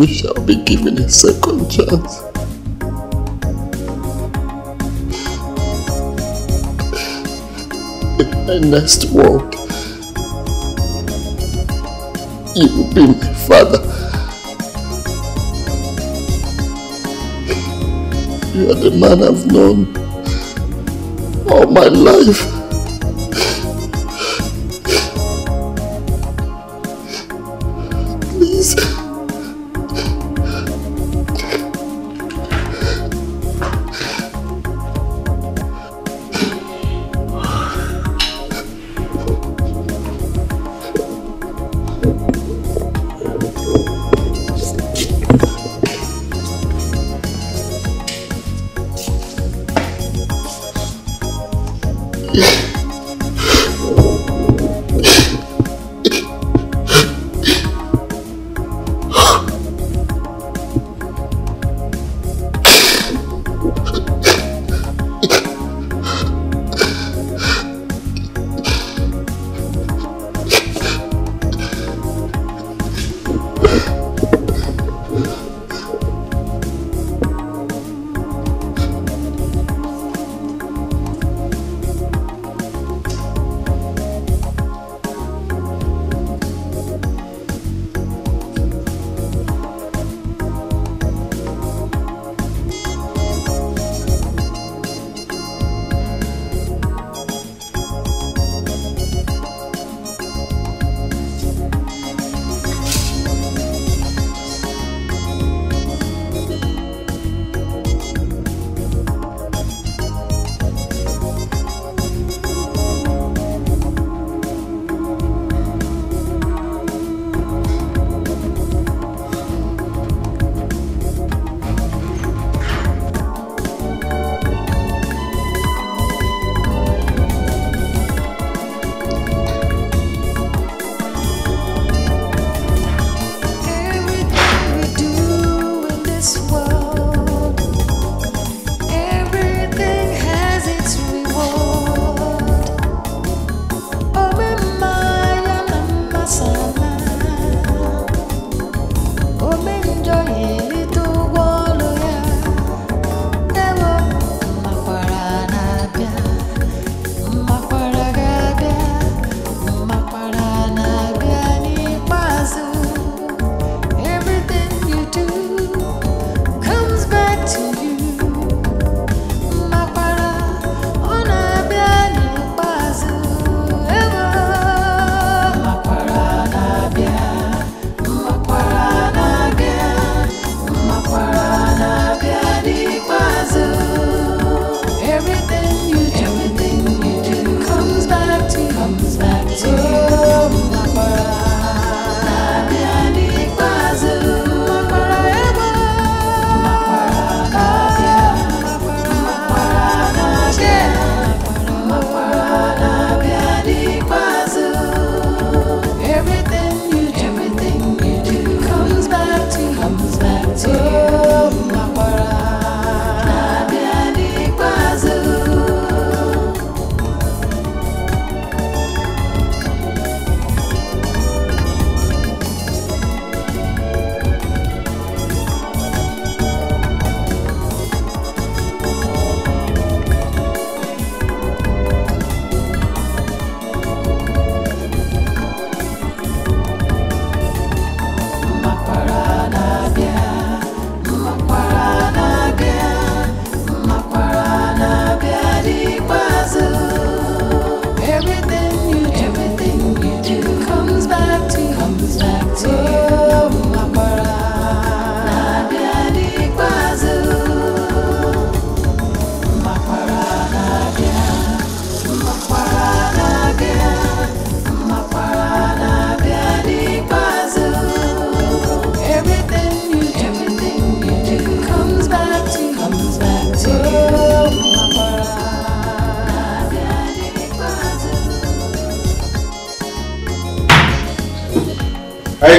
I shall be given a second chance. In my next walk, you will be my father. You are the man I've known all my life.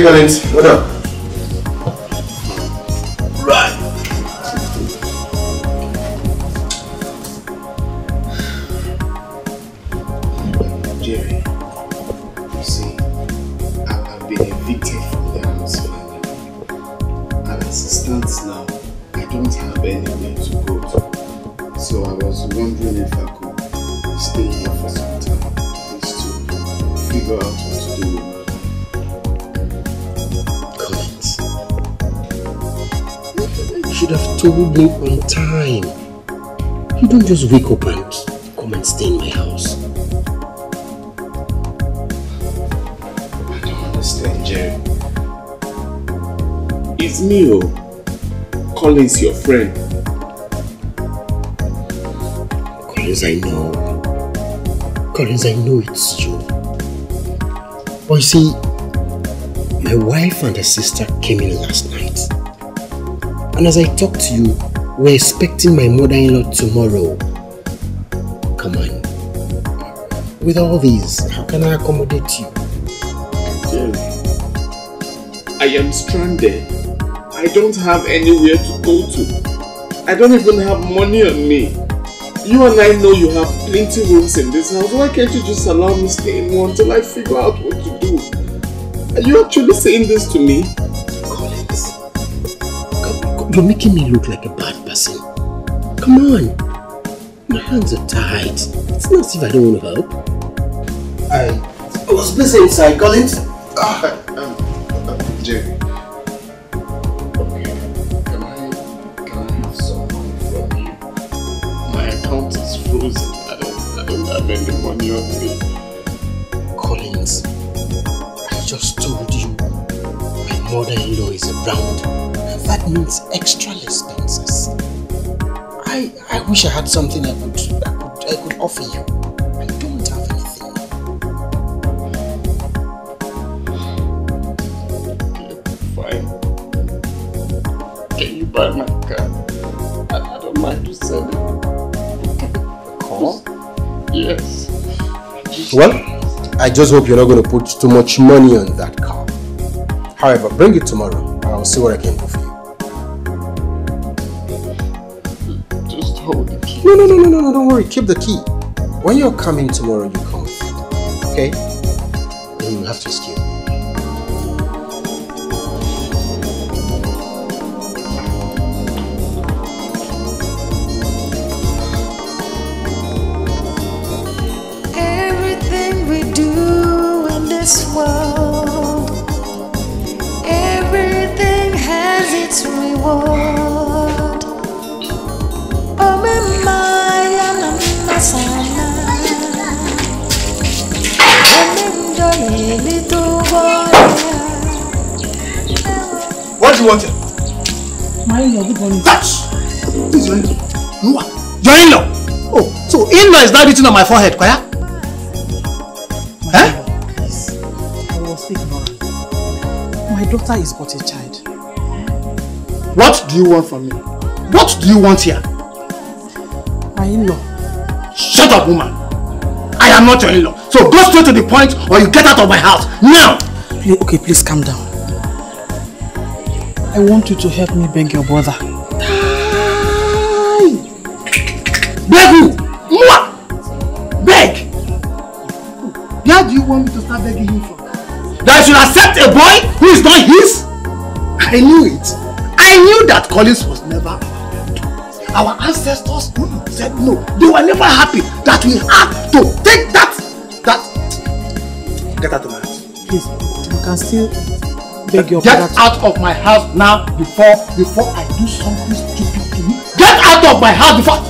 Hey what up? Friend. Collins, I know. Collins, I know it's you. But you see, my wife and her sister came in last night. And as I talked to you, we're expecting my mother-in-law tomorrow. Come on. With all these, how can I accommodate you? Jerry, I am stranded. I don't have anywhere to go to. I don't even have money on me. You and I know you have plenty rooms in this house. Why can't you just allow me stay in one till I figure out what to do? Are you actually saying this to me? Collins, you're making me look like a bad person. Come on. My hands are tied. It's not as if I don't want to help. I, I was busy inside, Collins. Ah, um, uh, Jerry. Account is frozen. I don't, I don't have any money on me. Collins, I just told you my mother-in-law is around. That means extra expenses. I I wish I had something I could I could I could offer you. I don't have anything. Fine. Can you buy my car? Yes. Well, I just hope you're not going to put too much money on that car. However, bring it tomorrow and I'll see what I can do for you. Just hold the key. No, no, no, no, no, no, don't worry. Keep the key. When you're coming tomorrow, you come. Okay? Then you have to excuse written on my forehead, Kwaya? Eh? I was ignorant. My daughter is but a child. What do you want from me? What do you want here? My in-law. Shut up, woman. I am not your in-law. So go straight to the point or you get out of my house. Now! Please, okay, please calm down. I want you to help me beg your brother. Beg who? Begging him from? That I should accept a boy who is not his? I knew it. I knew that Collins was never our ancestors mm, said no. They were never happy that we had to take that. That. Get out of my house. Please, you can still beg your Get father to... out of my house now before before I do something stupid to you. Get out of my house before.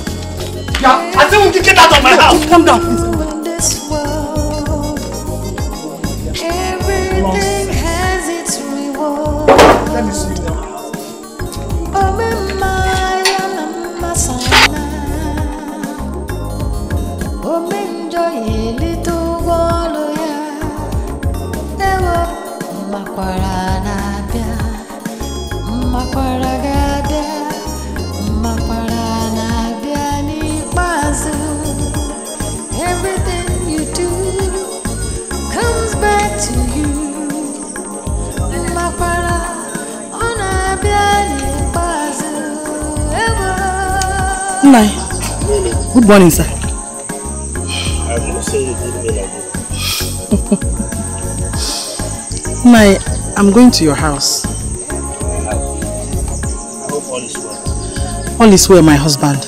Yeah, I think we can get out of my house. Calm down, please. Let me see good morning, sir. I will say you did me like this. Nai, I'm going to your house. I hope all is well. All is well, my husband.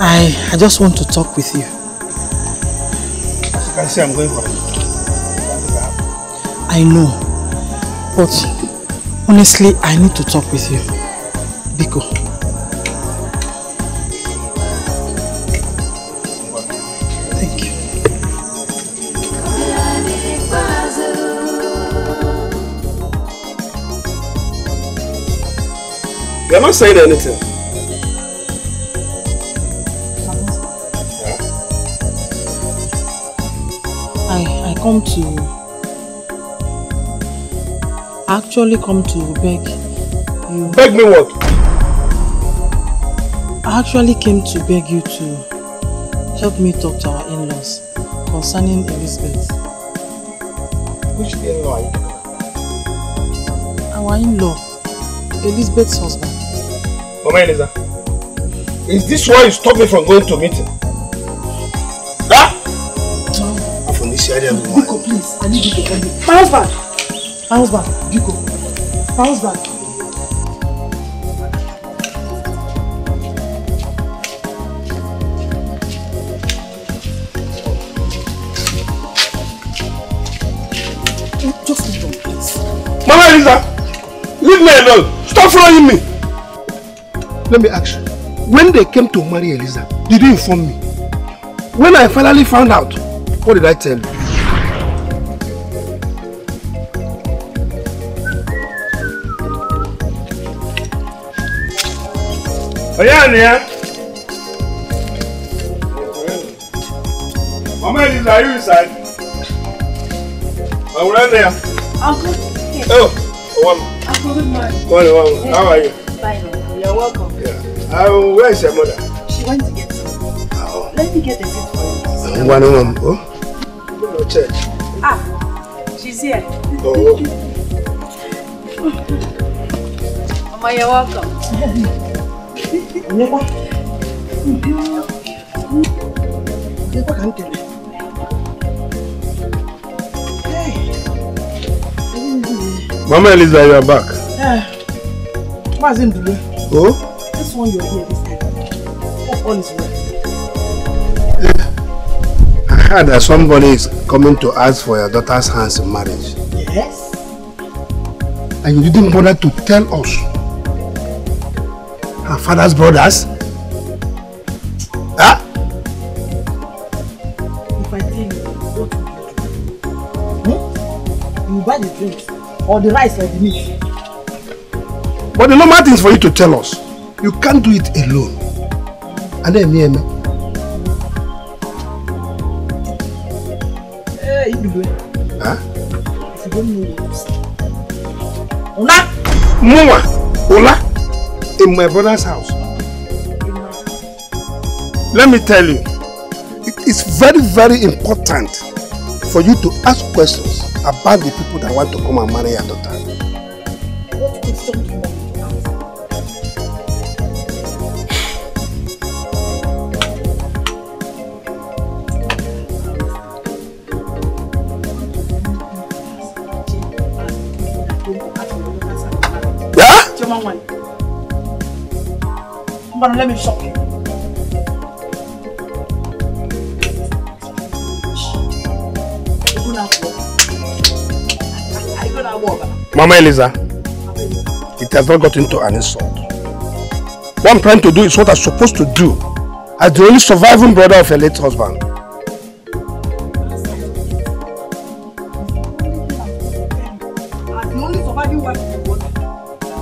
I I just want to talk with you. As you can see, I'm going for it. I know. But honestly, I need to talk with you. Biko. You're not saying anything. I I come to I actually come to beg you. Beg me what? I actually came to beg you to help me talk to our in-laws concerning Elizabeth. Which in-law are you Our in-law, Elizabeth's husband. Mama Eliza, is this why you stopped me from going to meeting? Huh? Afonisi woman. Biko, please, I need you to help me. My husband! My husband, Biko. My husband. Just leave them, please. Mama Eliza, leave me alone. Stop following me. Let me ask you, when they came to marry Eliza, did you inform me? When I finally found out, what did I tell you? Oyania! Mama Eliza, are you inside? I'm right there. Uncle. Oh, one. Uncle, good morning. One, one. How are you? Um, where is your mother? She went to get some. Let me get the seat for you. One, one. Oh, go to church. Ah, she's here. Oh, Mama, you're welcome. Mama Eliza, you are back. Eh, what's in the Oh? One you're here this time. All is well. I heard that somebody is coming to ask for your daughter's hands in marriage. Yes? And you didn't bother to tell us. Her father's brothers? Huh? If I tell you, what will you do? Hmm? You buy the drinks or the rice or the meat. But the normal thing is for you to tell us. You can't do it alone. And then me, me. Eh, Ibidwe, Huh? if you don't know what. Una! Mwa, Ola, in my brother's house. Let me tell you, it is very, very important for you to ask questions about the people that want to come and marry your daughter. Mbana, let me shock you. Mama Eliza, it has not got into an insult. What I'm trying to do is what I'm supposed to do as the only surviving brother of a late husband.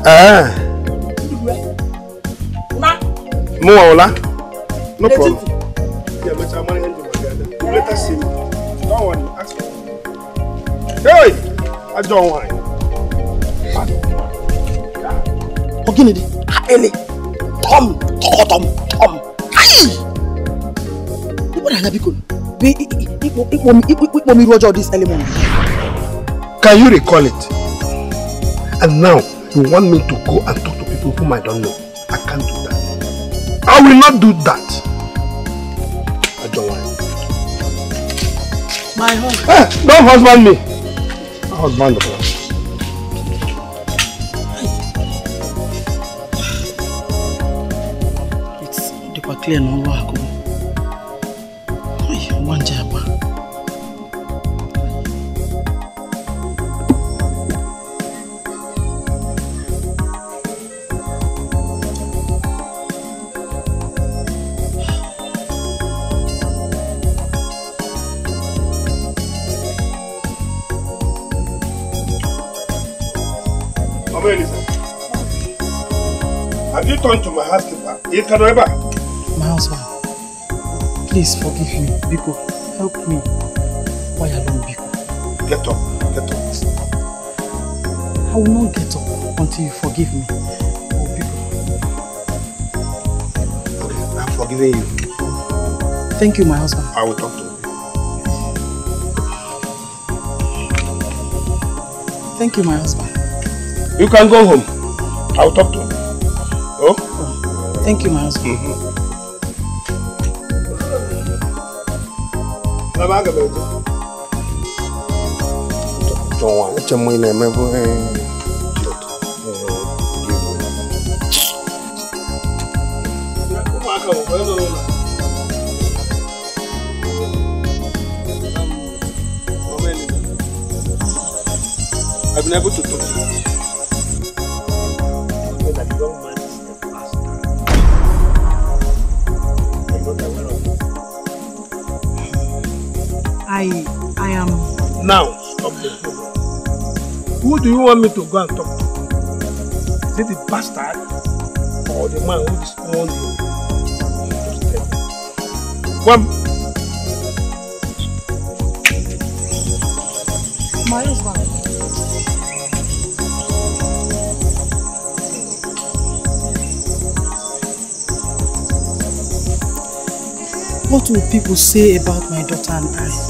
As Mwa Ola, no Let problem. it- Yeah, but I'm only You later see me. Don't worry, ask me. Hey, I don't want. Oginidi, Ele, Tom, Tom, Tom, Ayi! Ibo na biko. Be ikpo ikpo mi ikpo mi rojo this early morning. Can you recall it? And now you want me to go and talk to people whom I don't know. I will not do that. I don't want. My husband. Eh, don't husband me. My husband. the clear n'ọrụ akụ can remember. my husband please forgive me biko help me why alone biko Get up, get up. i will not get up until you forgive me oh biko Okay, I'm forgiving you. thank you my husband I will talk to you. thank you my husband You can go home. I will talk to you. M ị na-emebu eh, idiot. Eh, forgive me. Ụmụaka bụ onye nọ n'ụlọ. Mama Eliza, I've been able to talk to you. Want me to go and talk to? Is it the bastard or the man who disowned you? Just tell. One. my husband What will people say about my daughter and I?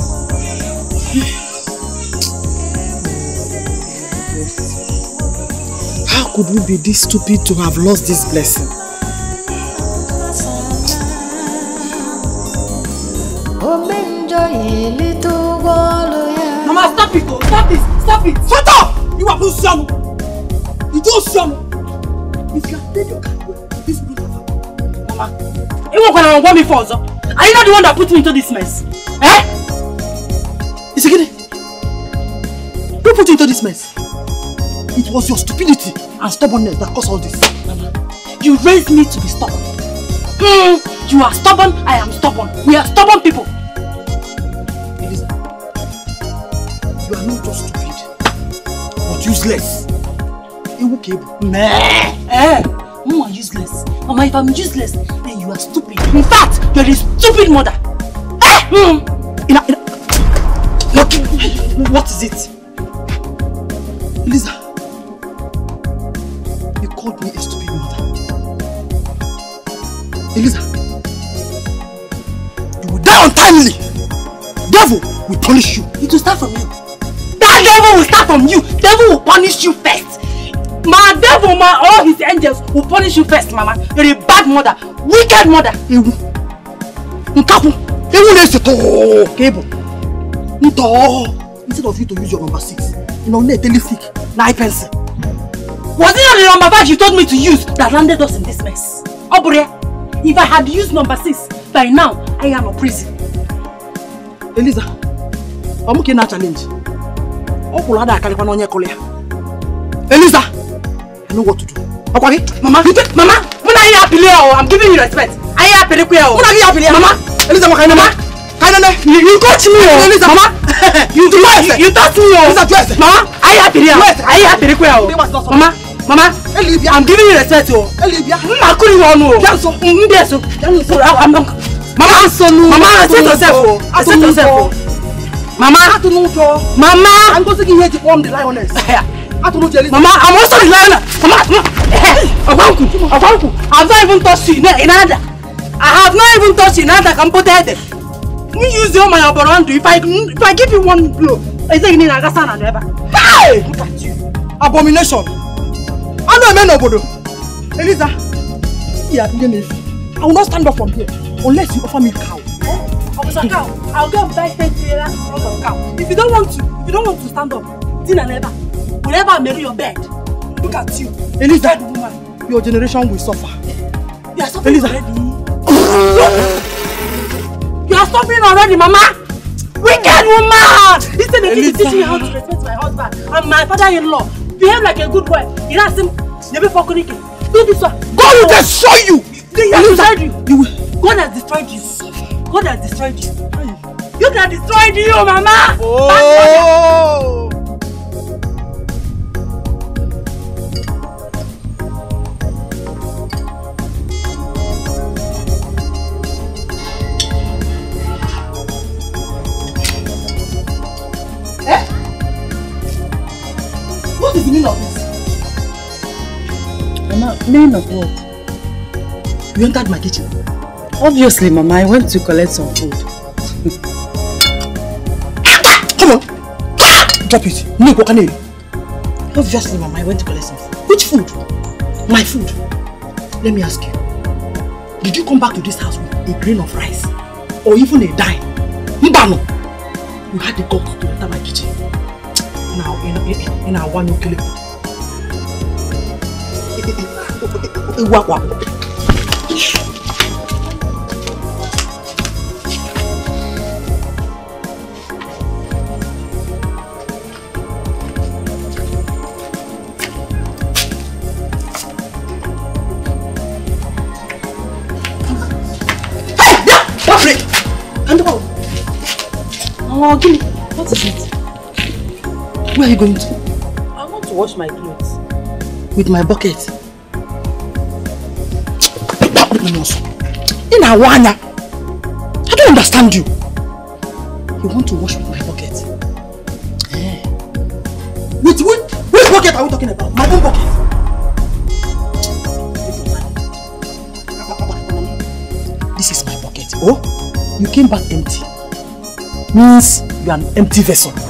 Could we be this stupid to have lost this blessing? Mama, stop it! oh. Stop this! Stop it! Shut up! You are Luciano! You don't Luciano! If you have played your card well, this will not happen. Mama, you won't want me for also. Are you not the one that put me into this mess? Was your stupidity and stubbornness that caused all this. You raised me to be stubborn. Hmm, you are stubborn, I am stubborn. We are stubborn people. Eliza, you are not just stupid, but useless. Ewu Kebu. Meh. Eh? You are useless. Mama, if I'm useless, then you are stupid. In fact, you're a stupid mother. Eh? Hmm. Mother, wicked mother. Ewu, nkaku, ewu na-ese tọọ ka ị bụ. Ntọọ. Instead of you to use your number six, you know, na-eteli sick na pencil. Was it not the number five you told me to use that landed us in this mess? Oburia, if I had used number six, by now I am in prison. Eliza, ọ mụ ka ị na-challenge. Ọ kwụrụ ada akarịkwa n'onye kụrụ ya. Eliza, I know what to do. Ọkwa gị? Mama, Mama, when I happy oh, I'm giving you respect. I happy oh. Mụ na gị ya apịrị ya. Mama, Eliza, maka Mama, ka nene. you, you touch me oh. Eliza, Mama, you, you, you, you touch me oh. Eliza, jụọ ese. Mama, I happy oh. Jụọ ese. I happy oh. Ndị gbasara ọsọ. Mama, Mama, Elibia. I'm giving you respect oh. Elibia. Mma kụrụ ihe ọnụ oh. Bịa nso. Ndị eso. So, I- I'm- Mama, Mama, accept yourself oh. Accept yourself oh. Mama, Atụ n'ụjọ. Mama. Ka ngosi gị ihe eji kpọọ m the lioness. Atụ n'ụjọ Eliza. Mama, I'm also the lioness. Mama, Ọgwanku, Ọgwanku, I've not even touched you in in Ada. I have not even touched you in Ada ka m pụta ede. M use your my ọbara ndụ if I if I give you one blow, eze gị niile agasa na n'ebe a. Hey! Look at you. Abomination. A na-eme n'obodo. Eliza, ị abịa n'efu. I will not stand up from here unless you offer me cow. Officer cow, I'll go buy ten trailer front of cow. If you don't want to, if you don't want to stand up, dinner never. Whenever I marry your bed, look at you. Eliza, woman. Your generation will suffer. You are suffering Eliza. already. You are suffering already, Mama. Wicked woman! Instead of you to teach me how to respect my husband and my father-in-law, behave like a good wife. You ask him, never for Do this one. God will destroy you! He has destroyed you. God has destroyed you. God has destroyed you. You can destroy you, Mama. Oh! Of what? You entered my kitchen. Obviously, Mama, I went to collect some food. Come on. Drop it. No, Bokaneri. Obviously, Mama, I went to collect some food. Which food? My food. Let me ask you. Did you come back to this house with a grain of rice? Or even a dime? Mbano. You had the guts to enter my kitchen. Now, in, in, in our one okele. Iwakwa. Afraid. And all. Oh, me. What is it? Where are you going to? I want to wash my clothes. With my bucket. In Awanya. I don't understand you. You want to wash with my bucket? Eh. With which, which bucket are we talking about? My own bucket. This is my bucket. Oh, you came back empty. Means you are an empty vessel.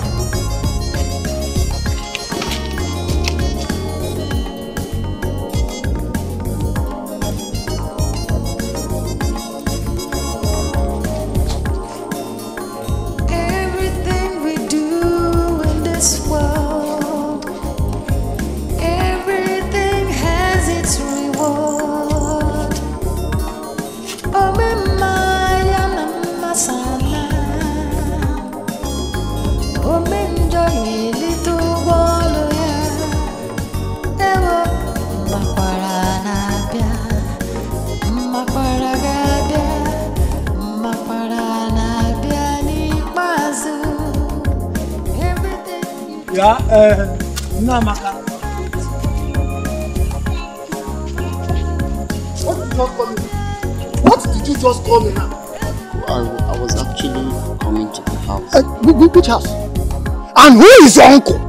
Uncle?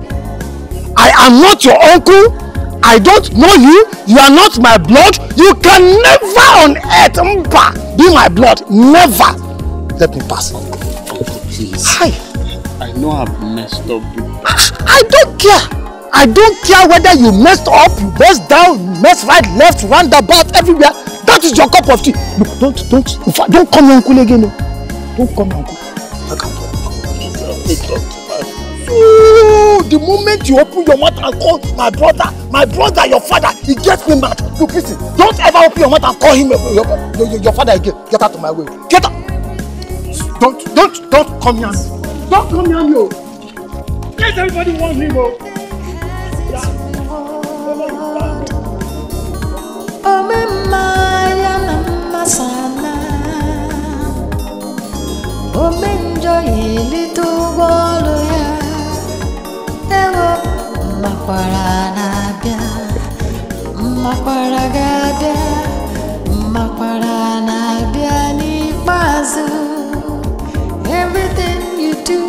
I am not your uncle. I don't know you. You are not my blood. You can never on earth mpa, be my blood. Never. Let me pass. Uncle, please. Hi. I know I've messed up I don't care. I don't care whether you messed up, you messed down, you messed right, left, roundabout, everywhere. That is your cup of tea. Look, don't, don't, in fact, don't call me uncle again. No. Don't call me uncle. I can't talk. Please help me the moment you open your mouth and call my brother, my brother, your father, he gets me mad. Look, listen, don't ever open your mouth and call him your, your, your, your father again. Get out of my way. Get out. Don't, don't, don't come near me. Don't come near me. Yes, everybody wants me, oh. Omemaya na masana Omenjo ilito makwara na bia Makwara ga bia Makwara na bia n'ikpeazụ Everything you do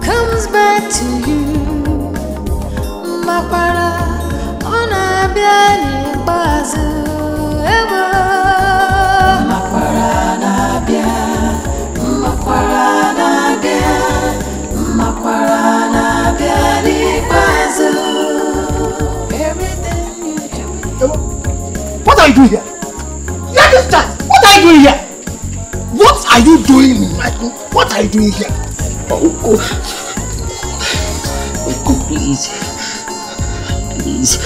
comes back to you. Makwara ọ na-abịa are you doing here? Me start. What are you doing here? What are you doing room? What are you doing here? Uncle. Uncle, please. Please.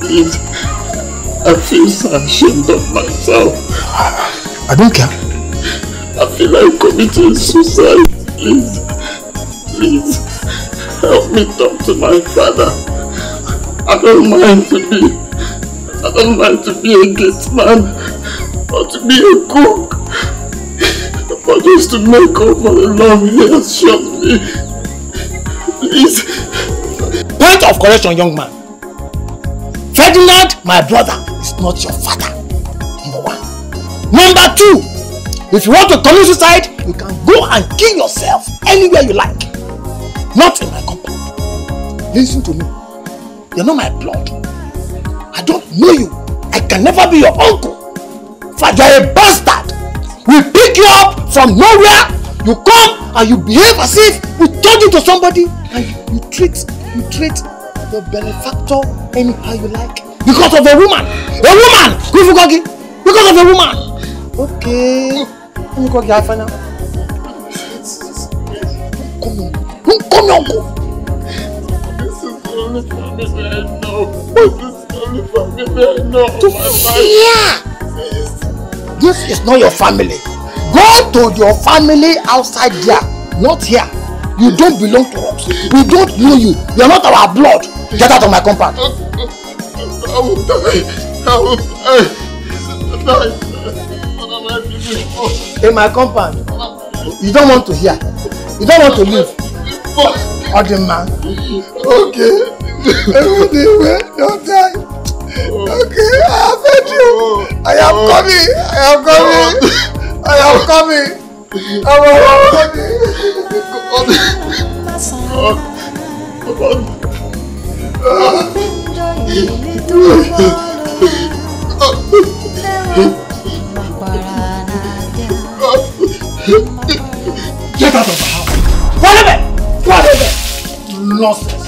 Please. I feel so ashamed of myself. I don't care. I feel like committing suicide. Please, please, help me talk to my father. Don't mind to be, I don't mind to be a gate man or to be a cook. But just to make up for the love he has shown me. Please. Point of correction, young man. Ferdinand, my brother, is not your father. Number one. Number two, if you want to commit suicide, you can go and kill yourself anywhere you like. Not in my compound. Listen to me. You're not my blood. I don't know you. I can never be your uncle. For you're a bastard. We pick you up from nowhere. You come and you behave as if we turned you to somebody and you, you treat you treat your benefactor anyhow you like because of a woman. A woman! Kufugogi! Because of a woman! Okay. Let me go get her now. Come on. Come on, uncle. This is the only family I know. This is the only family I know. To fear! This is not your family. Go to your family outside there, not here. You don't belong to us. We don't know you. You are not our blood. Get out of my compound. I will die. I will die. Die. In my compound. You don't want to hear. You don't want to live. Other man. Okay. Everybody, don't die. Okay, I have you. I am coming. I am coming. I am coming. I am coming. Get out of the house. Whatever. Whatever. Nonsense.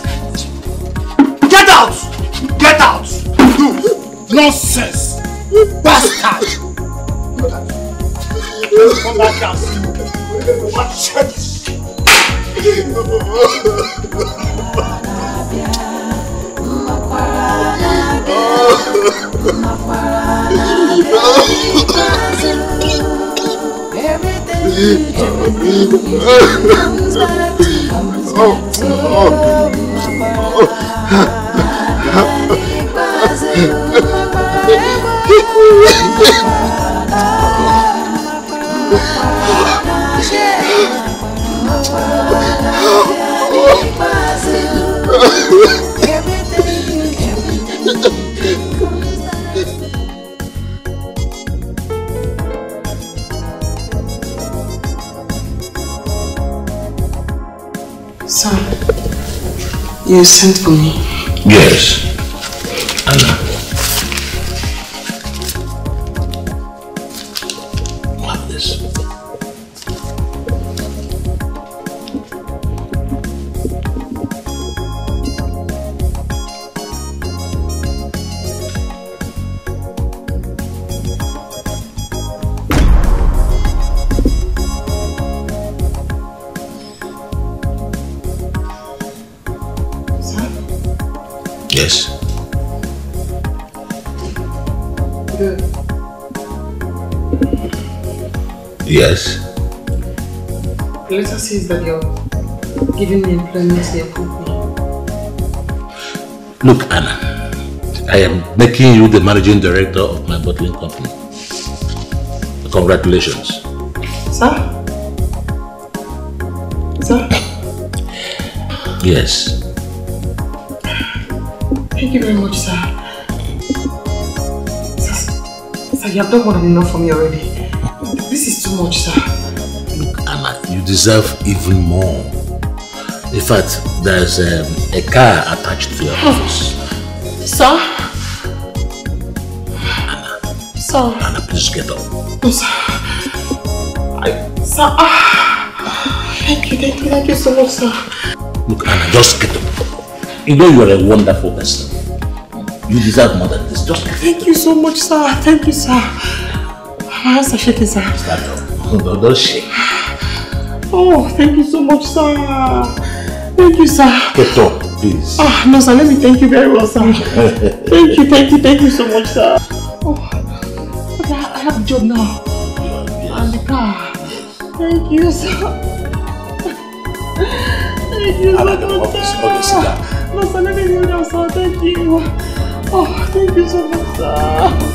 Get out. Get out. You. Nonsense. Bastard. Come back and see you. Watch this. Sir, you sent for me. Yes. Anna. That you're giving me employment here. Look, Anna, I am making you the managing director of my bottling company. Congratulations. Sir? Sir? Yes. Thank you very much, sir. Sir, sir you have done more than enough for me already. This is too much, sir. Anna, deserve even more. In fact, there's um, a car attached to your office. Sir? Sir? Anna, please get up. No, sir. I, sir, ah. Thank you, thank you, thank you so much, sir. Look, Anna, just get up. You know you're a wonderful person. You deserve more than this. Just get Thank you so much, sir. Thank you, sir. My hands are shaking, sir. up. Don't, don't shake. Oh, thank you so much, sir. Thank you, sir. Get up. Please. Ah, no, sir. Let me thank you very well, sir. thank you, thank you, thank you so much, sir. Oh, okay, I I have a job now. And the car. Thank you, sir. Thank you so much, sir. No, sir, let me kneel down, sir. Thank you. Oh, thank you so much, sir.